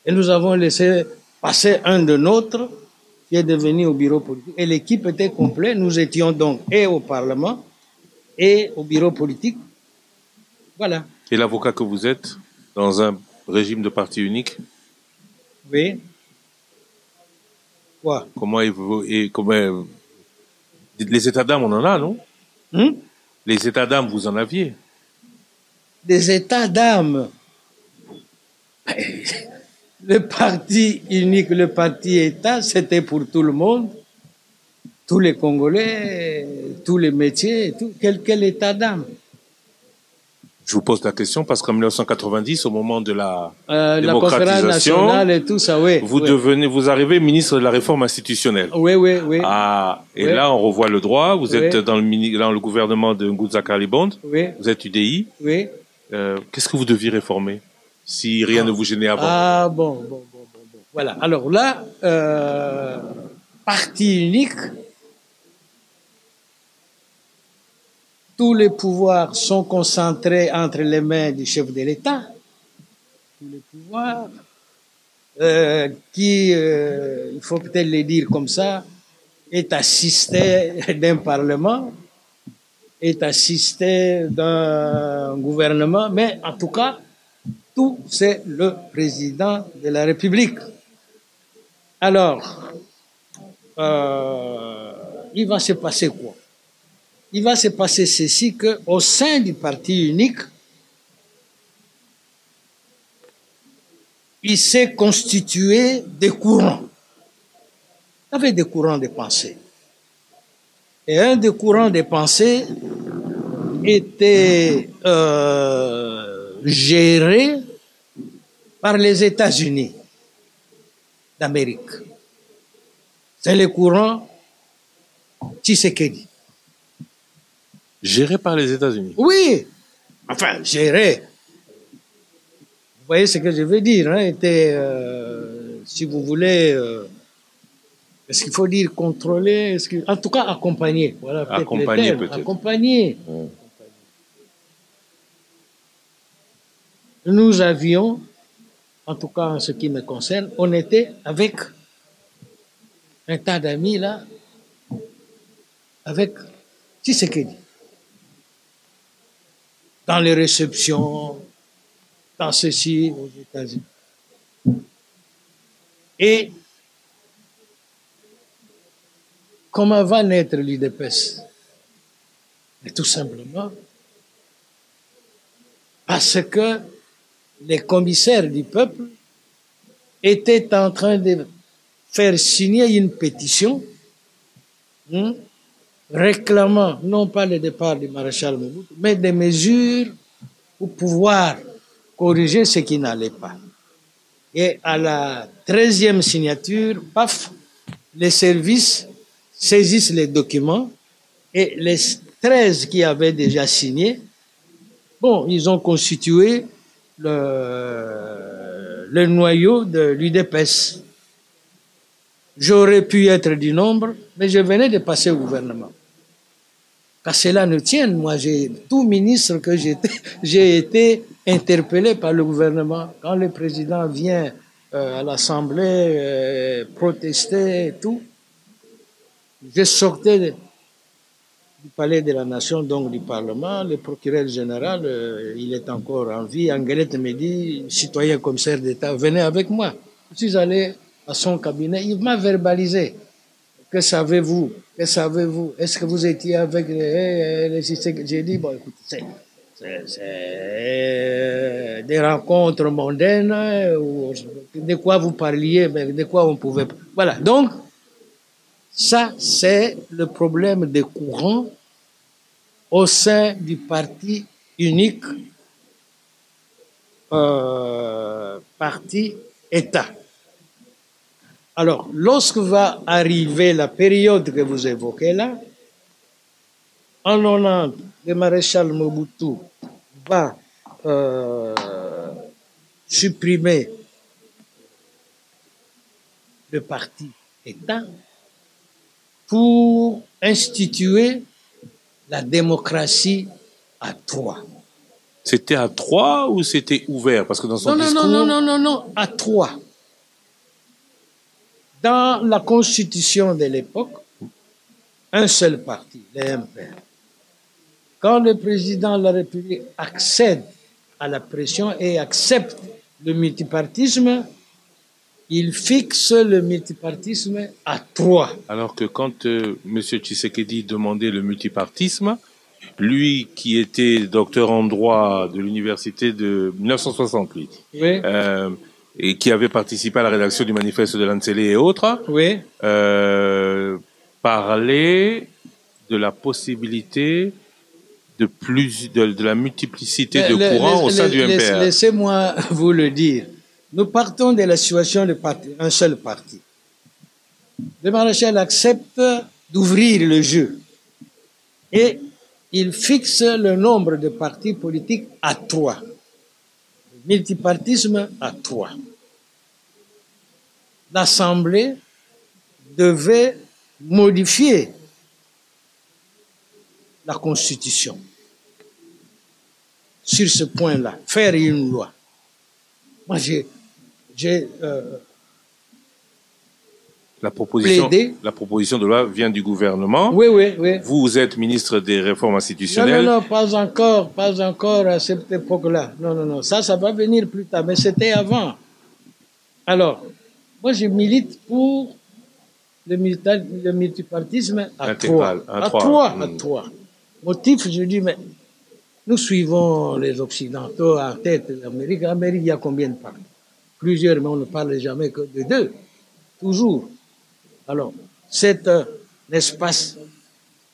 Et nous avons laissé passer un de nôtres qui est devenu au bureau politique. Et l'équipe était complète. Nous étions donc et au Parlement et au bureau politique. Voilà. Et l'avocat que vous êtes dans un régime de parti unique, Oui. Quoi? Comment et comment les états d'âme on en a non? Hein Les états d'âme vous en aviez? Des états d'âme. Le parti unique, le parti État, c'était pour tout le monde. Tous les Congolais, tous les métiers, tout. Quel, quel état d'âme Je vous pose la question parce qu'en 1990, au moment de la Euh, démocratisation, nationale et tout ça, oui. vous oui. devenez, vous arrivez ministre de la réforme institutionnelle. Oui, oui, oui. Ah, et Oui. là, on revoit le droit. Vous êtes dans le, dans le gouvernement de Nguza Kalibond. Oui, Vous êtes UDI. oui. Euh, Qu'est-ce que vous deviez réformer? Si rien ne vous gênait avant Ah, bon, bon, bon, bon, bon. Voilà. Alors là, euh, parti unique, tous les pouvoirs sont concentrés entre les mains du chef de l'État. Tous les pouvoirs euh, qui, euh, il faut peut-être le dire comme ça, est assisté d'un parlement, est assisté d'un gouvernement, mais en tout cas, tout, c'est le président de la République. Alors, euh, il va se passer quoi? Il va se passer ceci que au sein du parti unique, il s'est constitué des courants. Avait des courants de pensée. Et un des courants de pensée était euh, géré par les États-Unis d'Amérique. C'est le courant Tshisekedi. Géré par les États-Unis. Oui, enfin, géré. Vous voyez ce que je veux dire, hein, était, euh, si vous voulez, euh, est-ce qu'il faut dire contrôler, est-ce que, en tout cas accompagner. Voilà, peut-être Accompagner. Accompagner. Nous avions, en tout cas en ce qui me concerne, on était avec un tas d'amis là, avec Tshisekedi dans les réceptions, dans ceci aux États-Unis. Et comment va naître Mais Tout simplement parce que les commissaires du peuple étaient en train de faire signer une pétition hein, réclamant non pas le départ du maréchal Mobutu, mais des mesures pour pouvoir corriger ce qui n'allait pas. Et à la treizième signature, paf, les services saisissent les documents et les 13 qui avaient déjà signé, bon, ils ont constitué le, le noyau de l'UDPS. J'aurais pu être du nombre, mais je venais de passer au gouvernement. Qu'à cela ne tienne, moi, j'ai tout ministre que j'étais, j'ai été interpellé par le gouvernement. Quand le président vient euh, à l'Assemblée euh, protester et tout, je sortais du palais de la Nation, donc du Parlement. Le procureur général, euh, il est encore en vie. Anguelette me dit, citoyen commissaire d'État, venez avec moi. Je suis allé à son cabinet, il m'a verbalisé. Que savez-vous? Que savez-vous? Est-ce que vous étiez avec les, les systèmes J'ai dit, bon, écoute, c'est, des rencontres mondaines, hein, de quoi vous parliez, de quoi on pouvait... Voilà, donc, ça, c'est le problème des courants au sein du parti unique, euh, parti État. Alors, lorsque va arriver la période que vous évoquez là, en 90, le maréchal Mobutu va euh, supprimer le parti État pour instituer la démocratie à trois. C'était à trois ou c'était ouvert? Parce que dans son Non, non, discours... non, non, non, non, non, à trois. Dans la constitution de l'époque, un seul parti, les MPR. Quand le président de la République accède à la pression et accepte le multipartisme, il fixe le multipartisme à trois. Alors que quand euh, M. Tshisekedi demandait le multipartisme, lui qui était docteur en droit de l'université de 1968 Oui, euh, et qui avait participé à la rédaction du manifeste de Lancele et autres, oui. euh, parlait de la possibilité de plus de, de la multiplicité de Le- courants au sein du MPR. Laissez-moi vous le dire. Nous partons de la situation de parti, un seul parti. Le maréchal accepte d'ouvrir le jeu et il fixe le nombre de partis politiques à trois. Le multipartisme à trois. L'Assemblée devait modifier la Constitution sur ce point-là, faire une loi. Moi, j'ai, j'ai euh, La proposition, Plaider. la proposition de loi vient du gouvernement. oui, oui, oui. Vous êtes ministre des réformes Non, institutionnelles. non, non, pas encore, pas encore à cette époque-là. Non, non, non, ça, ça va venir plus tard, mais c'était avant. Alors, moi, je milite pour le, multipartisme à Intégral, trois. à À trois. à Mm. trois. Motif, je dis, mais nous suivons les Occidentaux en tête de l'Amérique. L'Amérique, il y a combien de partis? Plusieurs, mais on ne parle jamais que de deux. Toujours. Alors, c'est un espace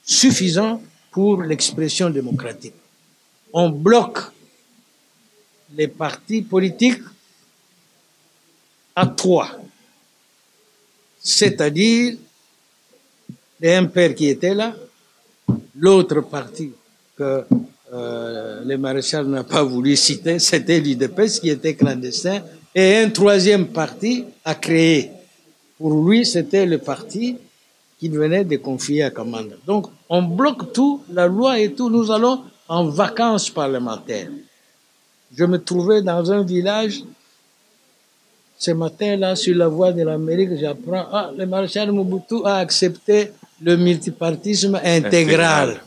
suffisant pour l'expression démocratique. On bloque les partis politiques à trois. C'est-à-dire les MPR qui étaient là, l'autre parti que euh, le maréchal n'a pas voulu citer, c'était l'UDPS qui était clandestin, et un troisième parti à créer. Pour lui, c'était le parti qu'il venait de confier à Kamanda. Donc, on bloque tout, la loi et tout. Nous allons en vacances parlementaires. Je me trouvais dans un village ce matin-là, sur la voie de l'Amérique, j'apprends, ah, le maréchal Mobutu a accepté le multipartisme intégral. Intégral.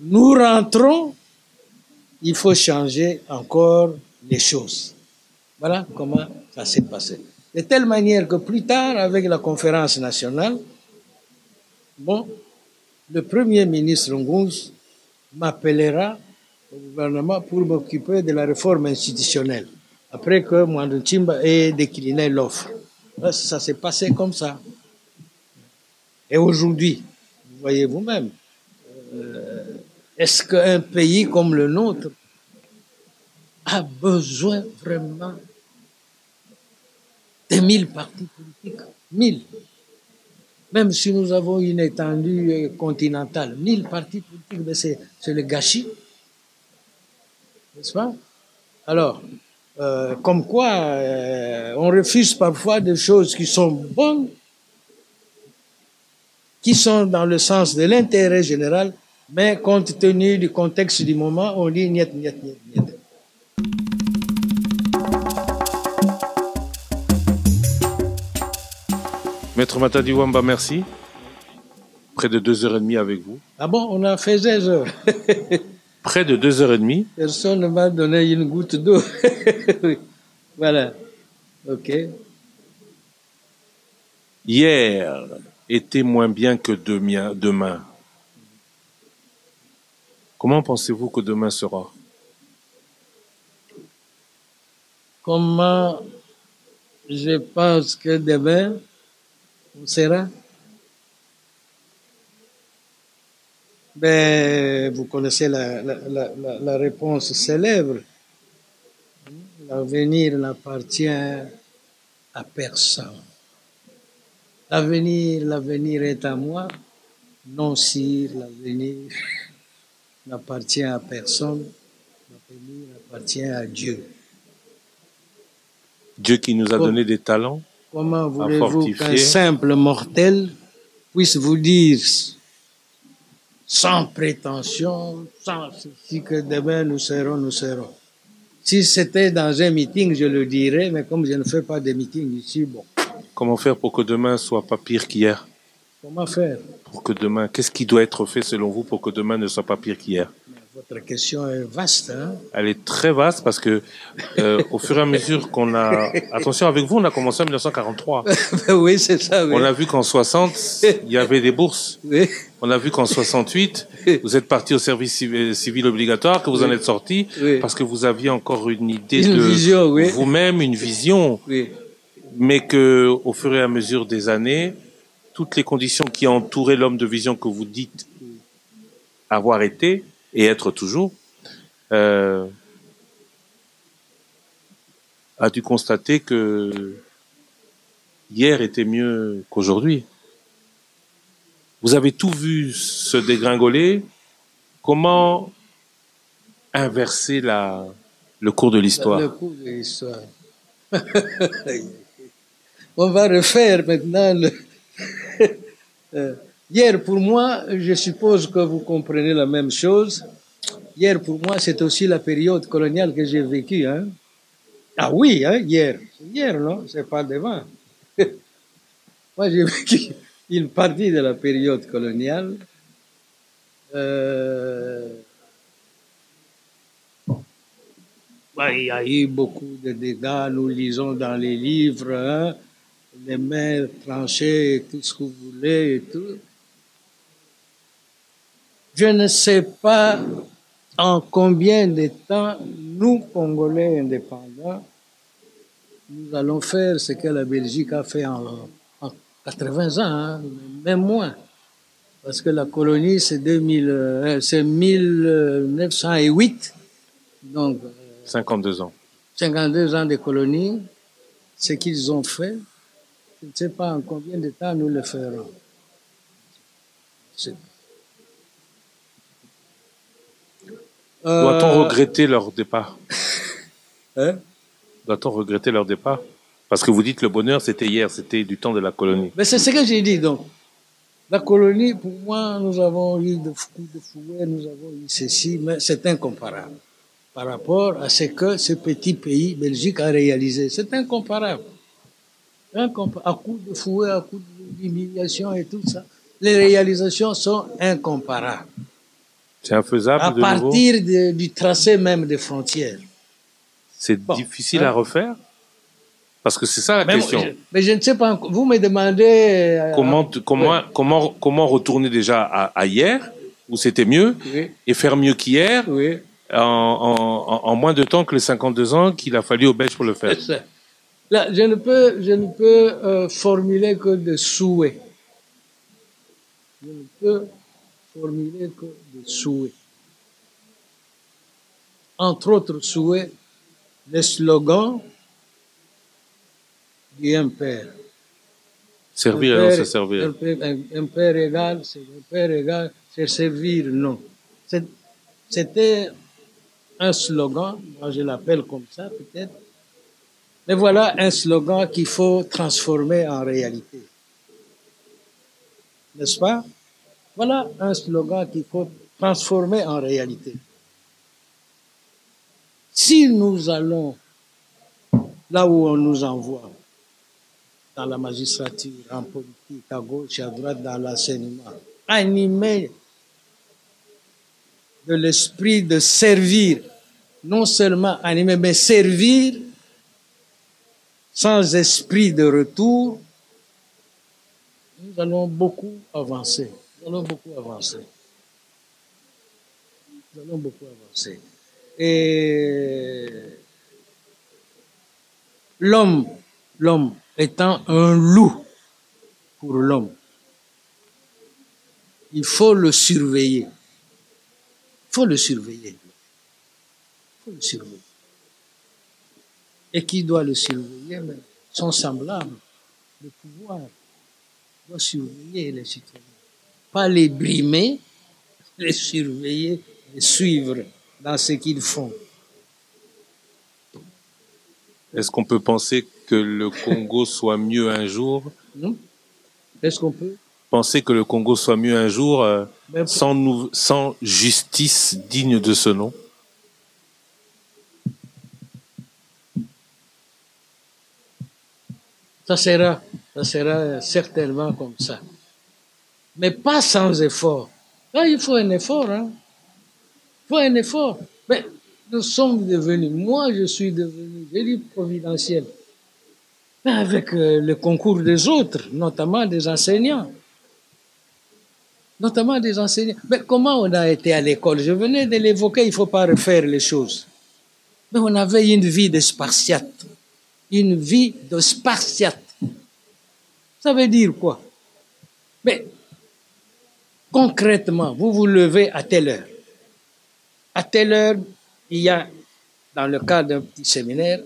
Nous rentrons, il faut changer encore les choses. Voilà comment ça s'est passé. De telle manière que plus tard, avec la conférence nationale, bon, le premier ministre Ngous m'appellera au gouvernement pour m'occuper de la réforme institutionnelle, après que Mwando Chimba ait décliné l'offre. Ça s'est passé comme ça. Et aujourd'hui, vous voyez vous-même, euh, est-ce qu'un pays comme le nôtre a besoin vraiment de mille partis politiques Mille. Même si nous avons une étendue euh, continentale, mille partis politiques, c'est le gâchis. N'est-ce pas? Alors, euh, comme quoi, euh, on refuse parfois des choses qui sont bonnes, qui sont dans le sens de l'intérêt général, mais compte tenu du contexte du moment, on dit niet, niet, niet. Maître Matadi Wamba, merci. Près de deux heures et demie avec vous. Ah bon, on a fait 16 heures. Près de deux heures et demie. Personne ne m'a donné une goutte d'eau. Voilà. OK. Hier était moins bien que demain. Comment pensez-vous que demain sera? Comment je pense que demain ben, Vous connaissez la, la, la, la- la réponse célèbre. L'avenir n'appartient à personne. L'avenir, l'avenir est à moi. Non, sire, l'avenir n'appartient à personne, l'avenir appartient à Dieu. Dieu qui nous a donné des talents. Comment voulez-vous qu'un simple mortel puisse vous dire sans prétention, sans ceci que demain nous serons, nous serons? Si c'était dans un meeting, je le dirais, mais comme je ne fais pas de meeting ici, bon, Comment faire pour que demain soit pas pire qu'hier? Comment faire? Pour que demain, qu'est-ce qui doit être fait selon vous pour que demain ne soit pas pire qu'hier? Votre question est vaste, hein Elle est très vaste parce que euh, au fur et à mesure qu'on a, attention avec vous, on a commencé en 1943. Oui, c'est ça, oui. On a vu qu'en 60, il y avait des bourses. Oui, On a vu qu'en 68, vous êtes parti au service civi- civil obligatoire, que vous en êtes sorti Oui. parce que vous aviez encore une idée Une de vision, oui. vous-même, une vision, oui. mais que au fur et à mesure des années, toutes les conditions qui entouraient l'homme de vision que vous dites avoir été et être toujours, euh, a dû constater que hier était mieux qu'aujourd'hui? Vous avez tout vu se dégringoler. Comment inverser la, le cours de l'histoire? Le coup de l'histoire. On va refaire maintenant le... Hier, pour moi, je suppose que vous comprenez la même chose. Hier, pour moi, c'est aussi la période coloniale que j'ai vécue. Hein? Ah oui, hein, hier. Hier, non? C'est pas devant. moi, j'ai vécu une partie de la période coloniale. Euh, il y a eu beaucoup de dégâts, nous lisons dans les livres, hein, les mers tranchées, tout ce que vous voulez et tout. Je ne sais pas en combien de temps nous, Congolais indépendants, nous allons faire ce que la Belgique a fait en, en 80 ans, hein, même moins. Parce que la colonie, c'est 2000, euh, c'est 1908. Donc, euh, 52 ans. 52 ans de colonie, ce qu'ils ont fait, je ne sais pas en combien de temps nous le ferons. C'est- Doit-on Euh, regretter leur départ hein? Doit-on regretter leur départ Parce que vous dites le bonheur, c'était hier, c'était du temps de la colonie. Mais c'est ce que j'ai dit donc. La colonie, pour moi, nous avons eu de coups de fouet, nous avons eu ceci, mais c'est incomparable par rapport à ce que ce petit pays, Belgique, a réalisé. C'est incomparable. Incompa- à coup de fouet, à coup d'humiliation et tout ça. Les réalisations sont incomparables. C'est infaisable À de partir de- du tracé même des frontières. C'est Bon, difficile hein. à refaire? Parce que c'est ça la Mais, question. je, mais je ne sais pas, vous me demandez... euh, Comment, comment, ouais. comment, comment retourner déjà à, à hier, où c'était mieux, Oui, et faire mieux qu'hier, oui. en, en, moins de temps que les 52 ans qu'il a fallu aux Belges pour le faire? Là, je ne peux, je ne peux euh, formuler que des souhaits. Je ne peux formuler que des souhaits. Entre autres souhaits, le slogan du un père. Servir et non se servir. Un, père- un- un père égal, c'est égal, c'est servir, non. C'était un slogan, moi je l'appelle comme ça peut-être, mais voilà un slogan qu'il faut transformer en réalité. N'est-ce pas? Voilà un slogan qu'il faut transformer en réalité. Si nous allons là où on nous envoie, dans la magistrature, en politique, à gauche à droite, dans l'enseignement, animés de l'esprit de servir, non seulement animé, mais servir sans esprit de retour, nous allons beaucoup avancer. Nous allons beaucoup avancer. Nous allons beaucoup avancer. Et l'homme, l'homme étant un loup pour l'homme, il faut le surveiller. Il faut le surveiller. Il faut le surveiller. Et qui doit le surveiller? Son semblable, le pouvoir, doit surveiller les citoyens. Pas les brimer, les surveiller les suivre dans ce qu'ils font. Est-ce qu'on peut penser que le Congo soit mieux un jour? Non Est-ce qu'on peut? Penser que le Congo soit mieux un jour euh, Ben, sans, sans justice digne de ce nom? Ça sera, ça sera certainement comme ça. Mais pas sans effort. Là, il faut un effort. Hein. Il faut un effort. Mais nous sommes devenus, moi je suis devenu, je dis providentiel, avec euh, le concours des autres, notamment des enseignants. Notamment des enseignants. Mais comment on a été à l'école? Je venais de l'évoquer, il ne faut pas refaire les choses. Mais on avait une vie de spartiate une vie de spartiate. Ça veut dire quoi? Mais concrètement, vous vous levez à telle heure. À telle heure, il y a, dans le cadre d'un petit séminaire,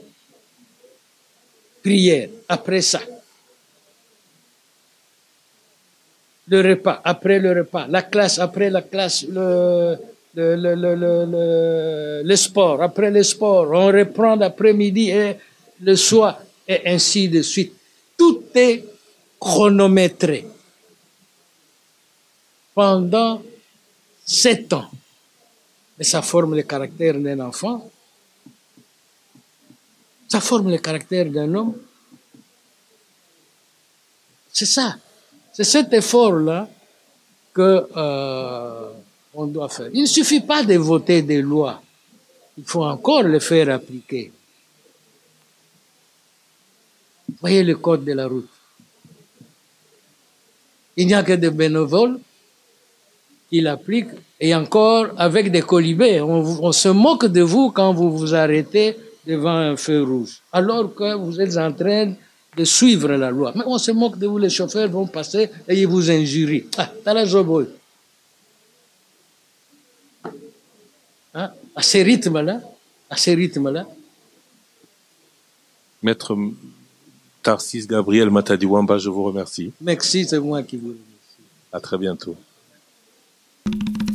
prière. Après ça, le repas, après le repas, la classe, après la classe, le, le, le, sport, après le sport, on reprend l'après-midi et le soir, et ainsi de suite. Tout est chronométré pendant sept ans. Et ça forme le caractère d'un enfant, ça forme le caractère d'un homme. C'est ça. C'est cet effort-là que euh, on doit faire. Il ne suffit pas de voter des lois. Il faut encore les faire appliquer. Voyez le code de la route. Il n'y a que des bénévoles qui l'appliquent et encore avec des colibés. On, se moque de vous quand vous vous arrêtez devant un feu rouge, alors que vous êtes en train de suivre la loi. Mais on se moque de vous, les chauffeurs vont passer et ils vous injurient. Ah, t'as la. Hein? À ce rythme-là, à ce rythme-là, Maître Tarsis Gabriel Matadiwamba, je vous remercie. merci, c'est moi qui vous dis. À très bientôt. Thank you.